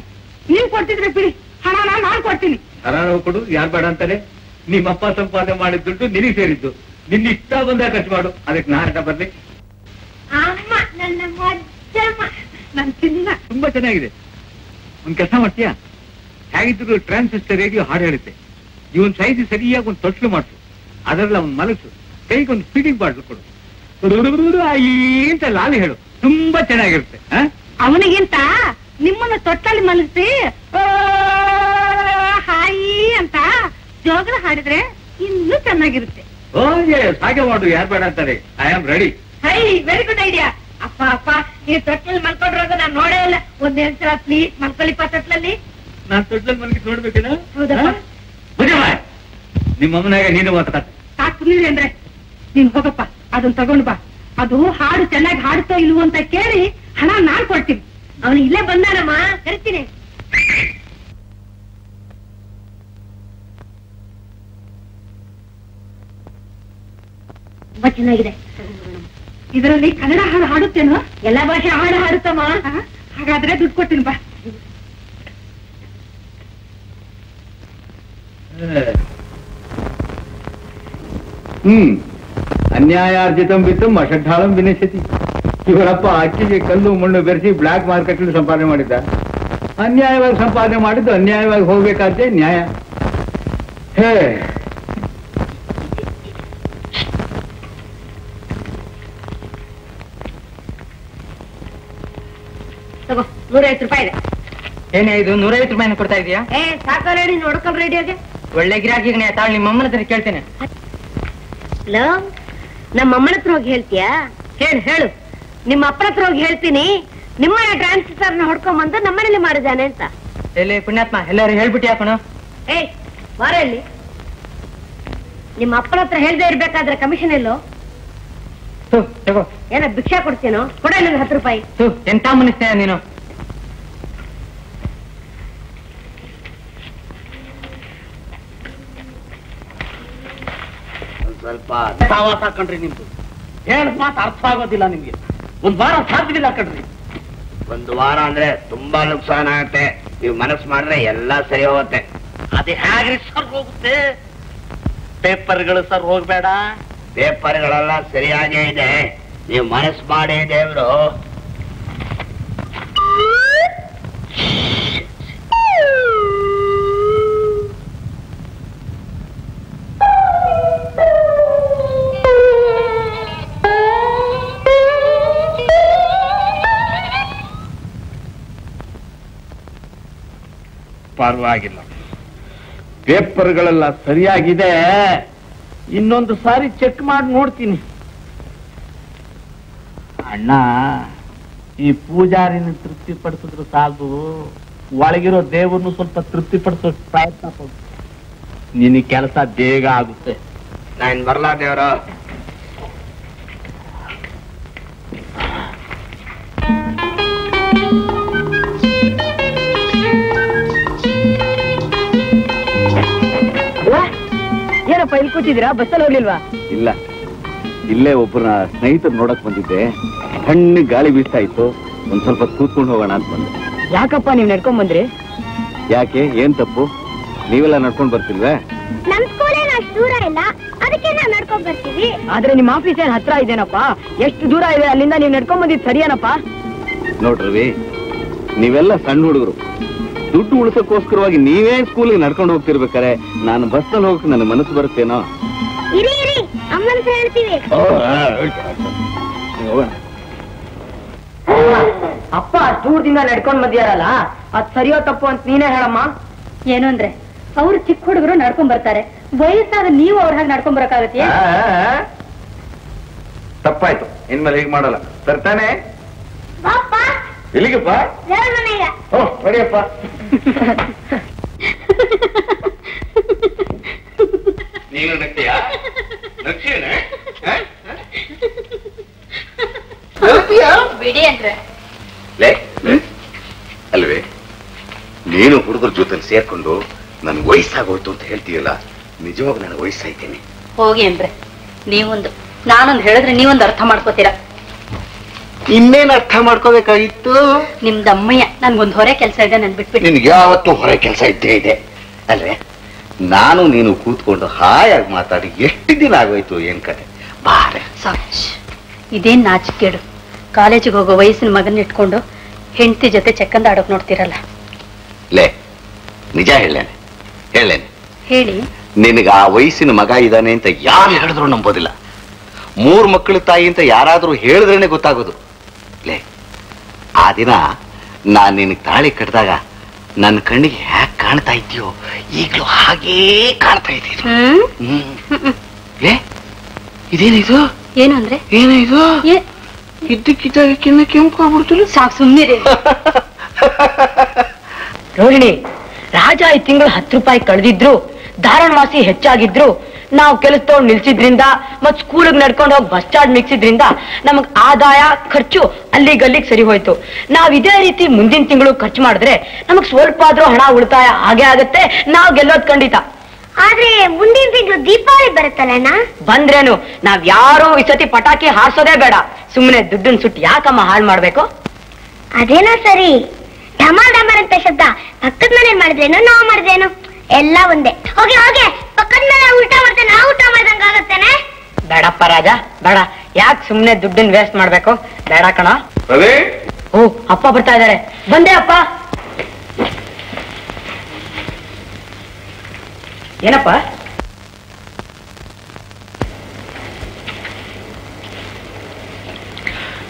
ನೀವ್ ಕೊಡ್ತಿದ್ರೆ ಬಿಡಿ. ಹಣ ನಾನ್ ಕೊಡ್ತೀನಿ. ನಾವು ಕೊಡು ಯಾರು ಬೇಡ ಅಂತಾರೆ? ನಿಮ್ಮಪ್ಪ ಸಂಪಾದನೆ ಮಾಡಿದ ದುಡ್ಡು ನಿನಗೆ ಸೇರಿದ್ದು. ನಿನ್ನ ಇಷ್ಟ ಬಂದಾಗ ಖರ್ಚು ಮಾಡು. ಅದಕ್ಕೆ ನಾಟ ಬರ್ಲಿ. ಅಮ್ಮ ನನ್ನ ಮಜ್ಜಮ್ಮ. ನನ್ ಚಿನ್ನ ತುಂಬಾ ಚೆನ್ನಾಗಿದೆ. ಒಂದ್ ಕೆಲಸ ಮಾಡ್ತೀಯಾ? ಹೇಗಿದ್ರು ಟ್ರಾನ್ಸಿಸ್ಟರ್ ರೇಡಿಯೋ ಹಾಡು ಹೇಳುತ್ತೆ. ಇವನ್ ಸೈಜ್ ಸರಿಯಾಗಿ ಒಂದು ತೊಟ್ಲು ಮಾಡಿಸು. ಅದರಲ್ಲ ಅವ್ನ್ ಮಲಸು ಕೈಗೆ ಒಂದು ಫೀಡಿಂಗ್ ಬಾಟ್ಲು ಕೊಡು. ಅಂತ ಲಾಲಿ ಹೇಳು. ತುಂಬಾ ಚೆನ್ನಾಗಿರುತ್ತೆ? ಅವನಿಗಿಂತ ನಿಮ್ಮನ್ನ ತೊಟ್ಟಲ್ಲಿ ಮಲಗಿಸಿ ಹಾಯಿ ಅಂತ ಜೋಗಳ ಹಾಡಿದ್ರೆ ಇನ್ನೂ ಚೆನ್ನಾಗಿರುತ್ತೆ. ಓ ಎಸ್ ಹಾಗೆ ಮಾಡು ಯಾರು ಬೇಡ ಅಂತಾರೆ. I am ready high very good idea ಅಪ್ಪ ಅಪ್ಪ ನೀವು ತೊಟ್ಟಲ್ಲಿ ಮಲ್ಕೊಂಡಿರೋದು ನಾನು ನೋಡೇ ಇಲ್ಲ. ಒಂದ್ ಸಲ ಪ್ಲೀಸ್ ಮಲ್ಕೊಳ್ಳಿಪ್ಪ ತೊಟ್ಲಲ್ಲಿ ನಾನ್ ತೊಟ್ಲಲ್ಲಿ ಮಲಗಿ ನೋಡ್ಬೇಕಿಲ್ಲ ಹೌದಾ ನಿಮ್ಮ ಅಮ್ಮನಾಗ ನೀನು ಮಾತಾಡ್ತಾರೆ ಸಾಕು. ನೀರಿ ಅಂದ್ರೆ? ನೀನ್ ಹೋಗಪ್ಪ ಅದನ್ನ ತಗೊಂಡ್ ಬಾ. ಅದು ಹಾಡು ಚೆನ್ನಾಗಿ ಹಾಡ್ತಾ ಇಲ್ವೋ ಅಂತ ಕೇಳಿ ಹಣ ನಾನ್ ಕೊಡ್ತೀನಿ. ಅವನು ಇಲ್ಲೇ ಬಂದಾನಮ್ಮ ಕರಿತೀನಿ. ತುಂಬಾ ಚೆನ್ನಾಗಿದೆ. ಇದರಲ್ಲಿ ಕನ್ನಡ ಹಾಡು ಹಾಡುತ್ತೇನೋ? ಎಲ್ಲಾ ಭಾಷೆ ಹಾಡು ಹಾಡುತ್ತಮ್ಮ. ಹಾಗಾದ್ರೆ ದುಡ್ಡು ಕೊಡ್ತೀನಿ ಬಾ. ಹ್ಮ್. ಅನ್ಯಾಯಾರ್ಜಿತಂ ವಿತ್ತಂ ಅಷಡ್ಢಾಳಂ ವಿನಶತಿ ಇವರಪ್ಪ ಅಕ್ಕಿಗೆ ಕಲ್ಲು ಮಣ್ಣು ಬೆರೆಸಿ ಬ್ಲಾಕ್ ಮಾರ್ಕೆಟ್ ಸಂಪಾದನೆ ಮಾಡಿದ್ದ. ಅನ್ಯಾಯವಾಗಿ ಸಂಪಾದನೆ ಮಾಡಿದ್ದು ಅನ್ಯಾಯವಾಗಿ ಹೋಗ್ಬೇಕಾದ್ರೆ ನ್ಯಾಯ. ಹೇ ನೂರೈವತ್ತು ರೂಪಾಯಿ ಇದೆ. ಏನೇ ಇದು ನೂರೈವತ್ತು ರೂಪಾಯಿನ ಕೊಡ್ತಾ ಇದೀಯಾ? ಏ ಸಾಕಾರ ಹೇಳಿ ನೋಡ್ಕೊಂಡ್ ರೇಡಿಯೋಗೆ ಒಳ್ಳೆ ಗಿರಾಕಿಗೆ ತಾಳು ನಿಮ್ಮ ಅಮ್ಮನ ಹತ್ರ ಕೇಳ್ತೇನೆ. ಹಲೋ ನಮ್ಮ ಅಮ್ಮನ ಹತ್ರ ಹೋಗಿ ಹೇಳ್ತೀಯಾ? ಹೇಳು ಹೇಳು. ನಿಮ್ಮ ಅಪ್ಪನ ಹತ್ರ ಹೋಗಿ ಹೇಳ್ತೀನಿ. ನಿಮ್ಮನೆ ಟ್ರಾನ್ಸ್ಫರ್ನ ಹೊಡ್ಕೊಂಡ್ ಬಂದು ನಮ್ಮನೇಲಿ ಮಾಡಿದಾನೆ ಅಂತ. ಎಲ್ಲಿ ಪುಣ್ಯಾತ್ಮ ಎಲ್ಲರೂ ಹೇಳ್ಬಿಟ್ಟು ಯಾಕಣ? ಏಯ್ ವಾರ ಇಲ್ಲಿ ನಿಮ್ಮ ಅಪ್ಪನ ಹತ್ರ ಹೇಳ್ದೆ ಇರ್ಬೇಕಾದ್ರೆ ಕಮಿಷನ್ ಎಲ್ಲೋ? ತಗೋ. ಏನ ಭಿಕ್ಷಾ ಕೊಡ್ತೀನೋ? ಕೊಡ ಹತ್ತು ರೂಪಾಯಿ. ಎಂತ ಮನುಷ್ಯ ನೀನು? ಸ್ವಲ್ಪ ಸಾವಾಸ ಹಾಕೊಂಡ್ರಿ ನಿಮ್ದು. ಹೇಳಿದ ಮಾತು ಅರ್ಥ ಆಗೋದಿಲ್ಲ ನಿಮ್ಗೆ. ಒಂದ್ ವಾರ ಸಾಧ್ಯವಿಲ್ಲ ಕಣ್ರಿ. ಒಂದು ವಾರ ಅಂದ್ರೆ ತುಂಬಾ ನುಕ್ಸಾನ ಆಗತ್ತೆ. ನೀವು ಮನಸ್ಸು ಮಾಡಿದ್ರೆ ಎಲ್ಲಾ ಸರಿ ಹೋಗುತ್ತೆ. ಅದೇ ಹೇಗ್ರಿ ಸರ್ ಹೋಗುತ್ತೆ. ಪೇಪರ್ಗಳು ಸರ್ ಹೋಗ್ಬೇಡ. ಪೇಪರ್ಗಳೆಲ್ಲ ಸರಿಯಾಗೇ ಇದೆ. ನೀವು ಮನಸ್ಸು ಮಾಡಿ ದೇವ್ರು. ಪರವಾಗಿಲ್ಲ. ಪೇಪರ್ಗಳೆಲ್ಲ ಸರಿಯಾಗಿದೆ. ಇನ್ನೊಂದು ಸಾರಿ ಚೆಕ್ ಮಾಡಿ ನೋಡ್ತೀನಿ. ಅಣ್ಣ, ಈ ಪೂಜಾರಿನ ತೃಪ್ತಿ ಪಡಿಸಿದ್ರು ಸಾಲದು. ಒಳಗಿರೋ ದೇವರನ್ನು ಸ್ವಲ್ಪ ತೃಪ್ತಿ ಪಡಿಸೋ ಪ್ರಯತ್ನ ಪಡು. ನಿನ್ನ ಕೆಲಸ ಬೇಗ ಆಗುತ್ತೆ. ನಾನು ಬರಲಾ ದೇವ್ರು? ಏನಪ್ಪ ಇಲ್ಲಿ ಕೂತಿದ್ದೀರಾ? ಬಸ್ಸಲ್ಲಿ ಹೋಗ್ಲಿಲ್ವಾ? ಇಲ್ಲ. ಇಲ್ಲೇ ಒಬ್ಬರನ್ನ ಸ್ನೇಹಿತರು ನೋಡಕ್ ಬಂದಿದ್ದೆ. ಸಣ್ಣ ಗಾಳಿ ಬೀಸ್ತಾ ಇತ್ತು. ಒಂದ್ ಸ್ವಲ್ಪ ಕೂತ್ಕೊಂಡು ಹೋಗೋಣ ಅಂತ ಬಂದೆ. ಯಾಕಪ್ಪ ನೀವ್ ನಡ್ಕೊಂಡ್ ಬಂದ್ರಿ? ಯಾಕೆ? ಏನ್ ತಪ್ಪು? ನೀವೆಲ್ಲ ನಡ್ಕೊಂಡ್ ಬರ್ತಿಲ್ವೇ? ನಮ್ ಸ್ಕೂಲೇನ ಅಷ್ಟು ದೂರ ಇಲ್ಲ. ಅದಕ್ಕೆ ನಾವ್ ನಡ್ಕೊಂಡ್ ಬರ್ತೀವಿ. ಆದ್ರೆ ನಿಮ್ಮ ಆಫೀಸ್ ಏನ್ ಹತ್ರ ಇದೇನಪ್ಪ? ಎಷ್ಟು ದೂರ ಇದೆ ಅಲ್ಲಿಂದ ನೀವ್ ನಡ್ಕೊಂಡ್ ಬಂದಿದ್ ಸರಿಯೇನಪ್ಪ? ನೋಡ್ರವಿ ನೀವೆಲ್ಲ ಸಣ್ಣ ಹುಡುಗರು. ದುಡ್ಡು ಉಳಿಸೋಕ್ಕೋಸ್ಕರವಾಗಿ ನೀವೇ ಸ್ಕೂಲಿಗೆ ನಡ್ಕೊಂಡು ಹೋಗ್ತಿರ್ಬೇಕಾರೆ ನಾನು ಬಸ್ನಲ್ಲಿ ಹೋಗಕ್ಕೆ ನನ್ನ ಮನಸ್ಸು ಬರುತ್ತೇನೋ? ಇರಿ ಇರಿ. ಅಮ್ಮನ ಹತ್ರ ಹೇಳ್ತೀವಿ. ಹೋಗೋಣ. ಅಪ್ಪ ದೂರದಿಂದ ನಡ್ಕೊಂಡ್ ಬಂದಿಯಾರಲ್ಲ ಅದ್ ಸರಿಯೋ ತಪ್ಪು ಅಂತ ನೀನೇ ಹೇಳಮ್ಮ. ಏನು ಅಂದ್ರೆ ಅವ್ರು ಚಿಕ್ಕ ಹುಡುಗರು ನಡ್ಕೊಂಡ್ ಬರ್ತಾರೆ. ವಯಸ್ಸಾದ ನೀವು ಅವ್ರ ಹಾಗೆ ನಡ್ಕೊಂಡ್ ಬರಕಾಗತ್ತೆ ತಪ್ಪಾಯ್ತು. ಇನ್ಮೇಲೆ ಹೀಗೆ ಮಾಡಲ್ಲ. ತರ್ತಾನೆ ಓ ಬಡಿಯಪ್ಪ ನೀನು ನಗ್ತೀಯಾ ನಗ್ತೀಯೇನೆ ಬಿಡಿ ಅಂದ್ರೆ. ಲೇ ಅಲ್ವೇ? ನೀನು ಹುಡುಗರ ಜೊತೆ ಸೇರ್ಕೊಂಡು ನನ್ ವಯಸ್ಸಾಗೋಯ್ತು ಅಂತ ಹೇಳ್ತೀಯಲ್ಲ ನಿಜವಾಗ ನಾನು ವಯಸ್ಸಾಯ್ತೇನೆ. ಹೋಗಿ ಅಂದ್ರೆ. ನೀವೊಂದು ನಾನೊಂದು ಹೇಳಿದ್ರೆ ನೀವೊಂದು ಅರ್ಥ ಮಾಡ್ಕೋತೀರಾ? ಇನ್ನೇನ್ ಅರ್ಥ ಮಾಡ್ಕೋಬೇಕಾಗಿತ್ತು? ನಿಮ್ದಮ್ಮಯ್ಯ ನನ್ಗೊಂದು ಹೊರೆ ಕೆಲಸ ಇದೆ ನನ್ ಬಿಟ್ಬಿಟ್ಟು ನಿನ್ಗೆ ಯಾವತ್ತೂ ಹೊರೆ ಕೆಲಸ ಇದ್ದೇ ಇದೆ. ಅಲ್ವೇ? ನಾನು ನೀನು ಕೂತ್ಕೊಂಡು ಹಾಯಾಗಿ ಮಾತಾಡಿ ಎಷ್ಟು ದಿನ ಆಗೋಯ್ತು ಏನ್ ಕತೆ? ಬಾರೆ. ಸಾಕ್ಷ್ ಇದೇನ್ ನಾಚಿಕೇಡು ಕಾಲೇಜಿಗೆ ಹೋಗೋ ವಯಸ್ಸಿನ ಮಗನ ಇಟ್ಕೊಂಡು ಹೆಂಡತಿ ಜೊತೆ ಚೆಕ್ಕಂದ ಆಡೋಕ್ ನೋಡ್ತಿರಲ್ಲ. ಲೇ ನಿಜ ಹೇಳೇನೆ ಹೇಳೇನೆ ಹೇಳಿ. ನಿನಗೆ ಆ ವಯಸ್ಸಿನ ಮಗ ಇದ್ದಾನೆ ಅಂತ ಯಾರು ಹೇಳಿದ್ರು ನಂಬೋದಿಲ್ಲ. ಮೂರ್ ಮಕ್ಕಳ ತಾಯಿ ಅಂತ ಯಾರಾದ್ರೂ ಹೇಳಿದ್ರೇನೆ ಗೊತ್ತಾಗೋದು. ಆ ದಿನ ನಾನು ನಿನಗೆ ತಾಳಿ ಕಟ್ಟಿದಾಗ ನನ್ನ ಕಣ್ಣಿಗೆ ಹ್ಯಾಕ್ ಕಾಣ್ತಾ ಇದೆಯೋ? ಈಗಲೂ ಹಾಗೇ ಕಾಣ್ತಾ ಹ್ಮ್? ಲೇ ಇದೇನಿದು? ಏನು ಅಂದ್ರೆ? ಏನು ಇದು ಏ- ಇದ್ದಕ್ಕಿದ್ದಾಗ ಕಿನ್ನ ಕೆಂಪು ಆಗ್ಬಿಡ್ತು ಸಾಕು ಸುಮ್ಮನೆ ರೋಹಿಣಿ ರಾಜ ಈ ತಿಂಗಳು ಹತ್ತು ರೂಪಾಯಿ ಕಳೆದಿದ್ರು ಧಾರಣವಾಸಿ ಹೆಚ್ಚಾಗಿದ್ರು ನಾವು ಕೆಲಸದವ್ರು ನಿಲ್ಸಿದ್ರಿಂದ ಮತ್ ಸ್ಕೂಲಿಗೆ ನಡ್ಕೊಂಡು ಹೋಗಿ ಬಸ್ ಚಾರ್ಜ್ ಮಿಕ್ಸಿದ್ರಿಂದ ನಮಗ್ ಆದಾಯ ಖರ್ಚು ಅಲ್ಲಿ ಗಲ್ಲಿಗೆ ಸರಿ ಹೋಯ್ತು. ನಾವ್ ಇದೇ ರೀತಿ ಮುಂದಿನ ತಿಂಗಳು ಖರ್ಚು ಮಾಡಿದ್ರೆ ನಮಗ್ ಸ್ವಲ್ಪ ಆದ್ರೂ ಹಣ ಉಳಿತಾಯ ಹಾಗೆ ಆಗತ್ತೆ. ನಾವ್ ಗೆಲ್ಲೋದ್ ಖಂಡಿತ. ಆದ್ರೆ ಮುಂದಿನ ತಿಂಗಳು ದೀಪಾವಳಿ ಬರುತ್ತಲ್ಲಣ್ಣ ಬಂದ್ರೇನು ನಾವ್ ಯಾರು ಈ ಸತಿ ಪಟಾಕಿ ಹಾರ್ಸೋದೇ ಬೇಡ. ಸುಮ್ಮನೆ ದುಡ್ಡನ್ ಸುಟ್ಟು ಯಾಕಮ್ಮ ಹಾಳು ಮಾಡ್ಬೇಕು? ಅದೇನೋ ಸರಿ. ಡಮ ಡಮರ್ ಅಂತ ಶಬ್ದ. ಪಕ್ಕದ ಮನೆ ಮಾಡಿದ್ರೇನು ನಾವು ಮಾಡಿದ್ರೇನು? ಎಲ್ಲ ಒಂದೇ. ಹೋಗಿ ಹೋಗಿ. ಪಕ್ಕದ ಮೇಲೆ ಊಟ ಮಾಡ್ತೇನೆ ನಾವು ಊಟ ಮಾಡ್ದಂಗ ಆಗತ್ತೇನೆ? ಬೇಡಪ್ಪ ರಾಜ ಬೇಡ. ಯಾಕೆ ಸುಮ್ನೆ ದುಡ್ಡನ್ನ ವೇಸ್ಟ್ ಮಾಡ್ಬೇಕು? ಬೇಡ ಕಣ. ರವಿ? ಓ ಅಪ್ಪ ಬರ್ತಾ ಇದಾರೆ. ಬಂದೆ ಅಪ್ಪ. ಏನಪ್ಪ?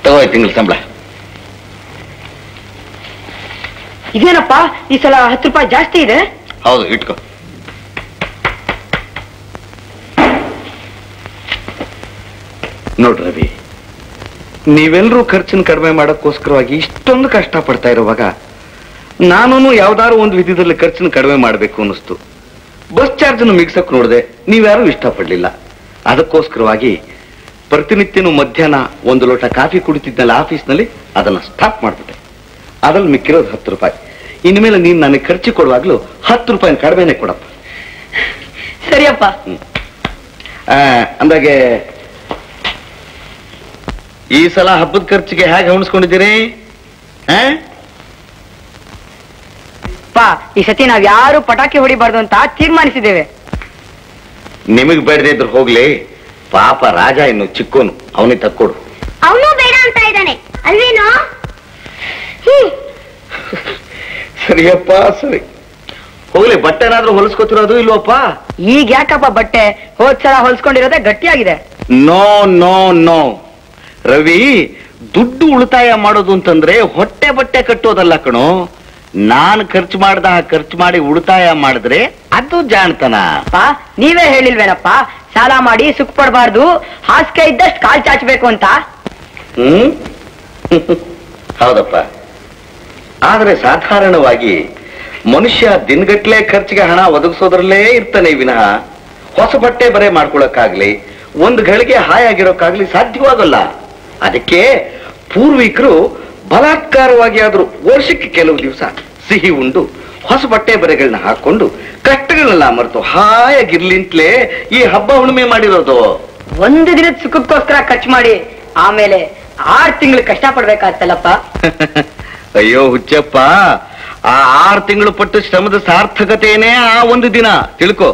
ತಗೋ ತಿಂಗಳ ಸಂಬಳ. ಇದೇನಪ್ಪ? ಈ ಸಲ ಹತ್ತು ರೂಪಾಯಿ ಜಾಸ್ತಿ ಇದೆ. ಹೌದು, ಇಟ್ಕೋ. ನೋಡ್ರಿ ರವಿ ನೀವೆಲ್ಲರೂ ಖರ್ಚನ್ನು ಕಡಿಮೆ ಮಾಡೋಕ್ಕೋಸ್ಕರವಾಗಿ ಇಷ್ಟೊಂದು ಕಷ್ಟ ಪಡ್ತಾ ಇರುವಾಗ ನಾನು ಯಾವ್ದಾದ್ರು ಒಂದು ವಿಧದಲ್ಲಿ ಖರ್ಚನ್ನು ಕಡಿಮೆ ಮಾಡಬೇಕು ಅನ್ನಿಸ್ತು. ಬಸ್ ಚಾರ್ಜ್ ಚಾರ್ಜನ್ನು ಮಿಗ್ಸಕ್ ನೋಡಿದೆ ನೀವ್ಯಾರೂ ಇಷ್ಟಪಡ್ಲಿಲ್ಲ. ಅದಕ್ಕೋಸ್ಕರವಾಗಿ ಪ್ರತಿನಿತ್ಯನೂ ಮಧ್ಯಾಹ್ನ ಒಂದು ಲೋಟ ಕಾಫಿ ಕುಡಿತಿದ್ದಲ್ಲ ಆಫೀಸ್ನಲ್ಲಿ, ಅದನ್ನ ಸ್ಟಾಪ್ ಮಾಡ್ಬಿಟ್ಟೆ. ಅದ್ರಲ್ಲಿ ಮಿಕ್ಕಿರೋದು ಹತ್ತು ರೂಪಾಯಿ. ಇನ್ಮೇಲೆ ನೀನು ನನಗೆ ಖರ್ಚು ಕೊಡುವಾಗ್ಲೂ ಹತ್ತು ರೂಪಾಯಿ ಕಡಿಮೆನೆ ಕೊಡಪ್ಪ. ಸರಿಯಪ್ಪ. ಆ, ಅಂದಾಗೆ ಈ ಸಲ ಹಬ್ಬದ ಖರ್ಚಿಗೆ ಹೇಗೆ ಹೊಣಿಸ್ಕೊಂಡಿದ್ದೀರಿ ಆ? ಅಪ್ಪ ಈ ಸತಿ ನಾವ್ ಯಾರು ಪಟಾಕಿ ಹೊಡಿಬಾರ್ದು ಅಂತ ತೀರ್ಮಾನಿಸಿದ್ದೇವೆ. ನಿಮಗ್ ಬೇಡದೇ ಇದ್ರು ಹೋಗ್ಲಿ. ಪಾಪ ರಾಜ ಇನ್ನು ಚಿಕ್ಕೋನು ಅವನಿಗೆ ತಕ್ಕೊಡು. ಅವನು ಬೇಡ ಅಂತ ಇದ್ದಾನೆ. ಅಲ್ವೇನೋ? ಸರಿಯಪ್ಪ ಸರಿ. ಹೋಗ್ಲಿ ಬಟ್ಟೆ ಏನಾದ್ರೂ ಹೊಲಿಸ್ಕೊತಿರೋದು ಇಲ್ವಪ್ಪ? ಈಗ ಯಾಕಪ್ಪ ಬಟ್ಟೆ? ಹೋದ್ ಸಲ ಹೊಲ್ಸ್ಕೊಂಡಿರೋದೇ ಗಟ್ಟಿಯಾಗಿದೆ. ನೋ ನೋ ನೋ ರವಿ ದುಡ್ಡು ಉಳಿತಾಯ ಮಾಡೋದು ಅಂತಂದ್ರೆ ಹೊಟ್ಟೆ ಬಟ್ಟೆ ಕಟ್ಟೋದಲ್ಲ ಕಣೋ. ನಾನ್ ಖರ್ಚು ಮಾಡ್ದ ಖರ್ಚು ಮಾಡಿ ಉಳಿತಾಯ ಮಾಡಿದ್ರೆ ಅದು ಜಾಣ್ತನ. ಅಪ್ಪ ನೀವೇ ಹೇಳಿಲ್ವೇನಪ್ಪ? ಸಾಲ ಮಾಡಿ ಸುಖ ಪಡಬಾರ್ದು. ಹಾಸಿಗೆ ಇದ್ದಷ್ಟು ಕಾಲ್ ಚಾಚಬೇಕು ಅಂತ. ಹ್ಮ್? ಹೌದಪ್ಪ. ಆದ್ರೆ ಸಾಧಾರಣವಾಗಿ ಮನುಷ್ಯ ದಿನಗಟ್ಲೆ ಖರ್ಚಿಗೆ ಹಣ ಒದಗಿಸೋದ್ರಲ್ಲೇ ಇರ್ತಾನೆ ವಿನಃ ಹೊಸ ಬಟ್ಟೆ ಬರೆ ಮಾಡ್ಕೊಳಕ್ಕಾಗ್ಲಿ ಒಂದು ಗಳಿಗೆ ಹಾಯಾಗಿರೋಕ್ಕಾಗ್ಲಿ ಸಾಧ್ಯವಾಗಲ್ಲ. ಅದಕ್ಕೆ ಪೂರ್ವಿಕರು ಬಲಾತ್ಕಾರವಾಗಿ ಆದರೂ ವರ್ಷಕ್ಕೆ ಕೆಲವು ದಿವಸ ಸಿಹಿ ಉಂಡು ಹೊಸ ಬಟ್ಟೆ ಬರೆಗಳನ್ನ ಹಾಕೊಂಡು ಕಷ್ಟಗಳನ್ನೆಲ್ಲ ಮರೆತು ಹಾಯಾಗಿರ್ಲಿಂತ್ಲೇ ಈ ಹಬ್ಬ ಹುಣ್ಣಿಮೆ ಮಾಡಿರೋದು. ಒಂದು ದಿನದ ಸುಖಕ್ಕೋಸ್ಕರ ಖರ್ಚು ಮಾಡಿ ಆಮೇಲೆ ಆರು ತಿಂಗಳು ಕಷ್ಟ ಪಡ್ಬೇಕಾಗ್ತಲ್ಲಪ್ಪ ಅಯ್ಯೋ ಹುಚ್ಚಪ್ಪ ಆ ಆರು ತಿಂಗಳು ಪಟ್ಟು ಶ್ರಮದ ಸಾರ್ಥಕತೆಯೇ ಆ ಒಂದು ದಿನ. ತಿಳ್ಕೊ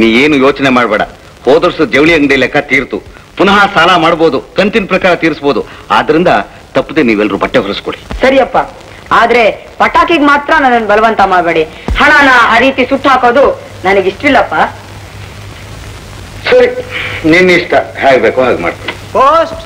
ನೀ ಏನು ಯೋಚನೆ ಮಾಡಬೇಡ. ಹೋದರ್ಸು ಜವಳಿ ಅಂಗಡಿ ಲೆಕ್ಕ ತೀರ್ತು. ಪುನಃ ಸಾಲ ಮಾಡ್ಬೋದು ಕಂತಿನ ಪ್ರಕಾರ ತೀರಿಸ್ಬೋದು. ಆದ್ರಿಂದ ತಪ್ಪದೆ ನೀವೆಲ್ಲರೂ ಬಟ್ಟೆ ಹೊರಿಸ್ಕೊಡಿ ಸರಿಯಪ್ಪ ಆದ್ರೆ ಪಟಾಕಿಗ್ ಮಾತ್ರ ನನ್ನ ಬಲವಂತ ಮಾಡಬೇಡಿ. ಹಣನ ಆ ರೀತಿ ಸುಟ್ಟು ಹಾಕೋದು ನನಗೆ ಇಷ್ಟಿಲ್ಲಪ್ಪ ಸರಿ ನಿನ್ನ ಇಷ್ಟ ಹೇಗೆ ಬೇಕೋ ಹಾಗೆ ಮಾಡ್ಕೊಳ್ಳಿ. ಪೋಸ್ಟ್.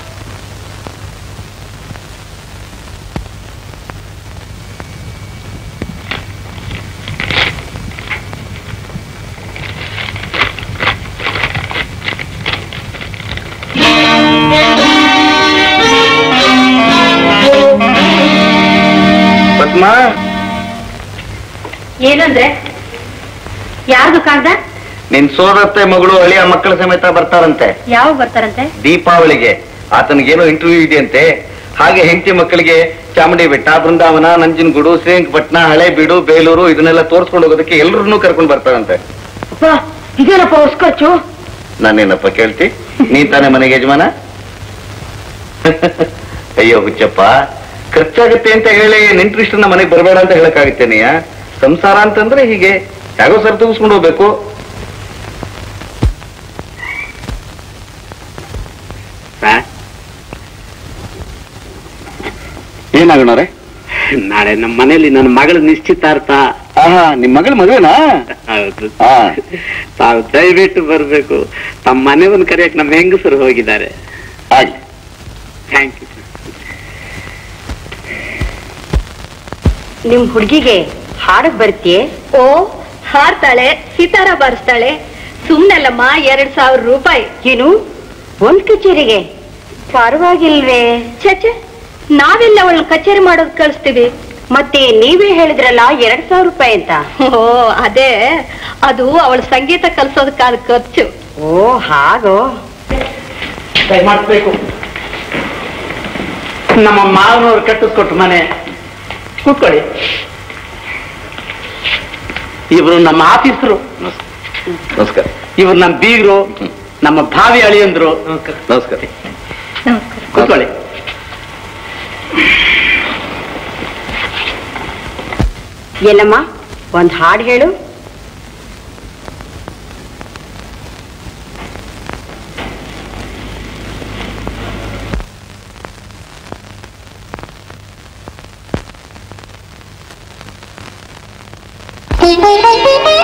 ಪದ್ಮ ಏನಂದ್ರೆ? ಯಾರ್ದು ಕಾಗ್ದ ನಿನ್ ಸೋದತ್ತೆ ಮಗಳು ಅಳಿಯ ಮಕ್ಕಳ ಸಮೇತ ಬರ್ತಾರಂತೆ. ಯಾವ ಬರ್ತಾರಂತೆ? ದೀಪಾವಳಿಗೆ. ಆತನಿಗೇನೋ ಇಂಟರ್ವ್ಯೂ ಇದೆಯಂತೆ. ಹಾಗೆ ಹೆಂಡತಿ ಮಕ್ಕಳಿಗೆ ಚಾಮುಂಡಿ ಬೆಟ್ಟ ಬೃಂದಾವನ ನಂಜನಗೂಡು ಶ್ರೀರಂಗಪಟ್ಟಣ ಹಳೇಬೀಡು ಬೇಲೂರು ಇದನ್ನೆಲ್ಲ ತೋರಿಸ್ಕೊಂಡು ಹೋಗೋದಕ್ಕೆ ಎಲ್ಲರನ್ನೂ ಕರ್ಕೊಂಡು ಬರ್ತಾರಂತೆ. ಇದೇನಪ್ಪ ಹೊಸ ಖರ್ಚು ನಾನೇನಪ್ಪ ಕೇಳ್ತಿ? ನೀನ್ ತಾನೇ ಮನೆಗೆ ಯಜಮಾನ? ಅಯ್ಯೋ ಹುಚ್ಚಪ್ಪ. ಖರ್ಚಾಗುತ್ತೆ ಅಂತ ಹೇಳಿ ನೆಂಟ್ರಿಷ್ಟನ್ನ ಮನೆಗೆ ಬರಬೇಡ ಅಂತ ಹೇಳಕ್ಕಾಗುತ್ತೇನೆಯ ಸಂಸಾರ ಅಂತಂದ್ರೆ ಹೀಗೆ ಯಾಗೋ ಸರ್ ತೂಗಿಸ್ಕೊಂಡು ಹೋಗ್ಬೇಕು. ಏನಾಗೋಣವ್ರೆ? ನಾಳೆ ನಮ್ಮ ಮನೆಯಲ್ಲಿ ನನ್ನ ಮಗಳ ನಿಶ್ಚಿತಾರ್ಥ. ಆಹಾ ನಿಮ್ ಮಗಳ ಮದುವೆನಾ? ಹೌದು. ತಾವು ದಯವಿಟ್ಟು ಬರ್ಬೇಕು. ತಮ್ಮ ಮನೆಯವನ್ನು ಕರೆಯಕ್ಕೆ ಕರೆಯಕ್ ನಮ್ಮ ಹೆಂಗಸರು ಹೋಗಿದ್ದಾರೆ. ಆಯ್ತು ಥ್ಯಾಂಕ್ ಯು ನಿಮ್ ಹುಡುಗಿಗೆ ಹಾಡಕ್ ಬರ್ತೀಯೇ? ಓ ಹಾಡ್ತಾಳೆ ಸಿತಾರ ಬಾರಿಸ್ತಾಳೆ. ಸುಮ್ನಲ್ಲಮ್ಮ ಎರಡ್ ಸಾವಿರ ರೂಪಾಯಿ. ಏನು? ಒಂದ್ ಕಚೇರಿಗೆ? ಪರವಾಗಿಲ್ವೇ. ಛೆ ನಾವೆಲ್ಲ ಅವಳನ್ನ ಕಚೇರಿ ಮಾಡೋದ್ ಕಳಿಸ್ತೀವಿ. ಮತ್ತೆ ನೀವೇ ಹೇಳಿದ್ರಲ್ಲ ಎರಡ್ ಸಾವಿರ ರೂಪಾಯಿ ಅಂತ? ಓ ಅದೇ. ಅದು ಅವಳ ಸಂಗೀತ ಕಲ್ಸೋದಕ್ಕಾದ ಖರ್ಚು. ಓ ಹಾಗೋ. ಮಾಡ್ಬೇಕು ನಮ್ಮ ಮಾವನವ್ರು ಕಟ್ಟಿಸ್ಕೊಟ್ಟು ಮನೆ. ಕೂತ್ಕೊಳ್ಳಿ. ಇವರು ನಮ್ಮ ಆಫೀಸರು. ನಮಸ್ಕಾರ. ಇವರು ನಮ್ಮ ಬೀಗರು ನಮ್ಮ ಭಾವಿ ಅಳಿಯಂದ್ರು. ನಮಸ್ಕಾರ. ಕೂತ್ಕೊಳ್ಳಿ. ಏನಮ್ಮ ಒಂದ್ ಹಾಡು ಹೇಳು. Thank you.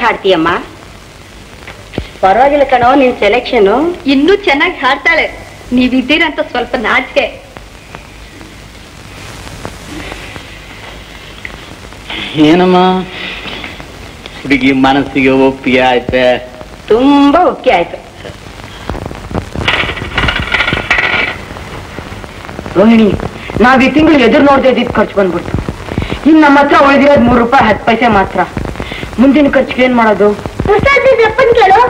ಹಾಡ್ತೀಯಮ್ಮ? ಪರವಾಗಿಲ್ಲ ಕಣೋ ನಿನ್ ಸೆಲೆಕ್ಷನ್ ಇನ್ನೂ ಚೆನ್ನಾಗಿ ಹಾಡ್ತಾಳೆ. ನೀವಿದ್ದೀರಂತ ಸ್ವಲ್ಪ ನಾಚಿಕೆ. ಏನಮ್ಮ? ಹುಡುಗಿ ಮನಸ್ಸಿಗೆ ಒಪ್ಪಿಗೆ ಆಯ್ತೆ? ತುಂಬಾ ಒಪ್ಪಿಗೆ ಆಯ್ತು. ರೋಹಿಣಿ ನಾವ್ ಈ ತಿಂಗಳು ಎದುರು ನೋಡ್ದೆ ಇದ್ದಿದ್ ಖರ್ಚು ಬಂದ್ಬಿಡ್ತು. ಇನ್ ನಮ್ಮ ಹತ್ರ ಉಳಿದಿರೋದ್ ಮೂರು ರೂಪಾಯಿ ಹತ್ತು ಪೈಸೆ ಮಾತ್ರ. ಮುಂದಿನ ಖರ್ಚಿಗೆ ಏನ್ ಮಾಡೋದು? ಕೇಳು.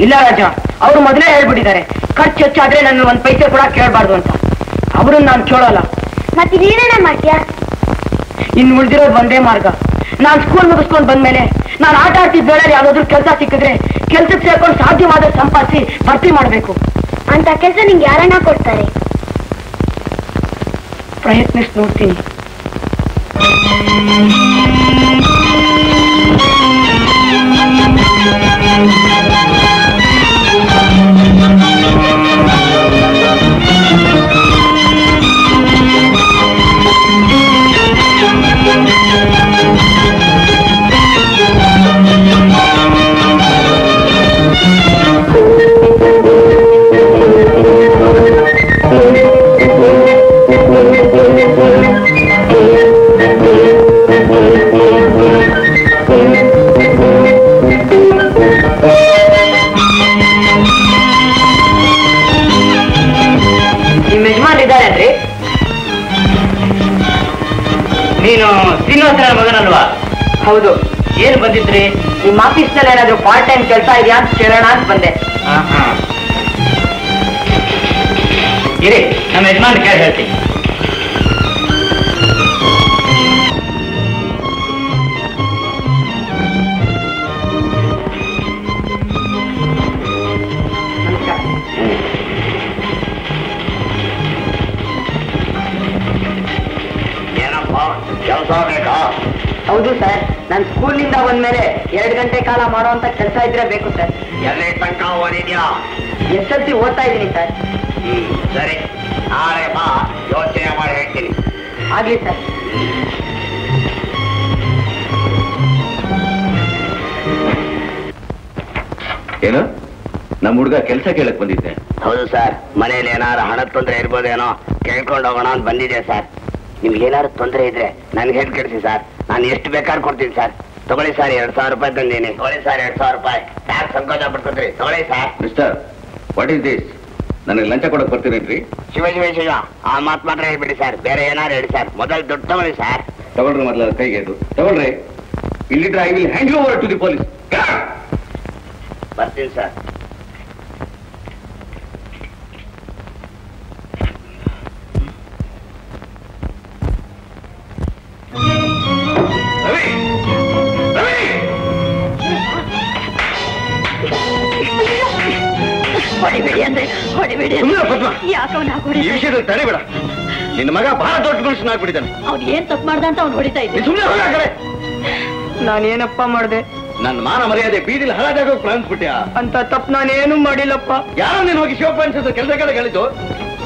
ಇಲ್ಲ ರಾಜ ಅವ್ರು ಮೊದಲೇ ಹೇಳ್ಬಿಟ್ಟಿದ್ದಾರೆ. ಖರ್ಚು ಹೆಚ್ಚಾದ್ರೆ ನನ್ನ ಒಂದ್ ಪೈಸೆ ಕೂಡ ಕೇಳಬಾರ್ದು ಅಂತ. ಅವ್ರನ್ನ ನಾನು ಕೇಳೋಲ್ಲ. ಮತ್ತೆ ನೀನೇನ ಮಾಡ್ತೀಯ? ಇನ್ ಉಳಿದಿರೋದು ಒಂದೇ ಮಾರ್ಗ. ನಾನ್ ಸ್ಕೂಲ್ ಮುಗಿಸ್ಕೊಂಡ್ ಬಂದ್ಮೇಲೆ ನಾನ್ ಆಟ ಆಡ್ತಿದ್ ಬೇಡ ಯಾವ್ದಾದ್ರು ಕೆಲಸ ಸಿಕ್ಕಿದ್ರೆ ಕೆಲ್ಸಕ್ಕೆ ಸೇರ್ಕೊಂಡು ಸಾಧ್ಯವಾದ ಸಂಪಾದಿಸಿ ಭರ್ತಿ ಮಾಡ್ಬೇಕು. ಅಂತ ಕೆಲಸ ನಿಂಗೆ ಯಾರನ್ನ ಕೊಡ್ತಾರೆ? ಪ್ರಯತ್ನಿಸಿ ನೋಡ್ತೀನಿ. ಹೌದು. ಏನ್ ಬಂದಿದ್ರಿ? ನಿಮ್ಮ ಆಫೀಸ್ನಲ್ಲಿ ಏನಾದ್ರು ಪಾರ್ಟ್ ಟೈಮ್ ಕೆಲಸ ಇದೆಯಾ ಅಂತ ಕೇಳೋಣ ಅಂತ ಬಂದೆ. ಇರಿ ನಮ್ಮ ಯಜಮಾನ್ ಕೇಳಿ ಹೇಳ್ತೀನಿ. ಏನಪ್ಪ ಕೆಲಸ ಬೇಕಾ? ಹೌದು ಸರ್. ನಾನು ಸ್ಕೂಲಿಂದ ಬಂದ್ಮೇಲೆ ಎರಡು ಗಂಟೆ ಕಾಲ ಮಾಡುವಂತ ಕೆಲಸ ಇದ್ರೆ ಬೇಕು ಸರ್. ಎಲ್ಲೇ ತನಕ ಓದಿದ್ಯಾ? ಎಸ್ ಎಲ್ ಸಿ ಓದ್ತಾ ಇದ್ದೀನಿ ಸರ್. ಹ್ಮ್ ಸರಿ. ನಾಳೆ ಬಾ ಯೋಚನೆ ಮಾಡಿ ಹೇಳ್ತೀನಿ. ಆಗ್ಲಿ ಸರ್. ಏನು? ನಮ್ಮ ಹುಡುಗ ಕೆಲಸ ಕೇಳಕ್ ಬಂದಿದ್ದೆ. ಹೌದು ಸರ್. ಮನೇಲಿ ಏನಾದ್ರು ಹಣದ ತೊಂದರೆ ಇರ್ಬೋದೇನೋ ಕೇಳ್ಕೊಂಡು ಹೋಗೋಣ ಅಂತ ಬಂದಿದೆ ಸರ್. ನಿಮ್ಗೆ ಏನಾದ್ರು ತೊಂದರೆ ಇದ್ರೆ ನನ್ಗೆ ಹೇಳಿ ಕಳಿಸಿ ಸರ್. ನಾನು ಎಷ್ಟು ಬೇಕಾದ್ರೂ ಕೊಡ್ತೀನಿ ಸರ್. ತಗೊಳ್ಳಿ ಸರ್ ಎರಡ್ ಸಾವಿರ ರೂಪಾಯಿ ತಂದೀನಿ ತಗೊಳ್ಳಿ ಸರ್ ಎರಡ್ ಸಾವಿರ ರೂಪಾಯಿ. ಯಾಕೆ ಸಂಕೋಚ ಪಡ್ಕೊತೀರಿ? ತಗೊಳ್ಳಿ sir. Mister what is this ನನಗೆ ಲಂಚ ಕೊಡಕ್ ಬರ್ತೀರೇನ್ರಿ? ಶಿವ ಶಿವ ಶಿವ. ಆ ಮಾತು ಮಾತ್ರ ಹೇಳ್ಬಿಡಿ ಸರ್. ಬೇರೆ ಏನಾರು ಹೇಳಿ ಸರ್. ಮೊದಲು ದುಡ್ಡು ತಗೊಳ್ಳಿ ಸರ್. ತಗೊಳ್ರಿ ಮೊದಲ ಕೈಗೆ ಅದು. ತಗೊಳ್ರಿ. ಇಲ್ಲಿ I will hand over to the police ಬರ್ತೀನಿ ಸರ್. ಹೊಡಿಬೇಡಿ ಅಂದ್ರೆ ಹೊಡಿಬೇಡಿ ಯಾಕವನ ಈ ವಿಷಯದಲ್ಲಿ ತಡೆಬೇಡ ನಿನ್ನ ಮಗ ಬಹಳ ದೊಡ್ಡ ಮನುಷ್ಯನಾಗ್ಬಿಟ್ಟಿದ್ದಾನೆ ಅವ್ನು ಏನ್ ತಪ್ಪು ಮಾಡ್ದ ಅಂತ ಅವ್ನು ಹೊಡಿತಾ ಇದ್ದೆ. ಸುಮ್ಮನೆ ನಾನೇನಪ್ಪ ಮಾಡ್ದೆ? ನನ್ನ ಮಾನ ಮರ್ಯಾದೆ ಬೀದಿಲಿ ಹರಾಜಾಗ ಪ್ರಾಣಿಸ್ಬಿಟ್ಯಾ ಅಂತ ತಪ್ಪು ನಾನೇನು ಮಾಡಿಲ್ಲಪ್ಪ. ಯಾರು ನೀನು ಹೋಗಿ ಶಿವಪ್ಪ ಅನ್ಸಿದ್ದು ಕೆಲಸ ಕಡೆ ಹೇಳಿದ್ದು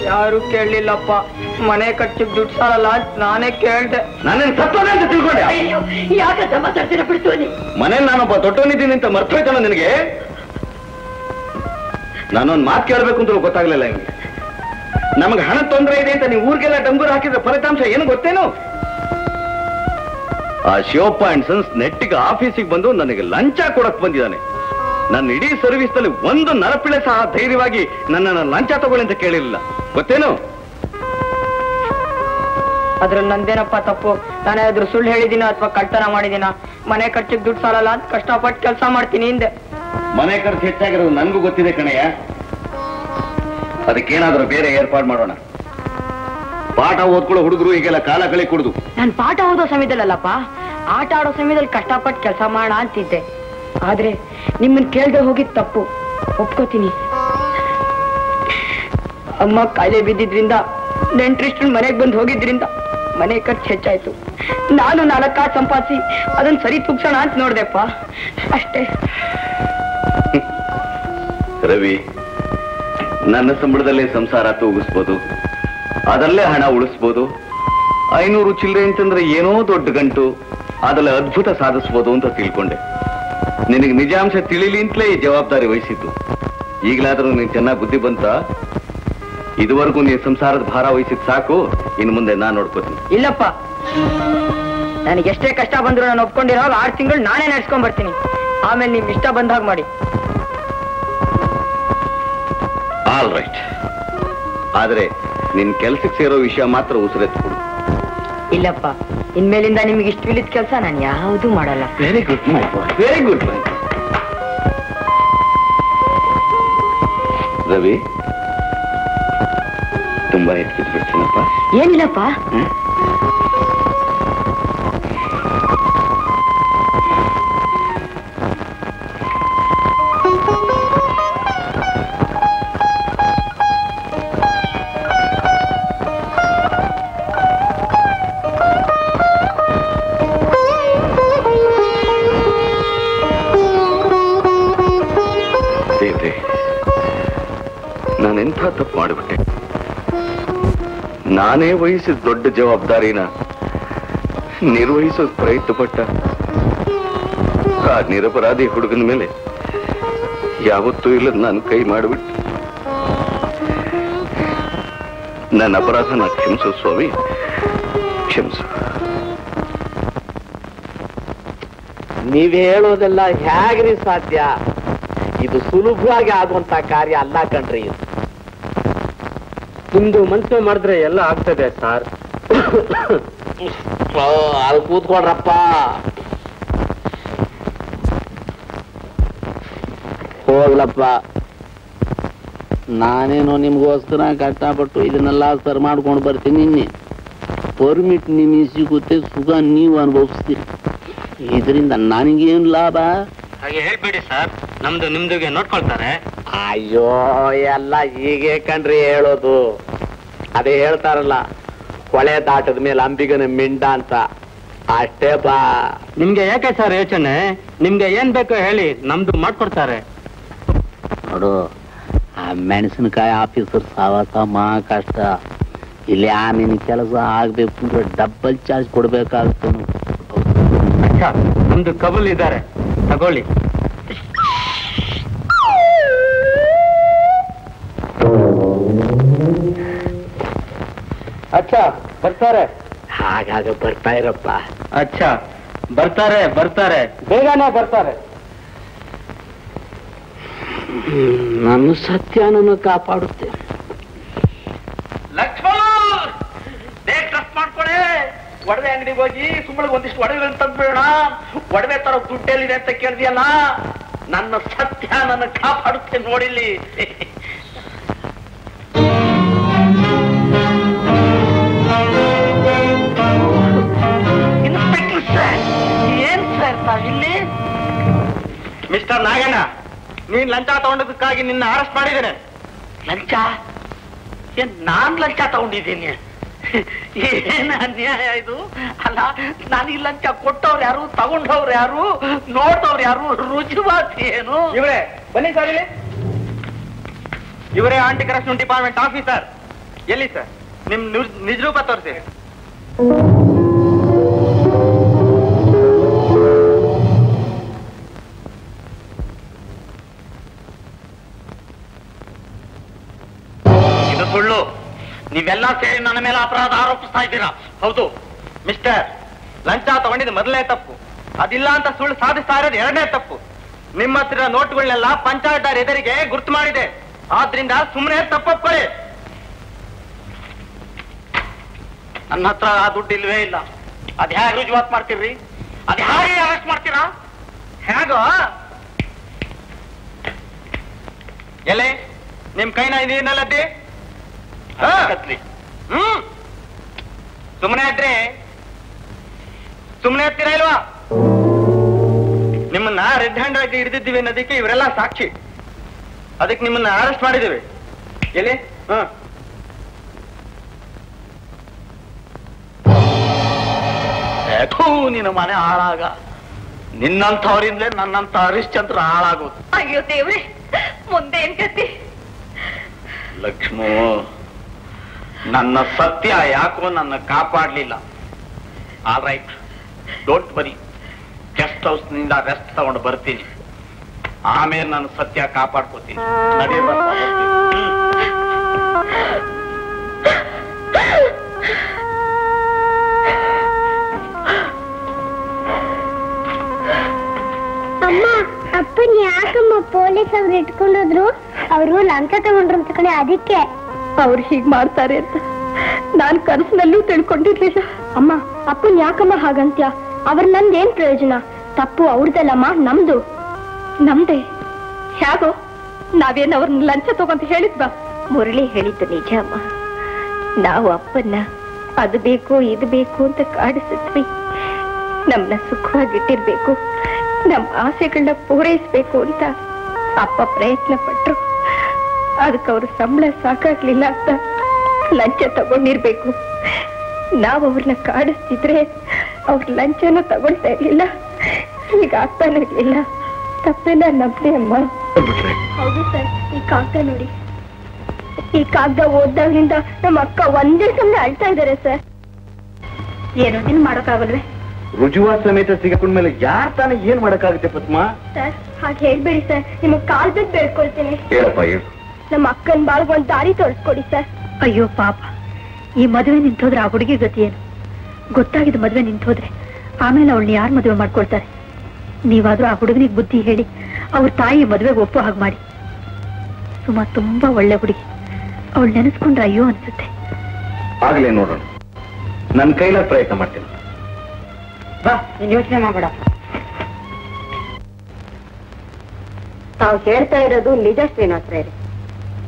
ಯಾರು ಕೇಳಲಿಲ್ಲಪ್ಪ. ಮನೆ ಕಟ್ಟಿ ದುಡ್ಡು ಸಾಲಲ್ಲ ಅಂತ ನಾನೇ ಕೇಳ್ದೆ. ನಾನೇನ್ ಸತ್ತೋದೆ ಅಂತ ತಿಳ್ಕೊಂಡೆ? ಅಯ್ಯೋ ಯಾಕಂತ ಮಾತಾಡ್ತೀರ ಬಿಡ್ತು ಮನೇಲಿ ನಾನೊಬ್ಬ ದೊಡ್ಡವನಿದ್ದೀನಿ ಅಂತ ಮರ್ತೋಯ್ತಾನ ನಿನಗೆ? ನಾನೊಂದು ಮಾತು ಕೇಳಬೇಕು ಅಂತ ಗೊತ್ತಾಗ್ಲಿಲ್ಲ ಇವನಿಗೆ. ನಮಗೆ ಹಣ ತೊಂದರೆ ಇದೆ ಅಂತ ನೀವು ಊರಿಗೆಲ್ಲ ಡಂಗೂರ್ ಹಾಕಿದ್ರೆ ಫಲಿತಾಂಶ ಏನು ಗೊತ್ತೇನು? ಆ ಶಿವಪ್ಪ ಅಂಡ್ ಸನ್ಸ್ ನೆಟ್ಟಿಗೆ ಆಫೀಸಿಗೆ ಬಂದು ನನಗೆ ಲಂಚ ಕೊಡಕ್ ಬಂದಿದ್ದಾನೆ. ನನ್ನ ಇಡೀ ಸರ್ವಿಸ್ನಲ್ಲಿ ಒಂದು ನರಪಿಳೆ ಸಹ ಧೈರ್ಯವಾಗಿ ನನ್ನನ್ನು ಲಂಚ ತಗೊಳ್ಳಿ ಅಂತ ಕೇಳಿರಲಿಲ್ಲ. ಗೊತ್ತೇನು? ಅದ್ರಲ್ಲಿ ನಂದೇನಪ್ಪ ತಪ್ಪು? ನಾನೇನಾದ್ರೂ ಸುಳ್ಳು ಹೇಳಿದಿನ ಅಥವಾ ಕಳ್ತನ ಮಾಡಿದಿನ ಮನೆ ಖರ್ಚಿಗೆ ದುಡ್ಡು ಸಾಲಲ್ಲ ಅಂತ ಕಷ್ಟಪಟ್ಟು ಕೆಲಸ ಮಾಡ್ತೀನಿ ಹಿಂದೆ. ಮನೆ ಖರ್ಚು ಹೆಚ್ಚಾಗಿರೋದು ನನಗೂ ಗೊತ್ತಿದೆ ಕಣಯ್ಯ. ಅದಕ್ಕೇನಾದ್ರೂ ಬೇರೆ ಏರ್ಪಾಡು ಮಾಡೋಣ. ಪಾಠ ಓದ್ಕೊಳ್ಳೋ ಹುಡುಗರು ಈಗೆಲ್ಲ ಕಾಲ ಕಳಿ ಕುಡಿದು. ನಾನು ಪಾಠ ಓದೋ ಸಮಯದಲ್ಲಲ್ಲಪ್ಪ, ಆಟ ಆಡೋ ಸಮಯದಲ್ಲಿ ಕಷ್ಟಪಟ್ಟು ಕೆಲಸ ಮಾಡೋಣ ಅಂತಿದ್ದೆ. ಆದ್ರೆ ನಿಮ್ಮನ್ ಕೇಳ್ದೆ ಹೋಗಿದ್ ತಪ್ಪು. ಒಪ್ಕೋತೀನಿ. ಅಮ್ಮ ಕಾಯಿಲೆ ಬಿದ್ದಿದ್ರಿಂದ ನೆಂಟ್ರಿಷ್ಟು ಮನೆಗೆ ಬಂದು ಹೋಗಿದ್ರಿಂದ ಮನೆ ಖರ್ಚು ಹೆಚ್ಚಾಯ್ತು. ನಾನು ನಾಲ್ಕು ಕಾಸು ಸಂಪಾದಿಸಿ ಅದನ್ನ ಸರಿ ತುಗ್ಸೋಣ ಅಂತ ನೋಡ್ದೆಪ್ಪ. ಅಷ್ಟೇ. ರವಿ, ನನ್ನ ಸಂಬಳದಲ್ಲೇ ಸಂಸಾರ ತೂಗಿಸ್ಬೋದು. ಅದರಲ್ಲೇ ಹಣ ಉಳಿಸ್ಬೋದು. ಐನೂರು ಚಿಲ್ಲರೆ ಅಂತಂದ್ರೆ ಏನೋ ದೊಡ್ಡ ಗಂಟು. ಅದರಲ್ಲಿ ಅದ್ಭುತ ಸಾಧಿಸ್ಬೋದು ಅಂತ ತಿಳ್ಕೊಂಡೆ. ನಿನಗೆ ನಿಜಾಂಶ ತಿಳಿಲಿ ಅಂತಲೇ ಈ ಜವಾಬ್ದಾರಿ ವಹಿಸಿದ್ದು. ಈಗಲಾದರೂ ನೀನು ಚೆನ್ನಾಗಿ ಬುದ್ಧಿ ಬಂತ? ಇದುವರೆಗೂ ನೀನು ಸಂಸಾರದ ಭಾರ ವಹಿಸಿದ್ ಸಾಕು. ಇನ್ನು ಮುಂದೆ ನಾನು ನೋಡ್ಕೋತೀನಿ. ಇಲ್ಲಪ್ಪ. ನನಗೆ ಎಷ್ಟೇ ಕಷ್ಟ ಬಂದ್ರು ನಾನು ಒಪ್ಕೊಂಡಿರೋ ಆರು ತಿಂಗಳು ನಾನೇ ನಡ್ಸ್ಕೊಂಡ್ ಬರ್ತೀನಿ. ಆಮೇಲೆ ನಿಮ್ ಇಷ್ಟ ಬಂದಾಗ ಮಾಡಿ. ಆಲ್ ರೈಟ್ ಆದ್ರೆ ನಿನ್ ಕೆಲ್ಸಕ್ಕೆ ಸೇರೋ ವಿಷಯ ಮಾತ್ರ ಉಸಿರೆತ್ಕೊಡು ಇಲ್ಲಪ್ಪ ಇನ್ಮೇಲಿಂದ ನಿಮ್ಗೆ ಇಷ್ಟವಿಲ್ಲದ ಕೆಲಸ ನಾನು ಯಾವುದು ಮಾಡಲ್ಲ. Very good very good Ravi ತುಂಬಾ ಹೆಚ್ಚಿದ್ ಬಿಡ್ತೀನಪ್ಪ. ಏನಿಲ್ಲಪ್ಪ? ನಾನೆಂಥ ತಪ್ಪು ಮಾಡಿಬಿಟ್ಟೆ? ನಾನೇ ವಹಿಸಿದ ದೊಡ್ಡ ಜವಾಬ್ದಾರಿನ ನಿರ್ವಹಿಸೋದ್ ಪ್ರಯತ್ನ ಪಟ್ಟ ಆ ನಿರಪರಾಧಿ ಹುಡುಗನ ಮೇಲೆ ಯಾವತ್ತೂ ಇಲ್ಲದ ನಾನು ಕೈ ಮಾಡಿಬಿಟ್ಟೆ ನನ್ನ ಅಪರಾಧನ ಕ್ಷಮಿಸು ಸ್ವಾಮಿ, ಕ್ಷಮಿಸು. ನೀವ್ ಹೇಳೋದೆಲ್ಲ ಹೇಗ್ರಿ ಸಾಧ್ಯ? ಇದು ಸುಲಭವಾಗಿ ಆಗುವಂತ ಕಾರ್ಯ ಅಲ್ಲ ಕಣ್ರಿ ಇದು. ನಿಮ್ದು ಮನ್ಸು ಮಾಡಿದ್ರೆ ಎಲ್ಲ ಆಗ್ತದೆ, ಸರ್. ಅಲ್ಲಿ ಕೂತ್ಕೊಡ್ರಪ್ಪ. ಹೋಗ್ಲಪ್ಪ. ನಾನೇನು ನಿಮ್ಗೋಸ್ಕರ ಕಷ್ಟಪಟ್ಟು ಇದನ್ನೆಲ್ಲ ಸರ್ ಮಾಡ್ಕೊಂಡು ಬರ್ತೀನಿ ನಿನ್ನೆ. ಪರ್ಮಿಟ್ ನಿಮಗೆ ಸಿಗುತ್ತೆ, ಸುಖ ನೀವು ಅನುಭವಿಸ್ತೀರಿ. ಇದರಿಂದ ನನಗೇನು ಲಾಭ? ಹಾಗೆ ಹೇಳ್ಬೇಡಿ ಸರ್. ನಮ್ದು ನಿಮ್ದುಗೆ ನೋಡ್ಕೊಳ್ತಾರೆ. ಅಯ್ಯೋ ಎಲ್ಲ ಹೀಗೆ ಕಣ್ರಿ ಹೇಳೋದು. ಅದೇ ಹೇಳ್ತಾರಲ್ಲ ಕೊಳೆ ದಾಟದ ಮೇಲೆ ಅಂಬಿಗನ ಮಿಂಡ ಅಂತ. ಅಷ್ಟೇ ಬಾ ನಿಮ್ಗೆ ಯಾಕೆ ಸರ್ ಯೋಚನೆ? ನಿಮ್ಗೆ ಏನ್ ಬೇಕೋ ಹೇಳಿ ನಮ್ದು ಮಾಡ್ಕೊಡ್ತಾರೆ. ನೋಡು ಆ ಮೆಣಸಿನಕಾಯಿ ಆಫೀಸರ್ ಸಾವಾಸ ಮಾ ಕಷ್ಟ. ಇಲ್ಲಿ ಆಮೇಲೆ ಕೆಲಸ ಆಗ್ಬೇಕು ಅಂದ್ರೆ ಡಬ್ಬಲ್ ಚಾರ್ಜ್ ಕೊಡ್ಬೇಕಾಗುತ್ತೆ ಅಚ್ಚಾ ನಮ್ದು ಕಬಲ್ ಇದ್ದಾರೆ. ತಗೊಳ್ಳಿ. ಅಚ್ಚಾ ಬರ್ತಾರೆ. ಹಾಗಾಗ ಬರ್ತಾ ಇರಪ್ಪ. ಅಚ್ಚಾ ಬರ್ತಾರೆ ಬರ್ತಾರೆ. ಬೇಗನೆ ಬರ್ತಾರೆ. ನಾನು ಸತ್ಯನನ್ನು ಕಾಪಾಡುತ್ತೇನೆ. ಲಕ್ಷ್ಮಣ ಬೇಗ ಡ್ರೆಸ್ ಮಾಡ್ಕೊಳೆ ಒಡವೆ ಅಂಗಡಿಗೆ ಹೋಗಿ ಸುಮ್ಮನೆ ಒಂದಿಷ್ಟು ಒಡವೆಗಳನ್ನು ತಂದ್ಬಿಡೋಣ ಒಡವೆ ತರ ದುಡ್ಡೆಲ್ಲಿದೆ ಅಂತ ಕೇಳಿದೆಯಲ್ಲ? ನನ್ನ ಸತ್ಯ ನನ್ನ ಕಾಪಾಡುತ್ತೆ ನೋಡಿಲ್ಲಿ. ಇನ್ಸ್ಪೆಕ್ಟರ್ ಸರ್ ಏನ್ ಸರ್ ಇಲ್ಲಿ ಮಿಸ್ಟರ್ ನಾಗಣ್ಣ ನೀನ್ ಲಂಚ ತಗೊಂಡದಕ್ಕಾಗಿ ನಿನ್ನ ಅರೆಸ್ಟ್ ಮಾಡಿದ್ದೇನೆ. ಲಂಚ? ಏನ್ ನಾನ್ ಲಂಚ ತಗೊಂಡಿದ್ದೀನಿ? ಏನ್ ಅನ್ಯಾಯ ಇದು? ಅಲ್ಲ ನಾನು ಈ ಲಂಚ ಕೊಟ್ಟವ್ರು ಯಾರು ತಗೊಂಡವ್ರು ಯಾರು ನೋಡ್ದವ್ರು ಯಾರು ರುಜುವಾತಿ ಏನು? ಇವರೇ ಬನ್ನಿ ಸರ್ ಇಲ್ಲಿ. ಇವರೇ ಆಂಟಿ ಕರಪ್ಷನ್ ಡಿಪಾರ್ಟ್ಮೆಂಟ್ ಆಫೀಸರ್ ಎಲ್ಲಿ ಸರ್ ನಿಮ್ ನಿಜ- ನಿಜ ರೂಪ ತೋರಿಸಿ. ಇದು ಸುಳ್ಳು. ನೀವೆಲ್ಲ ಸೇರಿ ನನ್ನ ಮೇಲೆ ಅಪರಾಧ ಆರೋಪಿಸ್ತಾ ಇದ್ದೀರಾ? ಹೌದು. ಮಿಸ್ಟರ್, ಲಂಚ ತಗೊಂಡಿದ್ದು ಮೊದಲನೇ ತಪ್ಪು. ಅದಿಲ್ಲ ಅಂತ ಸುಳ್ಳು ಸಾಧಿಸ್ತಾ ಇರೋದು ಎರಡನೇ ತಪ್ಪು. ನಿಮ್ಮ ಹತ್ರ ನೋಟ್ಗಳನ್ನೆಲ್ಲ ಪಂಚಾಯತ್ ಎದುರಿಗೆ ಗುರ್ತು ಮಾಡಿದೆ. ಆದ್ರಿಂದ ಸುಮ್ಮನೆ ತಪ್ಪೊಪ್ಕೊಳ್ಳಿ. ನನ್ನ ಹತ್ರ ಆ ದುಡ್ಡು ಇಲ್ವೇ ಇಲ್ಲ. ಅದ್ ಹೇಗೆ ರುಜುವಾತ್ ಮಾಡ್ತೀರಿ? ಅದ್ ಹೇಗೆ ಅರೆಸ್ಟ್ ಮಾಡ್ತೀರಾ? ಹೇಗೋ? ಎಲೆ, ನಿಮ್ ಕೈನ ನೀನಲ್ಲದ್ದಿ ಕತ್ಲಿ ಹ್ಮ್. ಸುಮ್ಮನೆ ಆದ್ರೆ ಸುಮ್ಮನೆ ಹತ್ತಿರ ಇಲ್ವಾ? ನಿಮ್ಮನ್ನ ರೆಡ್ ಹ್ಯಾಂಡ್ ಆಗಿ ಹಿಡಿದಿದ್ದೀವಿ ಅನ್ನೋದಕ್ಕೆ ಇವರೆಲ್ಲ ಸಾಕ್ಷಿ. ಅದಕ್ಕೆ ನಿಮ್ಮನ್ನ ಅರೆಸ್ಟ್ ಮಾಡಿದ್ದೀವಿ. ಎಲ್ಲಿ? ಹ. ನಿನ್ನ ಮನೆ ಹಾಳಾಗ. ನಿನ್ನಂಥವರಿಂದಲೇ ನನ್ನಂತ ಹರಿಶ್ಚಂದ್ರ ಹಾಳಾಗೋದು. ಅಯ್ಯೋ ದೇವ್ರೆ ಮುಂದೆ ಏನ್ ಕತ್ತಿ ಲಕ್ಷ್ಮೋ. ನನ್ನ ಸತ್ಯ ಯಾಕೋ ನನ್ನ ಕಾಪಾಡ್ಲಿಲ್ಲ. ಆಲ್ ರೈಟ್ ಡೋಂಟ್ ಬರಿ ಗೆಸ್ಟ್ ಹೌಸ್ನಿಂದ ರೆಸ್ಟ್ ತಗೊಂಡು ಬರ್ತೀನಿ. ಆಮೇಲೆ ನಾನು ಸತ್ಯ ಕಾಪಾಡ್ಕೋತೀನಿ. ಅಮ್ಮ, ಅಪ್ಪನ್ ಯಾಕಮ್ಮ ಪೊಲೀಸ್ ಅವ್ರು ಇಟ್ಕೊಂಡೋದ್ರು? ಅವರು ಲಂಚ ತಗೊಂಡ್ರು ಅಂತ ಕಣೆ, ಅದಕ್ಕೆ. ಅವ್ರು ಹೀಗ್ ಮಾಡ್ತಾರೆ ಅಂತ. ನಾನ್ ಕನಸಿನಲ್ಲೂ ತಿಳ್ಕೊಂಡಿರ್ಲಿಲ್ಲ. ಅಮ್ಮ ಅಪ್ಪನ್ ಯಾಕಮ್ಮ ಹಾಗಂತ್ಯ? ಅವ್ರ ನಂದೇನ್ ಪ್ರಯೋಜನ? ತಪ್ಪು ಅವ್ರದಲ್ಲಮ್ಮ ನಮ್ದು. ನಮ್ದೇ. ಹೇಗೋ ನಾವೇನ್ ಅವ್ರನ್ನ ಲಂಚ ತಗೊಂತ ಹೇಳಿದ್ವಾ? ಮುರಳಿ ಹೇಳಿದ್ದು ನಿಜ ಅಮ್ಮ. ನಾವು ಅಪ್ಪನ್ನ ಅದು ಬೇಕು ಇದು ಬೇಕು ಅಂತ ಕಾಡಿಸಿದ್ವಿ. ನಮ್ನ ಸುಖವಾಗಿಟ್ಟಿರ್ಬೇಕು. ನಮ್ಮ ಆಸೆಗಳನ್ನ ಪೂರೈಸ್ಬೇಕು ಅಂತ ಅಪ್ಪ ಪ್ರಯತ್ನ ಪಟ್ರು. ಅದಕ್ಕೆ ಅವ್ರ ಸಂಬಳ ಸಾಕಾಗ್ಲಿಲ್ಲ ಅಂತ ಲಂಚ ತಗೊಂಡಿರ್ಬೇಕು. ನಾವು ಅವ್ರನ್ನ ಕಾಡಿಸ್ತಿದ್ರೆ ಅವ್ರ ಲಂಚನ ತಗೊಳ್ತಾ ಇರ್ಲಿಲ್ಲ. ಈಗ ಆಗ್ತಾನೆ ಇರ್ಲಿಲ್ಲ. ತಪ್ಪೆಲ್ಲ ನಮ್ದೇ ಅಮ್ಮ? ಹೌದು ಸರ್ ಈ ಕಾಗ್ದ ನೋಡಿ. ಈ ಕಾಗ್ದ ಓದ್ದಾಗಿಂದ ನಮ್ಮ ಅಕ್ಕ ಒಂದೇ ಸಮಯ ಅಳ್ತಾ ಇದ್ದಾರೆ ಸರ್. ಏನು ದಿನ ಮಾಡೋಕ್ಕಾಗಲ್ವೇ? ರುಜುವಾ ಸಮೇತ ಸಿಗಕೊಂಡ ಮೇಲೆ ಯಾರ್ ತಾನೇ ಏನ್ ಮಾಡಕ್ಕಾಗುತ್ತೆ ಪದ್ಮಾ? ಸರ್ ಹಾಗೆ ಹೇಳ್ಬೇಡಿ ಸರ್. ನಿಮಗ್ ಕಾಲ್ ಬಿದ್ದು ಬೇಡ್ಕೊಳ್ತೀನಿ. ಹೇಳಪ್ಪ ಹೇಳು. ನಮ್ಮ ಅಕ್ಕನ್ ಬಾಳ್ಗ್ ಒಂದ್ ದಾರಿ ತೋರಿಸ್ಕೊಡಿ ಸರ್. ಅಯ್ಯೋ ಪಾಪ. ಈ ಮದುವೆ ನಿಂತೋದ್ರೆ ಆ ಹುಡುಗಿ ಗತಿ ಏನು? ಗೊತ್ತಾಗಿದ್ದು ಮದುವೆ ನಿಂತೋದ್ರೆ ಆಮೇಲೆ ಅವಳನ್ನ ಯಾರು ಮದುವೆ ಮಾಡ್ಕೊಳ್ತಾರೆ? ನೀವಾದ್ರೂ ಆ ಹುಡುಗನಿಗೆ ಬುದ್ಧಿ ಹೇಳಿ ಅವ್ರ ತಾಯಿ ಮದುವೆಗೆ ಒಪ್ಪು ಹಾಗೆ ಮಾಡಿ. ಸುಮಾ ತುಂಬಾ ಒಳ್ಳೆ ಹುಡುಗಿ. ಅವಳು ನೆನೆಸ್ಕೊಂಡ್ರೆ ಅಯ್ಯೋ ಅನ್ಸುತ್ತೆ. ಆಗ್ಲೇ ನೋಡೋಣ. ನನ್ನ ಕೈಲ ಪ್ರಯತ್ನ ಮಾಡ್ತೀನಿ. ಬಾ. ನೀನ್ ಯೋಚನೆ ಮಾಡಬೇಡ. ತಾವು ಹೇಳ್ತಾ ಇರೋದು ನಿಜ ಶ್ರೀನಿವಾಸರೇ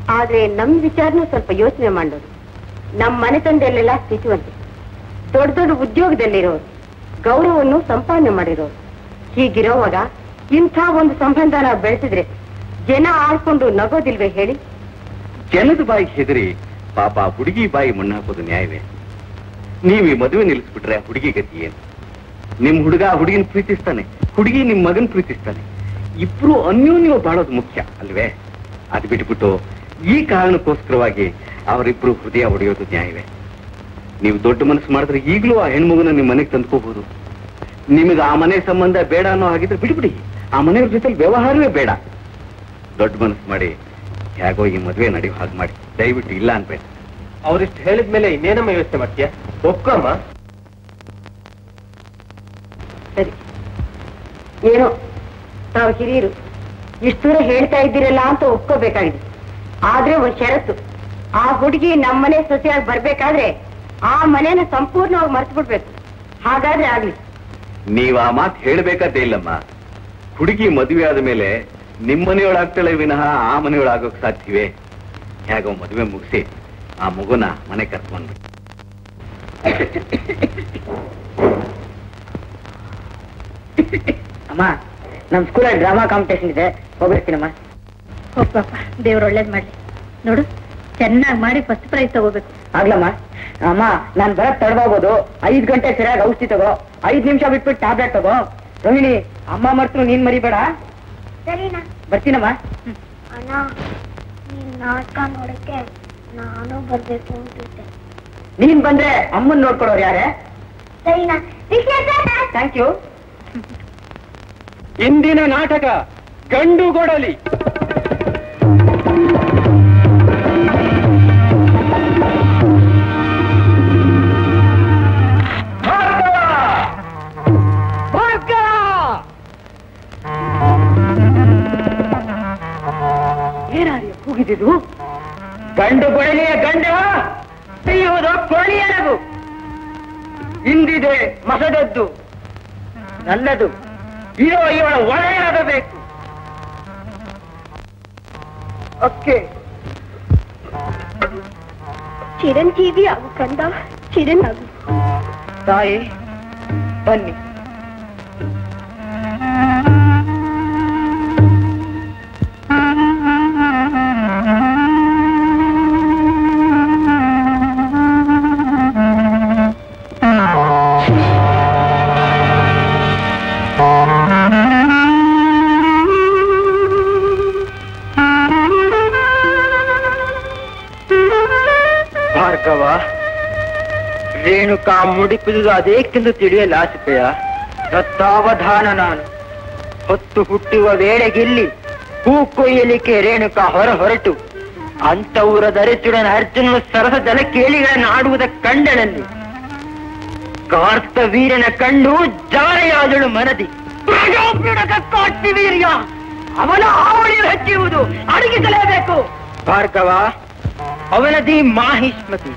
ಆದ್ರೆ ನಮ್ ವಿಚಾರನ ಸ್ವಲ್ಪ ಯೋಚನೆ ಮಾಡೋದು. ನಮ್ ಮನೆತನದಲ್ಲೆಲ್ಲ ಸ್ಥಿತಿವಂತೆ. ದೊಡ್ಡ ದೊಡ್ಡ ಉದ್ಯೋಗದಲ್ಲಿರೋರು, ಗೌರವವನ್ನು ಸಂಪಾದನೆ ಮಾಡಿರೋರು. ಹೀಗಿರೋವಾಗ ಇಂಥ ಒಂದು ಸಂಬಂಧನ ಬೆಳೆಸಿದ್ರೆ ಜನ ಆಡ್ಕೊಂಡು ನಗೋದಿಲ್ವೇ ಹೇಳಿ? ಜನದ ಬಾಯಿ ಹೆದರಿ ಪಾಪ ಹುಡುಗಿ ಬಾಯಿ ಮಣ್ಣು ಹಾಕೋದು ನ್ಯಾಯವೇ? ನೀವ್ ಈ ಮದುವೆ ನಿಲ್ಲಿಸ್ಬಿಟ್ರೆ ಹುಡುಗಿ ಗತಿ ಏನು? ನಿಮ್ ಹುಡುಗ ಹುಡುಗಿನ ಪ್ರೀತಿಸ್ತಾನೆ, ಹುಡುಗಿ ನಿಮ್ ಮಗನ್ ಪ್ರೀತಿಸ್ತಾನೆ. ಇಬ್ರು ಅನ್ಯೋನ್ಯ ಬಾಳೋದು ಮುಖ್ಯ, ಅಲ್ವೇ? ಅದ್ ಬಿಟ್ಬಿಟ್ಟು ಈ ಕಾರಣಕ್ಕೋಸ್ಕರವಾಗಿ ಅವರಿಬ್ರು ಹೃದಯ ಒಡೆಯೋದು ನ್ಯಾಯವೇ. ನೀವು ದೊಡ್ಡ ಮನಸ್ಸು ಮಾಡಿದ್ರೆ ಈಗಲೂ ಆ ಹೆಣ್ಮಗುನ ನಿಮ್ಮ ಮನೆಗೆ ತಂದ್ಕೋಬಹುದು ನಿಮಗೆ ಆ ಮನೆ ಸಂಬಂಧ ಬೇಡ ಅನ್ನೋ ಹಾಗಿದ್ರೆ ಬಿಟ್ಬಿಡಿ ಆ ಮನೆಯವ್ರ ಜೊತೆ ವ್ಯವಹಾರವೇ ಬೇಡ. ದೊಡ್ಡ ಮನಸ್ಸು ಮಾಡಿ ಹೇಗೋ ಈ ಮದುವೆ ನಡೆಯೋ ಹಾಗೆ ಮಾಡಿ. ದಯವಿಟ್ಟು ಇಲ್ಲ ಅನ್ಬೇಡ. ಹೇಳಿದ ಮೇಲೆ ಇನ್ನೇನಮ್ಮ ಯೋಚನೆ ಮಾಡ್ತೀಯ? ಒಪ್ಕಮ್ಮ. ಸರಿ. ಏನೋ ತಾವು ಹಿರಿಯರು ಇಷ್ಟು ದೂರ ಹೇಳ್ತಾ ಇದ್ದೀರಲ್ಲ ಅಂತ ಒಪ್ಕೋಬೇಕಾಗಿದೆ. ಆದ್ರೆ ಒಂದ್ ಷರತ್ತು. ಆ ಹುಡುಗಿ ನಮ್ಮನೆ ಸೊಸೆಯಾಗಿ ಬರ್ಬೇಕಾದ್ರೆ ಆ ಮನೇನ ಸಂಪೂರ್ಣವಾಗಿ ಮರ್ತು ಬಿಡ್ಬೇಕು ಹಾಗಾದ್ರೆ ಆಗ್ಲಿ. ನೀವ್ ಆ ಮಾತು ಹೇಳ್ಬೇಕಾದ್ದೇ ಇಲ್ಲಮ್ಮ. ಹುಡುಗಿ ಮದುವೆ ಆದ ಮೇಲೆ ನಿಮ್ ಮನೆಯೊಳಾಗ್ತಾಳೆ ವಿನಃ ಆ ಮನೆಯೊಳಾಗೋಕ್ ಸಾಧ್ಯವೇ? ಹೇಗೋ ಮದುವೆ ಮುಗಿಸಿ ಆ ಮಗುನ ಮನೆ ಕರ್ಕೊಂಡ್ಬಿಟ್ಟು ಅಮ್ಮ ನಮ್ ಸ್ಕೂಲಲ್ಲಿ ಡ್ರಾಮಾ ಕಾಂಪಿಟೇಷನ್ ಇದೆ. ಹೋಗ್ಬಿಡ್ತೀನಮ್ಮ. ಹೋಗ್ಪಾಪ ದೇವ್ರ ಒಳ್ಳೇದ್ ಮಾಡ್ಲಿ. ನೋಡು ಚೆನ್ನಾಗಿ ಮಾಡಿ ಫಸ್ಟ್ ಪ್ರೈಸ್ ತಗೋಬೇಕು. ಆಗ್ಲಮ್ಮ? ಅಮ್ಮ ನಾನ್ ಬರಕ್ ತಡವಾಗೋದು. ಐದ್ ಗಂಟೆ ಸರಿಯಾಗಿ ಔಷಧಿ ತಗೋ. ಐದ್ ನಿಮಿಷ ಬಿಟ್ಬಿಟ್ಟು ಟ್ಯಾಬ್ಲೆಟ್ ತಗೋ. ರೋಹಿಣಿ ಅಮ್ಮ ಮರ್ತರು ನೀನ್ ಮರಿಬೇಡ. ಸರಿನಾ? ಬರ್ತೀನಮ್ಮ? ಅಣ್ಣ ನೀನ್ ನಾಟಕ ನೋಡಕ್ಕೆ ನಾನು ಬರ್ಬೇಕು ಅಂತಿದ್ದೆ. ನೀನ್ ಬಂದ್ರೆ ಅಮ್ಮನ್ ನೋಡ್ಕೊಡೋರು ಯಾರೇ? ಸರಿನಾ? ಥ್ಯಾಂಕ್ ಯು ಇಂದಿನ ನಾಟಕ ಗಂಡು ಗೊಡಲಿ. ಕೂಗಿದ್ದು ಗಂಡು ಕೊಳಲಿಯ ಗಂಡ ಸಿಯುವುದು ಕೊಳಿಯನದು ಇಂದಿದೆ ಮಸದದ್ದು. ನನ್ನದು. ಇರೋ ಇವಳ ಒಳೆಯಾಗಬೇಕು ಓಕೆ ಚಿರಂಜೀವಿ ಆಗು ಕಂದ ಚಿರನಾಗು. ತಾಯಿ ಬನ್ನಿ. ರೇಣುಕಾ ಮುಡಿಪಿದುದು ಅದೇಕೆಂದು ತಿಳಿಯಲು ಆಸಿಪೆಯ ರತ್ತಾವಧಾನ ನಾನು. ಹೊತ್ತು ಹುಟ್ಟುವ ವೇಳೆಗಿಲ್ಲಿ ಹೂ ಕೊಯ್ಯಲಿಕ್ಕೆ ರೇಣುಕ ಹೊರ ಹೊರಟು. ಅಂತವರ ದರಿಚುಡನ ಅರ್ಜುನನು ಸರಸ ಜಲ ಕೇಳಿಗಳನ್ನು ಆಡುವುದ ಕಂಡಳಲ್ಲಿ ಕಾರ್ತ ವೀರನ ಕಂಡು ಜಾರೆಯಾದಳು ಮನದಿ. ಕಾಟ್ಟಿ ವೀರ್ಯ, ಅವನ ಆವಳಿ ಹಚ್ಚುವುದು ಅಡಗಿಸಲೇಬೇಕು. ಭಾರ್ಗವ, ಅವನದಿ ಮಾಹಿಷ್ಮತಿ,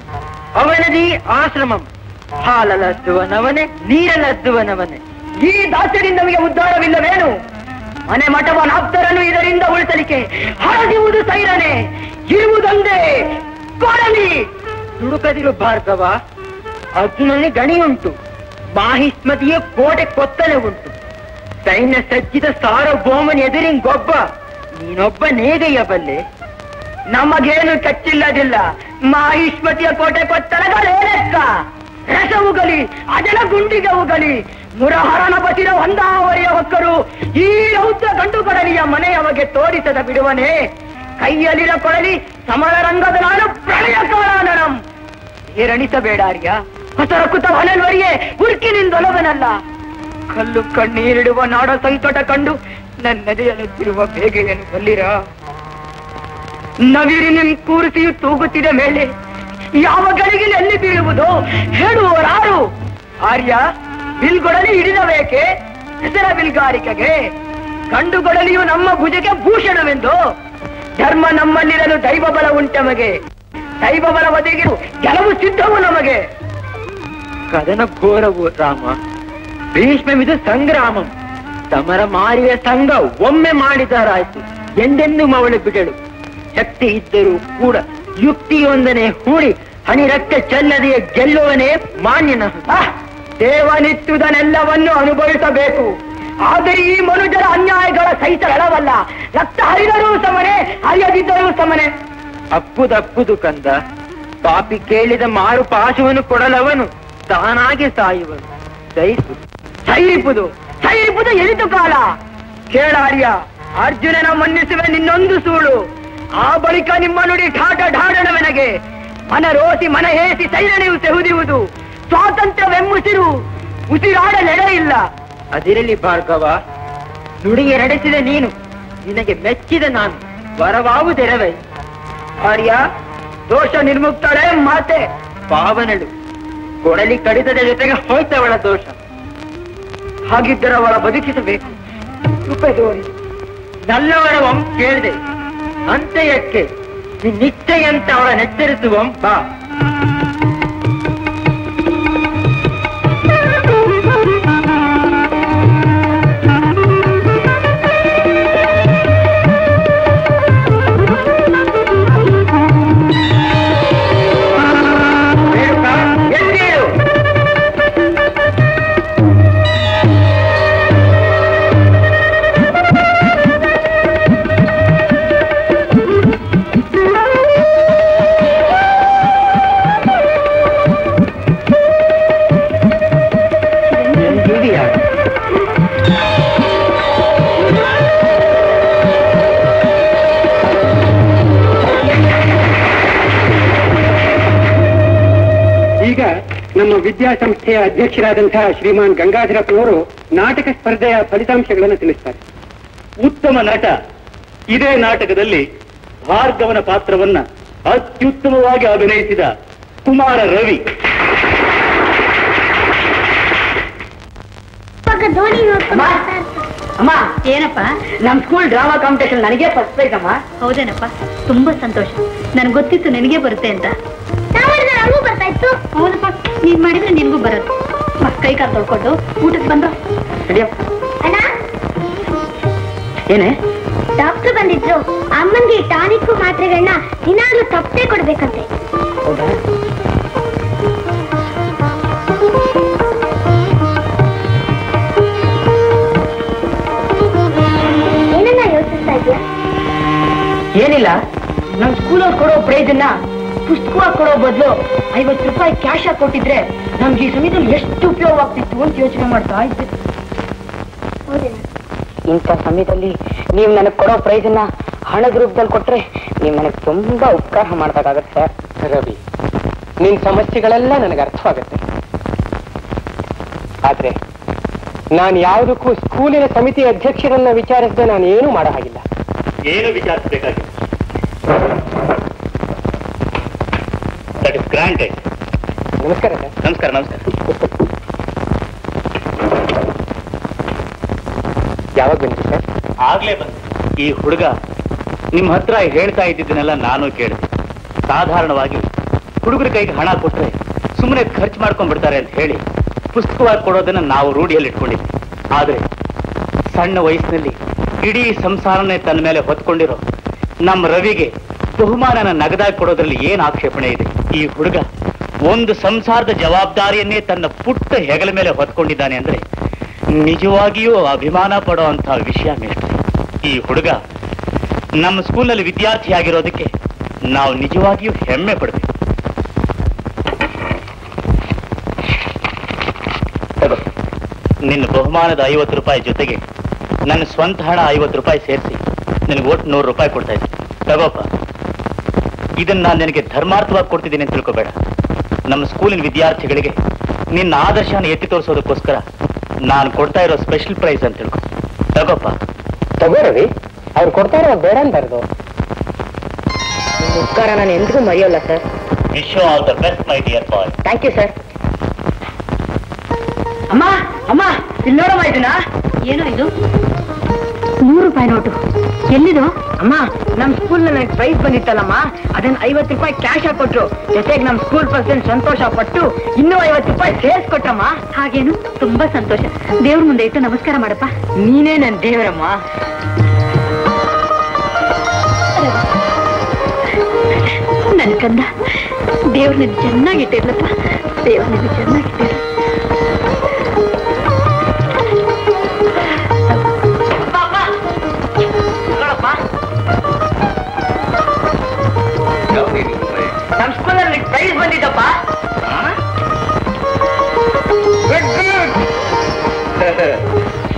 ಅವನದಿ ಆಶ್ರಮಂ. ಹಾಲಲದ್ದುವನವನೇ ನೀರಲದ್ದುವನವನೇ ಈ ದಾಸರಿಂದ ನಮಗೆ ಉದ್ಧಾರವಿಲ್ಲವೇನು? ಮನೆ ಮಠವನಾಪ್ತರನ್ನು ಇದರಿಂದ ಉಳಿಸಲಿಕ್ಕೆ ಹರದಿರುವುದು ಸೈರನೆ, ಇರುವುದೊಂದೇ ಕೊಡಲಿ ದುಡುಕದಿರು ಭಾರ್ಗವ ಗಣಿ ಗಣಿಯುಂಟು. ಮಾಹಿಸ್ಮತಿಯ ಕೋಟೆ ಕೊತ್ತಲೆ ಉಂಟು. ಸೈನ್ಯ ಸಜ್ಜಿದ ಸಾರ್ವಭೌಮನ ಎದುರಿಂಗೊಬ್ಬ ನೀನೊಬ್ಬ ನೇಗೆಯಬಲ್ಲೆ ನಮಗೇನು ಕಚ್ಚಿಲ್ಲದಿಲ್ಲ, ಮಾಹಿಷ್ಮತಿಯ ಕೋಟೆ ಕೊತ್ತಲಗಳೇ ಉಗಲಿ ಅಜಲ ಗುಂಡಿಗೆ ಮುರಹರನ ಬಸಿರ ಹೊಂದಾವರಿಯ ಹೊಕ್ಕರು, ಈ ರೌದ್ರ ಗಂಡು ಕೊಡಲಿಯ ಮನೆಯವಗೆ ತೋರಿಸದ ಬಿಡುವನೆ ಕೈಯಲ್ಲಿರ ಕೊಡಲಿ ಸಮರ ರಂಗದ ನಾನು ಪ್ರಳಯ ಕಾಲಾನನಂ ಏರಣಿಸಬೇಡಾರ್ಯ ಹೊಸರ ಕುತ ಹೊಲಲ್ವರಿಯೇ ಕಲ್ಲು ಕಣ್ಣೀರಿಡುವ ನಾಡ ಸಂಕಟ ಕಂಡು ನನ್ನದೆಯಲ್ಲಿರುವ ಬೇಗೆಯನ್ನು ಬಲ್ಲಿರ. ನವಿರಿ ಕೂರಿಸಿಯು ತೂಗುತ್ತಿದ ಮೇಲೆ ಯಾವ ಗಳಿಗೆ ಎಲ್ಲಿ ಬೀಳುವುದು? ಹೇಳುವರಾರು ಆರ್ಯ, ಬಿಲ್ಗೊಡಲಿ ಹಿಡಿದಬೇಕೆ ಹೆಸರ ಬಿಲ್ಗಾರಿಕೆಗೆ. ಗಂಡುಗೊಡಲಿಯು ನಮ್ಮ ಭುಜಕ್ಕೆ ಭೂಷಣವೆಂದು. ಧರ್ಮ ನಮ್ಮಲ್ಲಿರಲು ದೈವ ಬಲ ಉಂಟಮಗೆ. ದೈವ ಬಲ ಒದಗಿರು ಕೆಲವು ಸಿದ್ಧವು ನಮಗೆ. ಕದನ ಘೋರವು ರಾಮ, ಭೀಷ್ಮವಿದು ಸಂಗ್ರಾಮಂ. ಸಮರ ಮಾರಿಯ ಸಂಘ ಒಮ್ಮೆ ಮಾಡಿದರಾಯ್ತು. ಎಂದೆಂದು ಮವಳು ಬಿಡಳು ಶಕ್ತಿ ಇದ್ದರೂ ಕೂಡ ಯುಕ್ತಿಯೊಂದನೆ ಹೂಡಿ ಹನಿ ರಕ್ತ ಚೆಲ್ಲದೆಯ ಗೆಲ್ಲುವನೇ ಮಾನ್ಯನ. ದೇವನಿತ್ತುದನೆಲ್ಲವನ್ನು ಅನುಭವಿಸಬೇಕು. ಆದರೆ ಈ ಮನುಜರ ಅನ್ಯಾಯಗಳ ಸಹಿತ ಸಹಿತಳವಲ್ಲ ರಕ್ತ ಹರಿದರೂ ಸಮನೆ, ಹರಿಯದಿದ್ದರೂ ಸಮನೆ. ಅಪ್ಪುದಪ್ಪುದು ಕಂದ. ಪಾಪಿ ಕೇಳಿದ ಮಾರು ಪಾಶವನ್ನು ಕೊಡಲವನು. ತಾನಾಗಿ ಸಾಯುವನು. ಸಹಿಸು. ಸೈರಿಪುದು ಸೈರಿಪುದು ಎಳಿತು ಕಾಲ. ಕೇಳಾರ್ಯ, ಅರ್ಜುನನ ಮನ್ನಿಸುವೆ ನಿನ್ನೊಂದು ಸೂಳು. ಆ ಬಳಿಕ ನಿಮ್ಮ ನುಡಿ ಠಾಟ ಢಾಡಣವೆನಗೆ ಮನ ರೋಸಿ ಮನ ಹೇಸಿ ಸೈರಣೆಯು ತೆಹುದಿರುವುದು ಸ್ವಾತಂತ್ರ್ಯವೆಂಬುಸಿರು. ಉಸಿರಾಡಲೆಡೆ ಇಲ್ಲ ಅದಿರಲಿ ಭಾರ್ಗವ, ನುಡಿಗೆ ನಡೆಸಿದ ನೀನು, ನಿನಗೆ ಮೆಚ್ಚಿದ ನಾನು, ವರವಾವುದೆರವೆ. ಆರ್ಯ ದೋಷ ನಿರ್ಮುಕ್ತಳೆ ಮಾತೆ. ಪಾವನಳು, ಕೊಡಲಿ ಕಡಿತದ ಜೊತೆಗೆ ಹೋಯ್ತವಳ ದೋಷ. ಹಾಗಿದ್ದರೆ ಅವಳ ಬದುಕಿಸಬೇಕು. ಕೃಪೆ ತೋರಿ. ನಲ್ಲವರ ಕೇಳಿದೆ. ಅಂತ್ಯಕ್ಕೆ ನಿಶ್ಚಯಂತ ಅವಳ ನೆಚ್ಚರಿಸುವಂ ಬಾ. ವಿದ್ಯಾಸಂಸ್ಥೆಯ ಅಧ್ಯಕ್ಷರಾದಂತಹ ಶ್ರೀಮಾನ್ ಗಂಗಾಧರಪ್ಪನವರು ನಾಟಕ ಸ್ಪರ್ಧೆಯ ಫಲಿತಾಂಶಗಳನ್ನು ತಿಳಿಸ್ತಾರೆ. ಉತ್ತಮ ನಟ ಇದೇ ನಾಟಕದಲ್ಲಿ ಭಾರ್ಗವನ ಪಾತ್ರವನ್ನ ಅತ್ಯುತ್ತಮವಾಗಿ ಅಭಿನಯಿಸಿದ ಕುಮಾರ ರವಿ. ಅಮ್ಮ ಏನಪ್ಪ? ನಮ್ ಸ್ಕೂಲ್ ಡ್ರಾಮಾ ಕಾಂಪಿಟೇಷನ್ ನನಗೆ ಫಸ್ಟ್ ಪ್ರೈಸ್ ಅಮ್ಮ. ಹೌದೇನಪ್ಪ? ತುಂಬಾ ಸಂತೋಷ. ನನ್ಗೆ ಗೊತ್ತಿತ್ತು ನಿನಗೆ ಬರುತ್ತೆ ಅಂತ. ನಮಗೂ ಬರ್ತಾ ಇತ್ತು ಹೌದಪ್ಪ ನೀನ್ ಮಾಡಿದ್ರೆ ನಿನ್ಗೂ ಬರುತ್ತೆ. ಕೈ ಕಾಲು ತೊಳ್ಕೊಂಡು ಊಟಕ್ಕೆ ಬಂದು ಅಣ್ಣ? ಏನೇ? ಡಾಕ್ಟರ್ ಬಂದಿದ್ರು. ಅಮ್ಮನ್ಗೆ ಟಾನಿಕ್ ಮಾತ್ರೆಗಳನ್ನ ದಿನಾಗ್ಲೂ ತಪ್ಪೇ ಕೊಡ್ಬೇಕಂತೆ. ಏನನ್ನ ಯೋಚಿಸ್ತಾ ಇದೆಯಾ ಏನಿಲ್ಲ. ನಮ್ ಸ್ಕೂಲಲ್ಲಿ ಕೊಡೋ ಪ್ರೈಸ್ ಪುಸ್ತಕವಾಗಿ ಕೊಡೋ ಬದಲು ಐವತ್ತು ರೂಪಾಯಿ ಕ್ಯಾಶ್ ಆಗಿ ಕೊಟ್ಟಿದ್ರೆ ನಮ್ಗೆ ಈ ಸಮಯದಲ್ಲಿ ಎಷ್ಟು ಉಪಯೋಗ ಆಗ್ತಿತ್ತು ಅಂತ ಯೋಚನೆ ಮಾಡ್ತಾ ಇದ್ದೆ. ಇಂಥ ಸಮಯದಲ್ಲಿ ನೀವು ನನಗೆ ಕೊಡೋ ಪ್ರೈಸನ್ನ ಹಣದ ರೂಪದಲ್ಲಿ ಕೊಟ್ರೆ ನೀವು ನನಗೆ ತುಂಬಾ ಉಪಕಾರ ಮಾಡ್ಬೇಕಾಗತ್ತೆ ಸರ್. ರವಿ ನಿನ್ನ ಸಮಸ್ಯೆಗಳೆಲ್ಲ ನನಗೆ ಅರ್ಥವಾಗುತ್ತೆ. ಆದರೆ ನಾನು ಯಾವುದಕ್ಕೂ ಸ್ಕೂಲಿನ ಸಮಿತಿ ಅಧ್ಯಕ್ಷರನ್ನ ವಿಚಾರಿಸದೆ ನಾನು ಏನು ಮಾಡೋ ಹಾಗಿಲ್ಲ. ಏನು ವಿಚಾರಿಸಬೇಕಾಗಿಲ್ಲ ಇಸ್ ನಮಸ್ಕಾರ ನಮಸ್ಕಾರ ನಮಸ್ಕಾರ. ಯಾವಾಗ ಬಂದ್ರಿ ಸರ್? ಆಗ್ಲೇ ಬಂದು ಈ ಹುಡುಗ ನಿಮ್ ಹತ್ರ ಹೇಳ್ತಾ ಇದ್ದಿದ್ದನ್ನೆಲ್ಲ ನಾನು ಕೇಳಿದೆ. ಸಾಧಾರಣವಾಗಿ ಹುಡುಗರ ಕೈಗೆ ಹಣ ಕೊಟ್ರೆ ಸುಮ್ಮನೆ ಖರ್ಚು ಮಾಡ್ಕೊಂಡ್ಬಿಡ್ತಾರೆ ಅಂತ ಹೇಳಿ ಪುಸ್ತಕವಾಗಿ ಕೊಡೋದನ್ನ ನಾವು ರೂಢಿಯಲ್ಲಿ ಇಟ್ಕೊಂಡಿದ್ವಿ. ಆದ್ರೆ ಸಣ್ಣ ವಯಸ್ಸಿನಲ್ಲಿ ಇಡೀ ಸಂಸಾರನೇ ತನ್ನ ಮೇಲೆ ಹೊತ್ಕೊಂಡಿರೋ ನಮ್ಮ ರವಿಗೆ ಬಹುಮಾನನ ನಗದಾಗಿ ಕೊಡೋದ್ರಲ್ಲಿ ಏನ್ ಆಕ್ಷೇಪಣೆ ಇದೆ? ಈ ಹುಡುಗ ಒಂದು ಸಂಸಾರದ ಜವಾಬ್ದಾರಿಯನ್ನೇ ತನ್ನ ಪುಟ್ಟ ಹೆಗಲ ಮೇಲೆ ಹೊತ್ಕೊಂಡಿದ್ದಾನೆ ಅಂದ್ರೆ ನಿಜವಾಗಿಯೂ ಅಭಿಮಾನ ಪಡೋ ಅಂತ ವಿಷಯ ಮೇಷ್ಟ್ರೆ. ಈ ಹುಡುಗ ನಮ್ಮ ಸ್ಕೂಲ್ನಲ್ಲಿ ವಿದ್ಯಾರ್ಥಿ ಆಗಿರೋದಕ್ಕೆ ನಾವು ನಿಜವಾಗಿಯೂ ಹೆಮ್ಮೆ ಪಡಬೇಕು. ನಿನ್ನ ಬಹುಮಾನದ ಐವತ್ತು ರೂಪಾಯಿ ಜೊತೆಗೆ ನನ್ನ ಸ್ವಂತ ಹಣ ಐವತ್ತು ರೂಪಾಯಿ ಸೇರಿಸಿ ನಿನಗೆ ಒಟ್ಟು ನೂರು ರೂಪಾಯಿ ಕೊಡ್ತಾ ಇದ್ದೀನಿ. ತಗೋಪ್ಪ. ಇದನ್ನ ನಾನು ನಿನಗೆ ಧರ್ಮಾರ್ಥವಾಗಿ ಕೊಡ್ತಿದ್ದೀನಿ ಅಂತ ತಿಳ್ಕೊಬೇಡ. ನಮ್ಮ ಸ್ಕೂಲಿನ ವಿದ್ಯಾರ್ಥಿಗಳಿಗೆ ನಿನ್ನ ಆದರ್ಶನ ಎತ್ತಿ ತೋರಿಸೋದಕ್ಕೋಸ್ಕರ ನಾನು ಕೊಡ್ತಾ ಇರೋ ಸ್ಪೆಷಲ್ ಪ್ರೈಸ್ ಅಂತ ತಿಳ್ಕೊ. ತಗೋಪ್ಪ. ತಗೋ ರವಿ. ಅವ್ರು ಕೊಡ್ತಾರೋ ಬೇಡ ಅಂತಾರದು ಉಪಕಾರ ನಾನು ಎಂದಿಗೂ ಮರೆಯೋಲ್ಲ sir wish all the best my dear boy thank you sir ಅಮ್ಮ ಅಮ್ಮ ಇಲ್ಲಿ ನೋಡಮ್ಮ ಇದನ್ನ. ಏನೋ ಇದು? ನೂರು ರೂಪಾಯಿ ನೋಟು. ಎಲ್ಲಿದು? ಅಮ್ಮ ನಮ್ ಸ್ಕೂಲ್ ನನಗೆ ಪ್ರೈಸ್ ಬಂದಿತ್ತಲ್ಲಮ್ಮ. ಅದನ್ನ ಐವತ್ತು ರೂಪಾಯಿ ಕ್ಯಾಶ್ ಹಾಕೊಟ್ರು ಜೊತೆಗೆ ನಮ್ ಸ್ಕೂಲ್ ಪರ್ಸನ್ ಸಂತೋಷ ಪಟ್ಟು ಇನ್ನೂ ಐವತ್ತು ರೂಪಾಯಿ ಸೇರ್ಸ್ ಕೊಟ್ಟಮ್ಮ ಹಾಗೇನು? ತುಂಬಾ ಸಂತೋಷ. ದೇವ್ರ ಮುಂದೆ ಇಟ್ಟು ನಮಸ್ಕಾರ ಮಾಡಪ್ಪ. ನೀನೇ ನನ್ ದೇವರಮ್ಮ. ನನ್ ಕಂದ ದೇವ್ರ ನಿನ್ ಚೆನ್ನಾಗಿಟ್ಟಿರ್ಲಪ್ಪ ದೇವ್ರ ನಿನ್ ಚೆನ್ನಾಗಿಟ್ಟಿರ್ಲ prize ಬಂದಿದ್ದಪ್ಪ?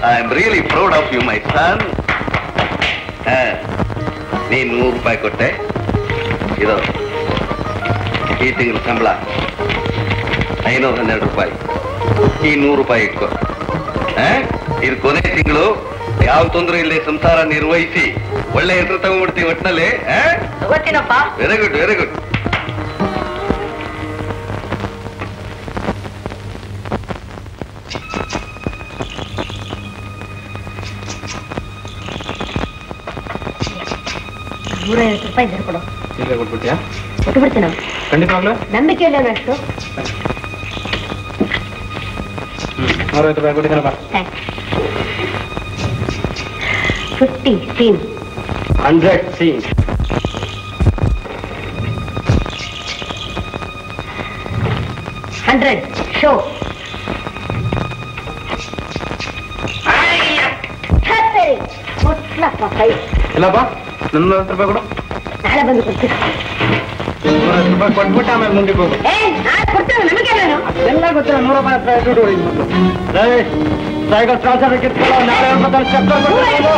I am really proud of you my son ನೀ ನೂರು ರೂಪಾಯಿ ಕೊಟ್ಟೆ. ಇದು ಈ ತಿಂಗಳ ಸಂಬಳ. ಐನೂರ ಹನ್ನೆರಡು ರೂಪಾಯಿ. ಈ ನೂರು ರೂಪಾಯಿ ಇಟ್ಕೊ. ಆ? ಇದು ಕೊನೆ ತಿಂಗಳು. ಯಾವ ತೊಂದರೆ ಇಲ್ಲದೆ ಸಂಸಾರ ನಿರ್ವಹಿಸಿ ಒಳ್ಳೆ ಹೆಸರು ತಗೊಂಡ್ಬಿಡ್ತೀವಿ ಒಟ್ಟಿನಲ್ಲಿ ವೆರಿ ಗುಡ್ ವೆರಿ ಗುಡ್ ನೂರೈವತ್ತು ರೂಪಾಯಿ ಇದ್ರೆ ಕೊಡು ಇಲ್ಲೇ ಕೊಟ್ಬಿಟ್ಯಾ ಕೊಟ್ಟು ಬಿಡ್ತೀನಿ ಖಂಡಿತವಾಗ್ಲೂ ನಂಬಿಕೆ ಇಲ್ಲ ಅಷ್ಟು. ನೂರೈವತ್ತು ರೂಪಾಯಿ ಕೊಟ್ಟಿದ್ದೀನಪ್ಪ fifty scene hundred scene hundred show. ಕೊಟ್ಲಪ್ಪ ಕೈ. ಇಲ್ಲಪ್ಪ ನನ್ನ ನೂರೈವತ್ತು ರೂಪಾಯಿ ಕೊಡು. ನಾಳೆ ಬಂದು ಕೊಡ್ತೀನಿ ನೂರೈವತ್ತು ರೂಪಾಯಿ ಕೊಟ್ಬಿಟ್ಟು ಆಮೇಲೆ ಮುಂದಕ್ಕೆ ಹೋಗು ಏ ನಾಳೆ ಕೊಡ್ತೇನೆ ನಮಗೆ ಎಲ್ಲ ಗೊತ್ತಿಲ್ಲ ನೂರ ರೂಪಾಯಿ ಹತ್ರ ದುಡ್ಡು ಹೊಡಿ ಸೈಕಲ್ ಟ್ರಾನ್ಸ್ಫರ್ ಕಿತ್ಕೊಳ್ಳೋ ನಾಳೆ ಮತ್ತೆ ಚಕ್ಕರ್ ಏನೋ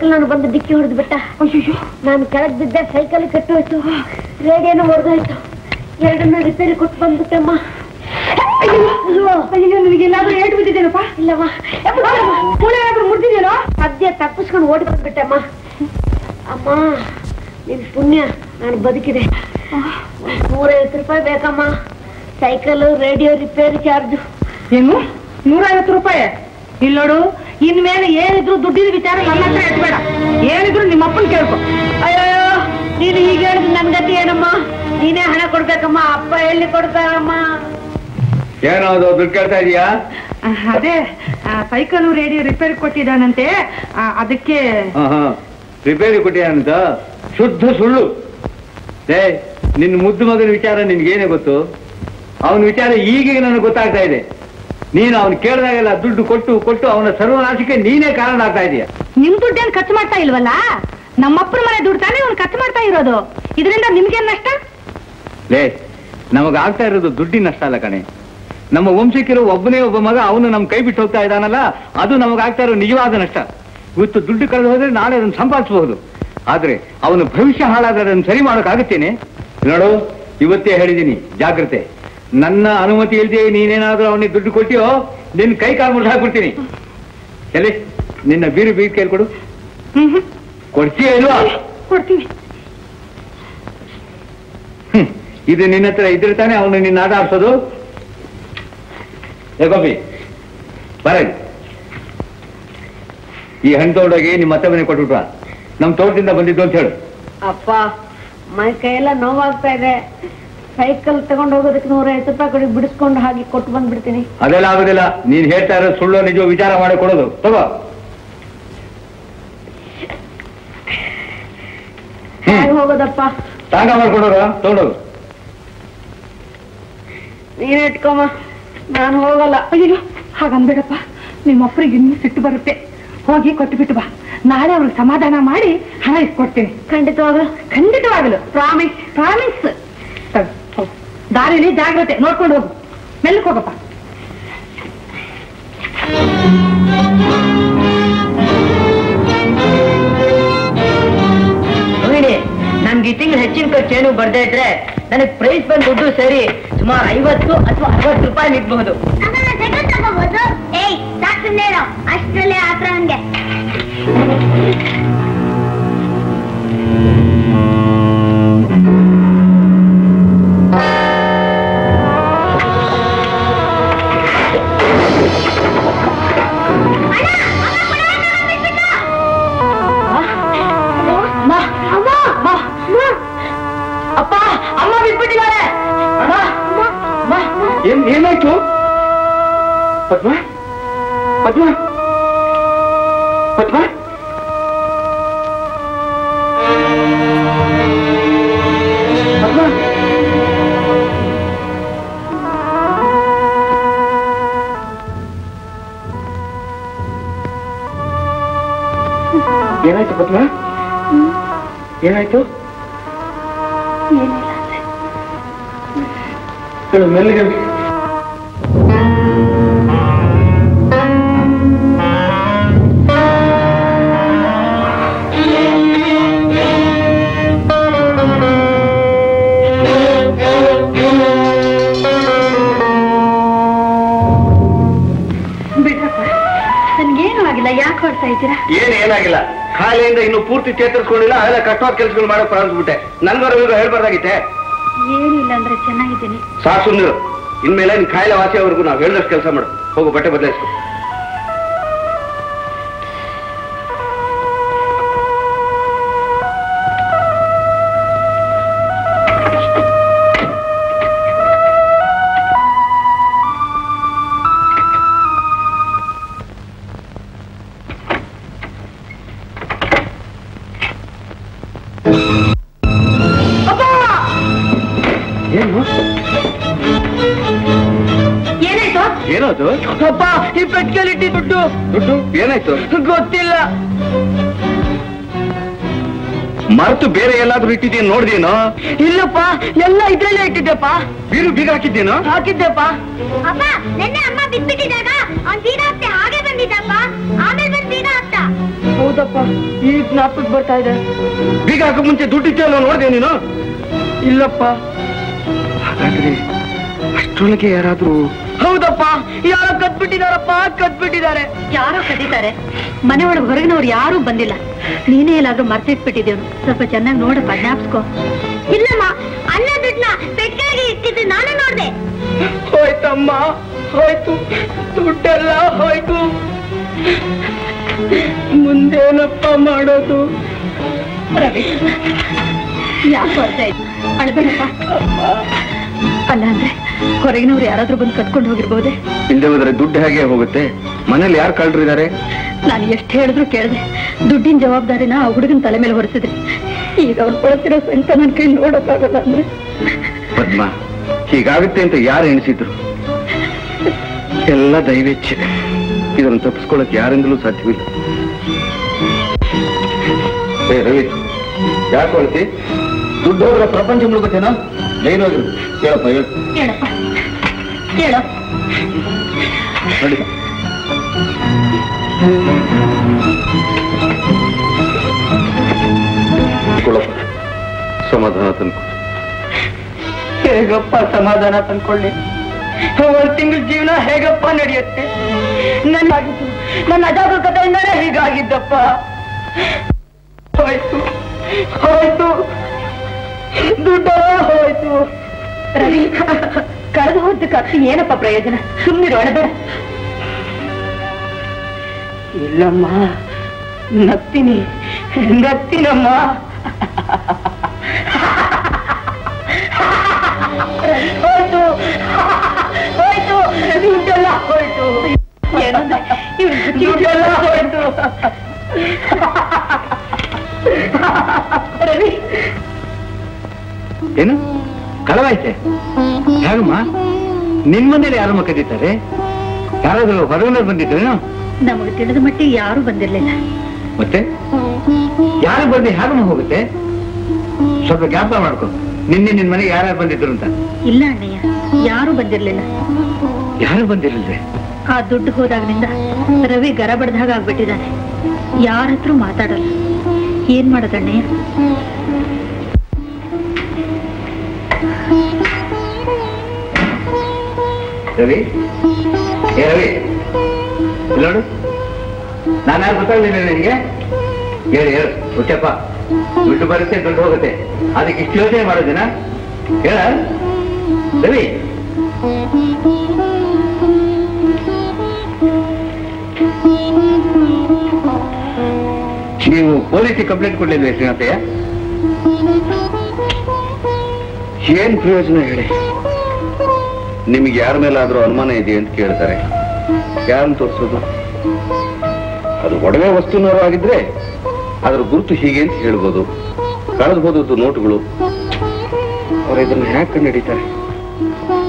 ಸೈಕಲ್ ನಾನು ಬಂದು ಡಿಕ್ಕಿ ಹೊಡೆದು ಬಿಟ್ಟ. ನಾನು ಕೆಳಗ್ ಬಿದ್ದೆ ಸೈಕಲ್ ಕೆಟ್ಟು ಹೋಯ್ತು. ರೇಡಿಯೋನು ಹೊಡೆದೋಯ್ತು ಎರಡನ್ನ ರಿಪೇರಿ ಕೊಟ್ಟು ಬಂದ್ಬಿಟ್ಟಮ್ಮ ನಿನಗೆಲ್ಲಾದ್ರೂ ಏಟು ಬಿದ್ದಿದ್ದೇನಪ್ಪ ಇಲ್ಲಮ್ಮ. ಮೂಳೆ ಏನಾದ್ರೂ ಮುರಿದಿದ್ದೇನೋ ಸದ್ಯ ತಪ್ಪಿಸ್ಕೊಂಡು ಓಡಿ ಬಂದ್ಬಿಟ್ಟಮ್ಮ ಅಮ್ಮ. ನಿನ್ ಪುಣ್ಯ ನಾನು ಬದುಕಿದೆ. ನೂರೈವತ್ತು ರೂಪಾಯಿ ಬೇಕಮ್ಮ. ಸೈಕಲ್ ರೇಡಿಯೋ ರಿಪೇರಿ ಚಾರ್ಜ್ ಏನು? ನೂರೈವತ್ತು ರೂಪಾಯಿ? ಇಲ್ಲೋಡು ನೋಡು ಇನ್ಮೇಲೆ ಏನಿದ್ರು ದುಡ್ಡಿನ ವಿಚಾರ ನನ್ನ ಹತ್ರ ಎತ್ಬೇಡ ಏನಿದ್ರು ನಿಮ್ಮ ಅಪ್ಪನ ಕೇಳ್ಕೊ. ಅಯ್ಯೋ ನೀನು ಹೀಗೆ ಹೇಳಿದ್ರು ನನ್ ಗತಿ ಏನಮ್ಮ? ನೀನೇ ಹಣ ಕೊಡ್ಬೇಕಮ್ಮ ಅಪ್ಪ ಎಲ್ಲಿ ಕೊಡ್ತಾರಮ್ಮ. ಏನೋ ಅದು ದುಡ್ಡು ಕೇಳ್ತಾ ಇದೀಯಾ? ಅದೇ ಸೈಕಲ್ ರೇಡಿಯೋ ರಿಪೇರಿ ಕೊಟ್ಟಿದ್ದಾನಂತೆ. ಅದಕ್ಕೆ ರಿಪೇರಿ ಕೊಟ್ಟಿದ್ದಾನಂತ? ಶುದ್ಧ ಸುಳ್ಳು. ಏ ನಿನ್ನ ಮುದ್ದು ಮಗನ ವಿಚಾರ ನಿನ್ಗೇನೆ ಗೊತ್ತು? ಅವನ ವಿಚಾರ ಈಗೀಗ ನನಗೆ ಗೊತ್ತಾಗ್ತಾ ಇದೆ. ನೀನು ಅವನು ಕೇಳಿದಾಗೆಲ್ಲ ದುಡ್ಡು ಕೊಟ್ಟು ಕೊಟ್ಟು ಅವನ ಸರ್ವನಾಶಕ್ಕೆ ನೀನೇ ಕಾರಣ ಆಗ್ತಾ ಇದೀಯ. ನಿಮ್ ದುಡ್ಡೇನು ಖರ್ಚು ಮಾಡ್ತಾ ಇಲ್ವಲ್ಲ? ನಮ್ಮಪ್ಪನ ಮನೆ ದುಡ್ಡು ತಾನೇ ಅವ್ನು ಖರ್ಚು ಮಾಡ್ತಾ ಇರೋದು. ಇದರಿಂದ ನಿಮ್ಗೇನ್ ನಷ್ಟ? ಲೇ ನಮಗಾಗ್ತಾ ಇರೋದು ದುಡ್ಡಿನ ನಷ್ಟ ಅಲ್ಲ ಕಣೆ. ನಮ್ಮ ವಂಶಕ್ಕಿರೋ ಒಬ್ಬನೇ ಒಬ್ಬ ಮಗ ಅವನು ನಮ್ಮ ಕೈ ಬಿಟ್ಟು ಹೋಗ್ತಾ ಇದ್ದಾನಲ್ಲ ಅದು ನಮಗಾಗ್ತಾ ಇರೋ ನಿಜವಾದ ನಷ್ಟ. ಇವತ್ತು ದುಡ್ಡು ಕಳೆದು ಹೋದ್ರೆ ನಾಳೆ ಅದನ್ನು ಸಂಪಾದಿಸಬಹುದು. ಆದ್ರೆ ಅವನು ಭವಿಷ್ಯ ಹಾಳಾದ್ರೆ ಅದನ್ನು ಸರಿ ಮಾಡೋಕ್ಕಾಗುತ್ತೇನೆ? ನೋಡು ಇವತ್ತೇ ಹೇಳಿದ್ದೀನಿ ಜಾಗ್ರತೆ. ನನ್ನ ಅನುಮತಿ ಇಲ್ಲದೆ ನೀನೇನಾದ್ರೂ ಅವನಿಗೆ ದುಡ್ಡು ಕೊಟ್ಟಿಯೋ ನಿನ್ನ ಕೈ ಕಾಲು ಮುರಿದು ಹಾಕ್ಬಿಡ್ತೀನಿ. ಎಲ್ಲಿ? ನಿನ್ನ ಬೀರು ಬೀರು ಕೇಳ್ಕೊಡು ಕೊಡ್ತೀಯ ಇಲ್ವಾ? ಕೊಡ್ತೀನಿ. ಇದು ನಿನ್ನ ಹತ್ರ ಇದ್ರೆ ತಾನೆ ಅವನು ನಿನ್ನ ಆಟ ಆಡ್ಸೋದು. ಗೋಪಿ ಬರ. ಈ ಹಣ್ಣು ತಗೊಂಡೋಗಿ ನಿಮ್ಮ ಮತ್ತೆ ಮನೆ ಕೊಟ್ಬಿಟ್ವ ನಮ್ ತೋಟದಿಂದ ಬಂದಿದ್ದು ಅಂತ ಹೇಳು. ಅಪ್ಪ ಮೈ ಕೈಯೆಲ್ಲ ನೋವಾಗ್ತಾ ಇದೆ. ಸೈಕಲ್ ತಗೊಂಡು ಹೋಗೋದಕ್ಕೆ ನೂರೈವತ್ತು ರೂಪಾಯಿ ಕೊಡಿ ಬಿಡಿಸ್ಕೊಂಡು ಹಾಗೆ ಕೊಟ್ಟು ಬಂದ್ಬಿಡ್ತೀನಿ. ಅದೆಲ್ಲ ಆಗುದಿಲ್ಲ. ನೀನ್ ಹೇಳ್ತಾ ಇರೋ ಸುಳ್ಳು ನಿಜ ವಿಚಾರ ಮಾಡಿ ಕೊಡೋದು. ತಗೋ. ಹಾಗೆ ಹೋಗೋದಪ್ಪ. ತಾಂಡ ಮಾಡ್ಕೊಂಡೋಗ ತಗೊಂಡೋಗು. ನೀನೇ ಇಟ್ಕೊಮ್ಮ. ನಾನು ಹೋಗಲ್ಲ. ಅಯ್ಯೋ ಹಾಗನ್ಬೇಡಪ್ಪ ನಿಮ್ಮ ಅಪ್ಪರಿಗೆ ಇನ್ನೂ ಸಿಟ್ಟು ಬರುತ್ತೆ. ಹೋಗಿ ಕೊಟ್ಟು ಬಿಟ್ಟು ಬಾ. ನಾಳೆ ಅವ್ರಿಗೆ ಸಮಾಧಾನ ಮಾಡಿ ಹಣ ಇಸ್ಕೊಡ್ತೀನಿ. ಖಂಡಿತವಾಗಲು. ಖಂಡಿತವಾಗಲು. ಪ್ರಾಮಿಸ್. ಪ್ರಾಮಿಸ್ ದಾರಿಲಿ ಜಾಗ್ರತೆ ನೋಡ್ಕೊಂಡು ಹೋಗು. ಮೆಲ್ಲಕ್ ಹೋಗಪ್ಪ. ರೋಹಿಣಿ ನಮ್ಗೆ ಈ ತಿಂಗಳು ಹೆಚ್ಚಿನ ಖರ್ಚು ಏನು ಬರ್ದೇ ಇದ್ರೆ ನನಗೆ ಪ್ರೈಸ್ ಬಂದ್ ದುಡ್ಡು ಸರಿ ಸುಮಾರು ಐವತ್ತು ಅಥವಾ ಅರವತ್ತು ರೂಪಾಯಿ ನಿಟ್ಬಹುದು ಸೈಕಲ್ ತಗೋಬಹುದು ಏಯ್, ಸಾಕ್ ಸುಮ್ನೆ ಇರು. ಅಷ್ಟ್ರಲ್ಲೇ ಆತ್ರ ನನ್ಗೆ ಅಪ್ಪ ಅಮ್ಮ ಬಿಟ್ಬಿಟ್ಟಿದ್ದಾರೆ. ಅಮ್ಮ ಅಮ್ಮ. ಏನ್ ಏನಾಯ್ತು? ಪದ್ಮ? ಪದ್ಮ? ಪದ್ಮ? ಏನಾಯ್ತು ಪದ್ಮ? ಏನಾಯ್ತು? ಮೆಲ್ಲಿಗೆ ಏನ್ ಏನಾಗಿಲ್ಲ. ಖಾಲಿಯಿಂದ ಇನ್ನು ಪೂರ್ತಿ ಚೇತರಿಸ್ಕೊಂಡಿಲ್ಲ ಅದೆಲ್ಲ ಕಷ್ಟವಾದ ಕೆಲಸಗಳು ಮಾಡಕ್ ಪ್ರಾರಂಭಿಸ್ಬಿಟ್ಟೆ. ನನ್ಗಾರ ಈಗ ಹೇಳ್ಬಾರ್ದಾಗಿತ್ತೆ. ಏನಿಲ್ಲ ಅಂದ್ರೆ ಸಾಕು ಸುಮ್ಮನಿರು ಇನ್ಮೇಲೆ ನಿನ್ ಕಾಯಿಲೆ ವಾಸಿಯವರೆಗೂ ನಾವು ಹೇಳಿದಷ್ಟು ಕೆಲಸ ಮಾಡು. ಹೋಗು, ಬಟ್ಟೆ ಬದಲಾಯಿಸ್ಕೊ. ದುಡ್ಡು? ದುಡ್ಡು ಏನಾಯ್ತು? ಗೊತ್ತಿಲ್ಲ. ಮರೆತು ಬೇರೆ ಎಲ್ಲಾದ್ರೂ ಇಟ್ಟಿದ್ದೀನಿ ನೋಡ್ದೇನೋ ಇಲ್ಲಪ್ಪ ಎಲ್ಲ ಇದ್ರಲ್ಲೇ ಇಟ್ಟಿದ್ದೆಪ್ಪ. ಬೀರು ಬೀಗ ಹಾಕಿದ್ದೇನೋ ಹಾಕಿದ್ದೆಪ್ಪ. ಅಪ್ಪ ನಿನ್ನೆ ಅಮ್ಮ ಅವ್ನ್ ಬೀಗ ಹಾಗೆ ಬಂದಿದ್ದಪ್ಪ. ಆಮೇಲೆ ಬಂದ್ ಬೀಗ ಹತ್ತ ಹೌದಪ್ಪ ಈ ಜ್ಞಾಪಕ್ ಬರ್ತಾ ಇದೆ. ಬೀಗ ಹಾಕೋ ಮುಂಚೆ ದುಡ್ಡಿತ್ತಲ್ಲ ನೋಡ್ದೆ ನೀನು? ಇಲ್ಲಪ್ಪ. ಹಾಗಾದ್ರೆ ಅಷ್ಟರೊಳಗೆ ಯಾರಾದ್ರೂ ಹೌದಪ್ಪ. ಕದ್ಬಿಟ್ಟಿದಾರಪ್ಪ ಕದ್ಬಿಟ್ಟಿದ್ದಾರೆ ಯಾರೋ ಕದೀತಾರೆ ಮನೆ ಒಳಗೆ ಹೊರಗಿನವ್ರು ಯಾರೂ ಬಂದಿಲ್ಲ. ನೀನೇ ಎಲ್ಲಾದ್ರೂ ಮರ್ತಿಟ್ಬಿಟ್ಟಿದ್ದೇನು ಸ್ವಲ್ಪ ಚೆನ್ನಾಗಿ ನೋಡಪ್ಪ ಜ್ಞಾಪಿಸ್ಕೋ. ಇಲ್ಲಮ್ಮ ಅನ್ನ ದುಡ್ಡನ್ನ ಪೆಟ್ಗಳಿಗೆ ಇಟ್ಟಿದ್ದು ನಾನು ನೋಡ್ದೆ. ಹೋಯ್ತಮ್ಮ ಹೋಯ್ತು. ದುಡ್ಡೆಲ್ಲ ಹೋಯ್ತು. ಮುಂದೇನಪ್ಪ ಮಾಡೋದು? ರವಿ ಯಾಕೆ ಅಳ್ಬೇಡಪ್ಪ. ಅಲ್ಲ ಅಂದ್ರೆ ಹೊರಗಿನವ್ರು ಯಾರಾದ್ರೂ ಬಂದು ಕಟ್ಕೊಂಡು ಹೋಗಿರ್ಬೋದೆ? ಇಲ್ಲದೆ ಹೋದ್ರೆ ದುಡ್ಡು ಹೇಗೆ ಹೋಗುತ್ತೆ? ಮನೇಲಿ ಯಾರು ಕಳ್ರಿದ್ದಾರೆ ನಾನು ಎಷ್ಟು ಹೇಳಿದ್ರು ಕೇಳಿದೆ. ದುಡ್ಡಿನ ಜವಾಬ್ದಾರಿನ ಆ ಹುಡುಗನ ತಲೆ ಮೇಲೆ ಹೊರಿಸಿದ್ರಿ. ಈಗ ಅವ್ರು ಕೊಡ್ತಿರೋ ಸಂತ ನನ್ನ ಕೈ ನೋಡೋಕ್ಕಾಗಲ್ಲ ಅಂದ್ರೆ? ಪದ್ಮ ಹೀಗಾಗುತ್ತೆ ಅಂತ ಯಾರು ಎಣಿಸಿದ್ರು? ಎಲ್ಲ ದೈವೇಚ್ಛೆ. ಇದನ್ನು ತಪ್ಪಿಸ್ಕೊಳ್ಳಕ್ ಯಾರಿಂದಲೂ ಸಾಧ್ಯವಿಲ್ಲ. ರವಿ ಯಾಕೆ ಹೊಳ್ತಿ ದುಡ್ಡು ಹೋದ್ರೆ ಪ್ರಪಂಚ ಮುಳುಗುತ್ತೇನೋ? ಜೈಲು ಹೋಗಿರು. ಹೇಳಪ್ಪ ಹೇಳು. ಹೇಳಪ್ಪ ಕೇಳೋ. ನೋಡಿ ಸಮಾಧಾನ ತಂದ್ಕೊಳ್ಳಿ ಹೇಗಪ್ಪ ಸಮಾಧಾನ ತಂದ್ಕೊಳ್ಳಿ? ಒಂದು ತಿಂಗಳ ಜೀವನ ಹೇಗಪ್ಪ ನಡೆಯುತ್ತೆ? ನನ್ನ ನನ್ನ ಅಜಾಗರೂಕತೆಯಿಂದಲೇ ಹೀಗಾಗಿದ್ದಪ್ಪ. ಹೋಯ್ತು ಹೋಯ್ತು. ದುಡ್ಡ ಹೋಯ್ತು ರವಿ ಕಳೆದು ಹೋದ ಕತ್ತಿ ಏನಪ್ಪ ಪ್ರಯೋಜನ ಸುಮ್ಮನಿರು ಅಳಬೇಡ ಇಲ್ಲಮ್ಮ ನಗ್ತೀನಿ ನಗ್ತೀನಮ್ಮ ಹೋಯ್ತು ಹೋಯ್ತು ದುಡ್ಡೆಲ್ಲ ಹೋಯ್ತು ಏನಂದ್ರೆ ಇವ್ರ ದುಡ್ಡೆಲ್ಲ ಹೋಯ್ತು ರವಿ ಏನು? ಕಳವಾಯ್ತೆ? ಯಾರಮ್ಮ? ನಿನ್ ಮನೇಲಿ ಯಾರಮ್ಮ ಕದೀತಾರೆ ಯಾರಾದ್ರೂ ಹೊರಗಿನ ಬಂದಿದ್ರೇನು ನಮಗೆ ತಿಳಿದ ಮಟ್ಟಿಗೆ ಯಾರು ಬಂದಿರ್ಲಿಲ್ಲ. ಮತ್ತೆ? ಯಾರು ಬಂದು ಯಾರಮ್ಮ ಹೋಗುತ್ತೆ? ಸ್ವಲ್ಪ ಜ್ಞಾಪಕ ಮಾಡ್ಕೊ. ನಿನ್ನೆ ನಿನ್ ಮನೆಗೆ ಯಾರ್ಯಾರು ಬಂದಿದ್ರು ಅಂತ. ಇಲ್ಲ ಅಣ್ಣಯ್ಯ ಯಾರು ಬಂದಿರ್ಲಿಲ್ಲ. ಯಾರು ಬಂದಿರ್ಲಿಲ್ಲ ಆ ದುಡ್ಡು ಹೋದಾಗ್ನಿಂದ ರವಿ ಗರ ಬಡ್ದಾಗ ಆಗ್ಬಿಟ್ಟಿದ್ದಾನೆ. ಯಾರ ಹತ್ರ ಮಾತಾಡಲ್ಲ. ಏನ್ ಮಾಡೋದಣ್ಣಯ್ಯ? ರವಿ? ಏ ರವಿ? ನೋಡು. ನಾನು ಯಾರು ಗೊತ್ತಾಗಲಿಲ್ಲ ನಿನಗೆ? ಹೇಳಿ, ಹೇಳು. ಹುಚ್ಚಪ್ಪ. ದುಡ್ಡು ಬರುತ್ತೆ, ದುಡ್ಡು ಹೋಗುತ್ತೆ. ಅದಕ್ಕೆ ಇಷ್ಟು ಯೋಚನೆ ಮಾಡೋದಿನ ಹೇಳ. ರವಿ? ನೀವು ಪೊಲೀಸಿಗೆ ಕಂಪ್ಲೇಂಟ್ ಕೊಡ್ಲಿಲ್ವೇ ಶ್ರೀನಾಥಯ್ಯ ಏನ್ ಪ್ರಯೋಜನ ಹೇಳಿ? ನಿಮಗೆ ಯಾರ ಮೇಲಾದ್ರೂ ಅನುಮಾನ ಇದೆ ಅಂತ ಕೇಳ್ತಾರೆ. ಯಾರನ್ನು ತೋರಿಸೋದು? ಅದು ಒಡವೆ ವಸ್ತುನವರು ಆಗಿದ್ರೆ ಅದರ ಗುರುತು ಹೀಗೆ ಅಂತ ಹೇಳ್ಬೋದು. ಕಳೆದು ಹೋದದ್ದು ನೋಟುಗಳು. ಅವ್ರು ಇದನ್ನು ಹ್ಯಾಕ್ ಕಂಡು ಹಿಡಿತಾರೆ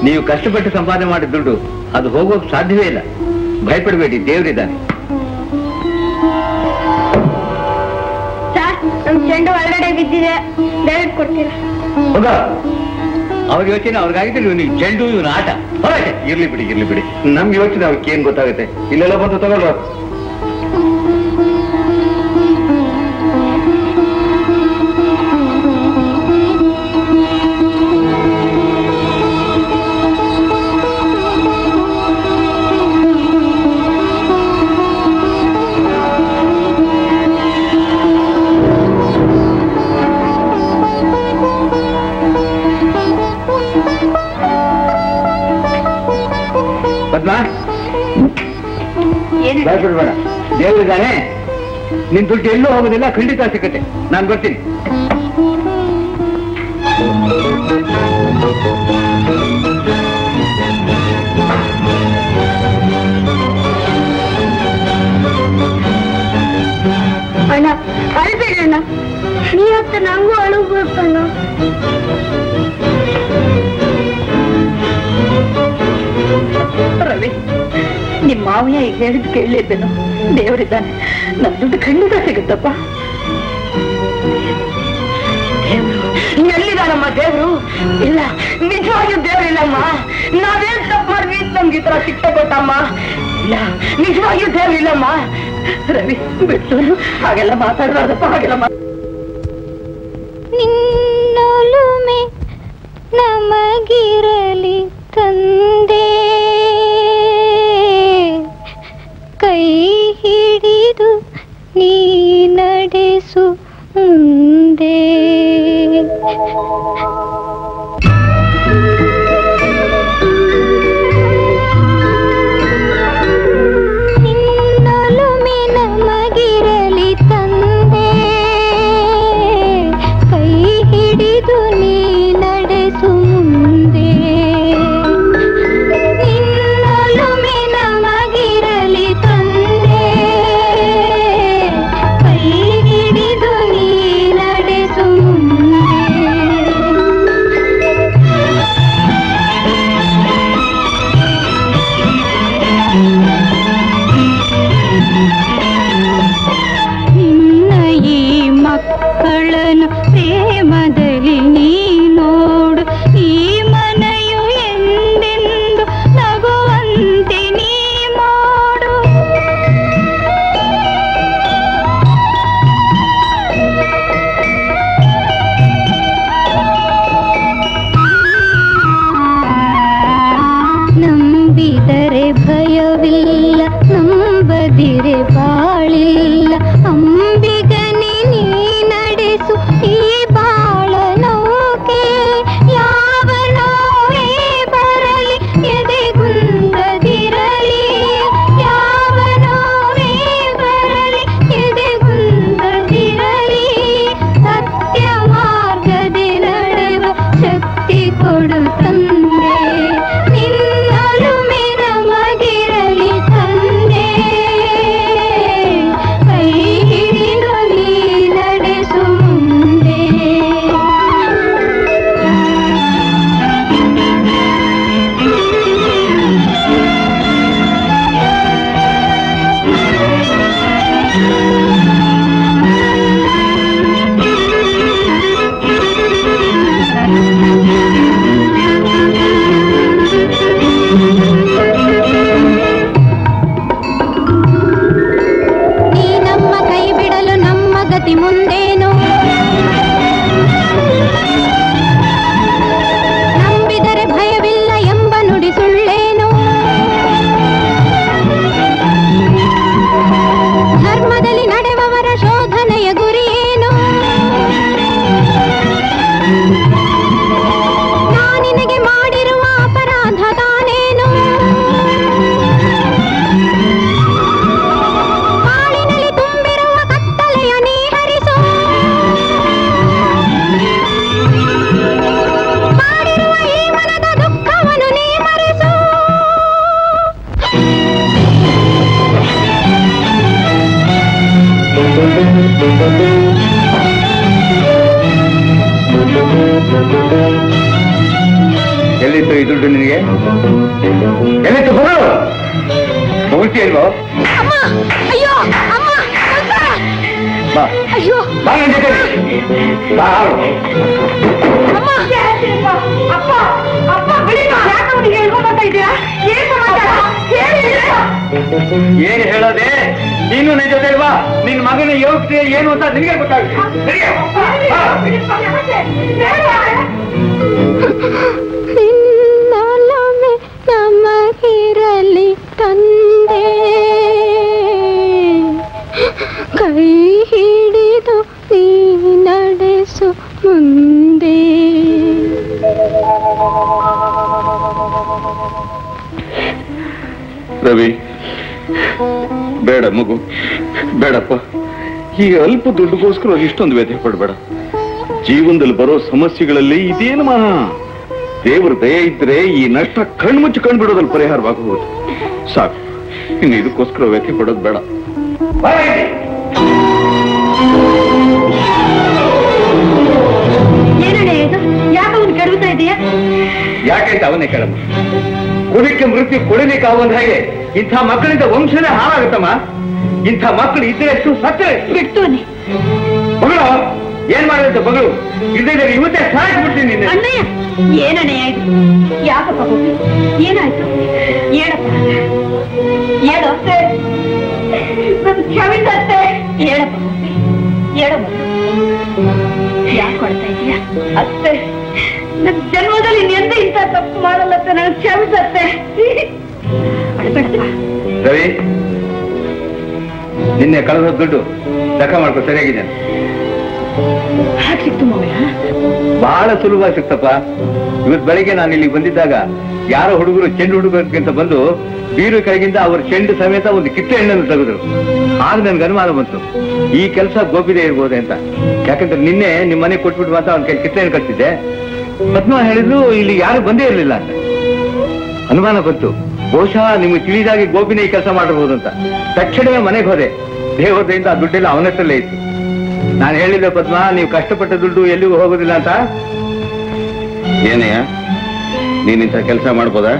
ನೀವು ಕಷ್ಟಪಟ್ಟು ಸಂಪಾದನೆ ಮಾಡಿದ ದುಡ್ಡು ಅದು ಹೋಗೋಕೆ ಸಾಧ್ಯವೇ ಇಲ್ಲ. ಭಯಪಡಬೇಡಿ ದೇವರಿದ್ದಾನೆ ಚೆಂಡು ಒಳಗಡೆ ಬಿದ್ದಿದೆ. ಕೊಡ್ತೀರಾ? ಅವ್ರ ಯೋಚನೆ ಅವ್ರಿಗಾಗಿದ್ರೆ ಇವನಿಗೆ ಚೆಂಡು, ಇವನ ಆಟ. ಹೊರಗೆ. ಇರ್ಲಿ ಬಿಡಿ ಇರ್ಲಿ ಬಿಡಿ. ನಮ್ ಯೋಚನೆ ಅವ್ರಿಗೆ ಏನ್ ಗೊತ್ತಾಗುತ್ತೆ? ಇಲ್ಲೆಲ್ಲ ಬಂದು ತಗೊಳ್ಳ. ಭಯಪಡ್ಬೇಡ ದೇವರಿದ್ದಾನೆ ನಿನ್ ದುಡ್ಡು ಎಲ್ಲೂ ಹೋಗೋದಿಲ್ಲ, ಖಂಡಿತ ಸಿಕ್ಕತ್ತೆ ನಾನು ಬರ್ತೀನಿ. ಅಣ್ಣ ಅಳ್ಬೇಡಣ್ಣ ನೀ ಹತ್ತ ನಂಗೂ ಅಳು ಬರ್ತಾನ ರವಿ ಈಗ ಹೇಳಿದ್ ಕೇಳಿದ್ದೇನು ದೇವರಿದ್ದಾನೆ. ನನ್ನ ದುಡ್ಡು ಖಂಡಿತ ಸಿಗುತ್ತಪ್ಪ. ಎಲ್ಲಿದಾನಮ್ಮ ದೇವರು? ಇಲ್ಲ, ನಿಜವಾಗಿಯೂ ದೇವರಿಲ್ಲಮ್ಮ ನಾವೇನ್ ತಪ್ಪು ಮಾಡಿ ನಮ್ಗೆ ಈ ತರ ಶಿಕ್ಷೆ ಕೊಟ್ಟಮ್ಮ. ಇಲ್ಲ, ನಿಜವಾಗಿಯೂ ದೇವರಿಲ್ಲಮ್ಮ ರವಿ ಬಿಟ್ಟು ಹಾಗೆಲ್ಲ ಮಾತಾಡಬಾರ್ದಪ್ಪ, ಹಾಗೆಲ್ಲ ಈ ಅಲ್ಪ ದುಡ್ಡುಗೋಸ್ಕರ ಇಷ್ಟೊಂದು ವ್ಯಥೆ ಪಡಬೇಡ. ಜೀವನದಲ್ಲಿ ಬರೋ ಸಮಸ್ಯೆಗಳಲ್ಲಿ ಇದೇನು ಮಾನ ದೇವರ ದಯ ಇದ್ರೆ ಈ ನಷ್ಟ ಕಣ್ಮುಚ್ಚಿ ಕಂಡುಬಿಡೋದಲ್ಲಿ ಪರಿಹಾರವಾಗಬಹುದು. ಸಾಕು ಇನ್ನು ಇದಕ್ಕೋಸ್ಕರ ವ್ಯಥೆ ಪಡೋದು ಬೇಡ. ಅವನು ಯಾಕೆಂತ ಅವನೇ ಕೇಳಮ್ಮ ಕುಡಿಕೆ ಮೃತ್ಯು ಕುಡಿಲಿಕ್ಕಾಗೊಂದ ಹಾಗೆ ಇಂಥ ಮಕ್ಕಳಿಂದ ವಂಶನೇ ಹಾಳಾಗುತ್ತಮ್ಮ? ಇಂಥ ಮಕ್ಕಳು ಇದ್ರೆ ಎಷ್ಟು ಸತ್ತರೆ ಬಿಡ್ತೋನೆ. ಮಗಳು ಏನ್ ಮಾಡಿದಂತ ಮಗಳು ಇದ್ರೆ ಇವತ್ತೇ ಸಾಯಿಸ್ಬಿಡ್ತೀನಿ ಬಿಡ್ತೀನಿ ಅಣ್ಣಯ್ಯ ಏನಣ್ಣಯ್ಯ ಇದು? ಯಾಕಪ್ಪ ಹೋಗಿ ಏನಾಯ್ತು? ಹೇಳಪ್ಪ. ಹೇಳು. ಅತ್ತೆ. ನನ್ ಕ್ಷಮಿಸತ್ತೆ ಹೇಳಪ್ಪ ಹೇಳಮ್ಮ ಯಾಕೆ ಕೊಡ್ತಾ ಇದೀಯ? ಅತ್ತೆ ನನ್ ಜನ್ಮದಲ್ಲಿ ಎಂದ ಇಂಥ ತಪ್ಪು ಮಾಡಲ್ಲತ್ತೆ ನನಗೆ ಕ್ಷಮಿಸತ್ತೆ ಅಳ್ಬೇಡಪ್ಪ ರವಿ ನಿನ್ನೆ ಕಳೆದ ದುಡ್ಡು ಲೆಕ್ಕ ಮಾಡ್ಕೊ ಸರಿಯಾಗಿದೆ. ಬಹಳ ಸುಲಭ ಸಿಕ್ತಪ್ಪ. ಇವತ್ತು ಬೆಳಿಗ್ಗೆ ನಾನು ಇಲ್ಲಿ ಬಂದಿದ್ದಾಗ ಯಾರೋ ಹುಡುಗರು ಚೆಂಡು ಹುಡುಗರಿಗಿಂತ ಬಂದು ಬೀರು ಕೈಗಿಂದ ಅವ್ರ ಚೆಂಡು ಸಮೇತ ಒಂದು ಕಿತ್ತೆ ಹಣ್ಣನ್ನು ತೆಗೆದ್ರು. ಆಗ ನನ್ಗೆ ಅನುಮಾನ ಬಂತು. ಈ ಕೆಲಸ ಗೋಪಿದೆ ಇರ್ಬೋದೆ ಅಂತ. ಯಾಕಂದ್ರೆ ನಿನ್ನೆ ನಿಮ್ಮ ಮನೆ ಕೊಟ್ಬಿಟ್ಟು ಮಾತ್ರ ಅವ್ನ ಕೈ ಕಿತ್ತೆ ಹಣ್ಣು ಕಟ್ತಿದ್ದೆ. ಪದ್ಮ ಹೇಳಿದ್ರು ಇಲ್ಲಿ ಯಾರು ಬಂದೇ ಇರಲಿಲ್ಲ ಅಂತ. ಅನುಮಾನ ಬಂತು. ಬಹುಶಃ ನಿಮ್ಗೆ ತಿಳಿದಾಗಿ ಗೋಪಿನೇ ಈ ಕೆಲಸ ಮಾಡಿರ್ಬೋದು ಅಂತ. ತಕ್ಷಣವೇ ಮನೆಗೆ ಹೋದೆ. ದೇವತೆಯಿಂದ ಆ ದುಡ್ಡೆಲ್ಲ ಅವನ ಹತ್ರಲ್ಲೇ ಇತ್ತು. ನಾನು ಹೇಳಿದ್ದೆ, ಪದ್ಮ, ನೀವು ಕಷ್ಟಪಟ್ಟ ದುಡ್ಡು ಎಲ್ಲಿಗೂ ಹೋಗೋದಿಲ್ಲ ಅಂತ. ಏನಯ್ಯ ನೀನಿಂಥ ಕೆಲಸ ಮಾಡ್ಬೋದಾ?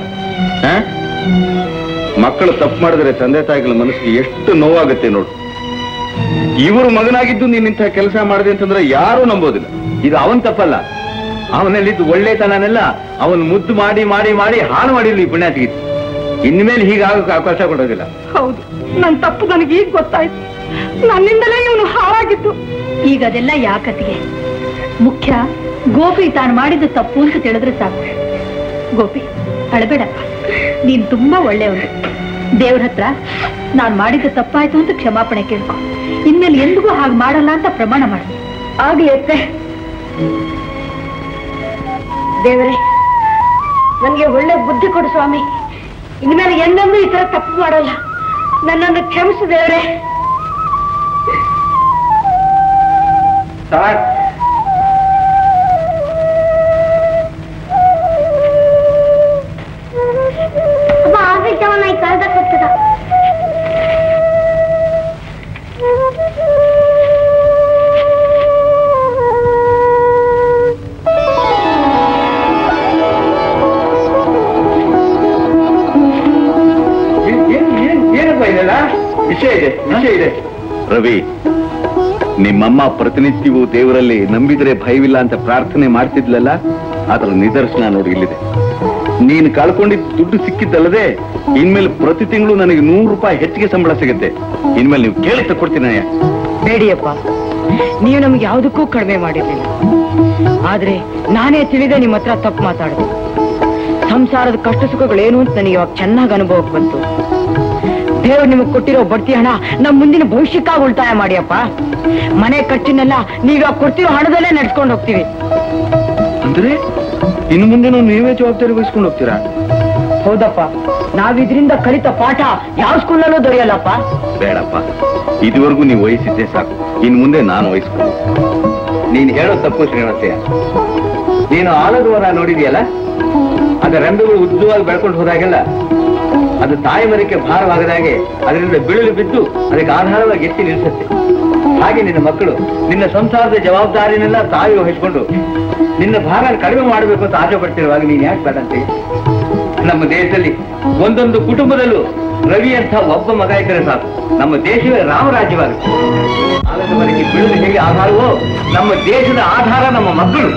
ಮಕ್ಕಳು ತಪ್ಪು ಮಾಡಿದ್ರೆ ತಂದೆ ತಾಯಿಗಳ ಮನಸ್ಸಿಗೆ ಎಷ್ಟು ನೋವಾಗುತ್ತೆ ನೋಡು. ಇವರು ಮಗನಾಗಿದ್ದು ನೀನಿಂಥ ಕೆಲಸ ಮಾಡಿದೆ ಅಂತಂದ್ರೆ ಯಾರೂ ನಂಬೋದಿಲ್ಲ. ಇದು ಅವನ್ ತಪ್ಪಲ್ಲ. ಅವನಲ್ಲಿದ್ದು ಒಳ್ಳೆತನನೆಲ್ಲ. ಅವನು ಮುದ್ದು ಮಾಡಿ ಮಾಡಿ ಮಾಡಿ ಹಾಳು ಮಾಡಿಲ್ಲ ಈ ಪುಣ್ಯಾತಿಗಿತ್ತು ಇನ್ಮೇಲೆ ಹೀಗಾಗಕ್ಕೆ ಅವಕಾಶ ಕೊಡೋದಿಲ್ಲ. ಹೌದು. ನನ್ ತಪ್ಪು ನನಗೆ ಈಗ ಗೊತ್ತಾಯ್ತು. ನನ್ನಿಂದಲೇ ಇವನು ಹಾಳಾಗಿತ್ತು ಈಗ ಅದೆಲ್ಲ ಯಾಕತಿಗೆ? ಮುಖ್ಯ ಗೋಪಿ ತಾನು ಮಾಡಿದ್ದು ತಪ್ಪು ಅಂತ ತಿಳಿದ್ರೆ ಸಾಕು. ಗೋಪಿ ಅಳಬೇಡಪ್ಪ. ನೀನ್ ತುಂಬಾ ಒಳ್ಳೆಯವನು. ದೇವ್ರ ಹತ್ರ ನಾನು ಮಾಡಿದ್ದು ತಪ್ಪಾಯ್ತು ಅಂತ ಕ್ಷಮಾಪಣೆ ಕೇಳ್ಕೊ. ಇನ್ಮೇಲೆ ಎಂದಿಗೂ ಹಾಗೆ ಮಾಡಲ್ಲ ಅಂತ ಪ್ರಮಾಣ ಮಾಡು. ಆಗ್ಲಿ ಅತ್ತೆ. ದೇವರೇ ನನಗೆ ಒಳ್ಳೆ ಬುದ್ಧಿ ಕೊಡು ಸ್ವಾಮಿ. ಇನ್ಮೇಲೆ ಎಂದೆಂದೂ ಈ ತರ ತಪ್ಪು ಮಾಡಲ್ಲ. ನನ್ನನ್ನು ಕ್ಷಮಿಸಿದೇವ್ರೆ ದೇವರೇ. ಸಾರ್ ಇದೆ ವಿಷಯ ಇದೆ. ರವಿ ನಿಮ್ಮಮ್ಮ ಪ್ರತಿನಿತ್ಯವೂ ದೇವರಲ್ಲಿ ನಂಬಿದರೆ ಭಯವಿಲ್ಲ ಅಂತ ಪ್ರಾರ್ಥನೆ ಮಾಡ್ತಿದ್ಲಲ್ಲ? ಅದರ ನಿದರ್ಶನ ನೋಡಿ ಇಲ್ಲಿದೆ. ನೀನು ಕಳ್ಕೊಂಡಿದ್ದ ದುಡ್ಡು ಸಿಕ್ಕಿದ್ದಲ್ಲದೆ ಇನ್ಮೇಲೆ ಪ್ರತಿ ತಿಂಗಳು ನನಗೆ ನೂರು ರೂಪಾಯಿ ಹೆಚ್ಚಿಗೆ ಸಂಬಳ ಸಿಗುತ್ತೆ. ಇನ್ಮೇಲೆ ನೀವು ಕೇಳಿ ತಕ್ಕೊಡ್ತೀನಿ ಬೇಡಿಯಪ್ಪ ನೀವು ನಮ್ಗೆ ಯಾವುದಕ್ಕೂ ಕಡಿಮೆ ಮಾಡಿರ್ಲಿಲ್ಲ. ಆದ್ರೆ ನಾನೇ ತಿಳಿದೆ ನಿಮ್ಮ ಹತ್ರ ತಪ್ಪು ಮಾತಾಡಿದೆ. ಸಂಸಾರದ ಕಷ್ಟ ಸುಖಗಳೇನು ಅಂತ ನನಗೆ ಇವಾಗ ಚೆನ್ನಾಗಿ ಅನುಭವಕ್ಕೆ ಬಂತು. ದೇವ್ರು ನಿಮಗೆ ಕೊಟ್ಟಿರೋ ಬಡ್ತಿ ಹಣ ನಮ್ಮ ಮುಂದಿನ ಭವಿಷ್ಯಕ್ಕಾಗಿ ಉಳಿತಾಯ ಮಾಡಿಯಪ್ಪ. ಮನೆ ಖರ್ಚಿನೆಲ್ಲ ನೀವ ಕೊಡ್ತಿರೋ ಹಣದಲ್ಲೇ ನಡ್ಸ್ಕೊಂಡು ಹೋಗ್ತೀವಿ. ಅಂದ್ರೆ ಇನ್ನು ಮುಂದೆ ನೀವೇ ಜವಾಬ್ದಾರಿ ವಹಿಸ್ಕೊಂಡು ಹೋಗ್ತೀರಾ? ಹೌದಪ್ಪ. ನಾವಿದ್ರಿಂದ ಕಲಿತ ಪಾಠ ಯಾವ ಸ್ಕೂಲಲ್ಲೂ ದೊರೆಯಲ್ಲಪ್ಪ. ಬೇಡಪ್ಪ. ಇದುವರೆಗೂ ನೀವು ವಹಿಸಿದ್ದೆ ಸಾಕು. ಇನ್ ಮುಂದೆ ನಾನು ವಹಿಸ್ಕೊಂಡು ನೀನ್ ಹೇಳೋ ತಪ್ಪು ಶ್ರೀನಿವಾಸಯ್ಯ. ನೀನು ಆಲದ ವರ ನೋಡಿದೆಯಲ್ಲ? ಅದರ ರೆಂಬೆಗಳು ಉದ್ದವಾಗಿ ಬೆಳ್ಕೊಂಡು ಹೋದಾಗೆಲ್ಲ ಅದು ತಾಯಿ ಮರಕ್ಕೆ ಭಾರವಾಗದಾಗೆ ಅದರಿಂದ ಬಿಳು ಬಿದ್ದು ಅದಕ್ಕೆ ಆಧಾರವಾಗಿ ಎತ್ತಿ ನಿಲ್ಲಿಸುತ್ತೆ. ಹಾಗೆ ನಿನ್ನ ಮಕ್ಕಳು ನಿನ್ನ ಸಂಸಾರದ ಜವಾಬ್ದಾರಿನೆಲ್ಲ ತಾಯಿ ವಹಿಸಿಕೊಂಡು ನಿನ್ನ ಭಾರ ಕಡಿಮೆ ಮಾಡಬೇಕು ಅಂತ ಆಸೆ ಪಡ್ತಿರುವಾಗ ನೀನ್ ಯಾಕೆ ಬೇಡಂತೆ? ನಮ್ಮ ದೇಶದಲ್ಲಿ ಒಂದೊಂದು ಕುಟುಂಬದಲ್ಲೂ ರವಿ ಅಂತ ಒಬ್ಬ ಮಗ ಇದ್ದರೆ ಸಾಕು. ನಮ್ಮ ದೇಶವೇ ರಾಮರಾಜ್ಯವಾಗುತ್ತೆ ಆಲದ ಮನೆಗೆ ಬೀಳಲು ಹೇಗೆ ಆಧಾರವೋ, ನಮ್ಮ ದೇಶದ ಆಧಾರ ನಮ್ಮ ಮಕ್ಕಳು.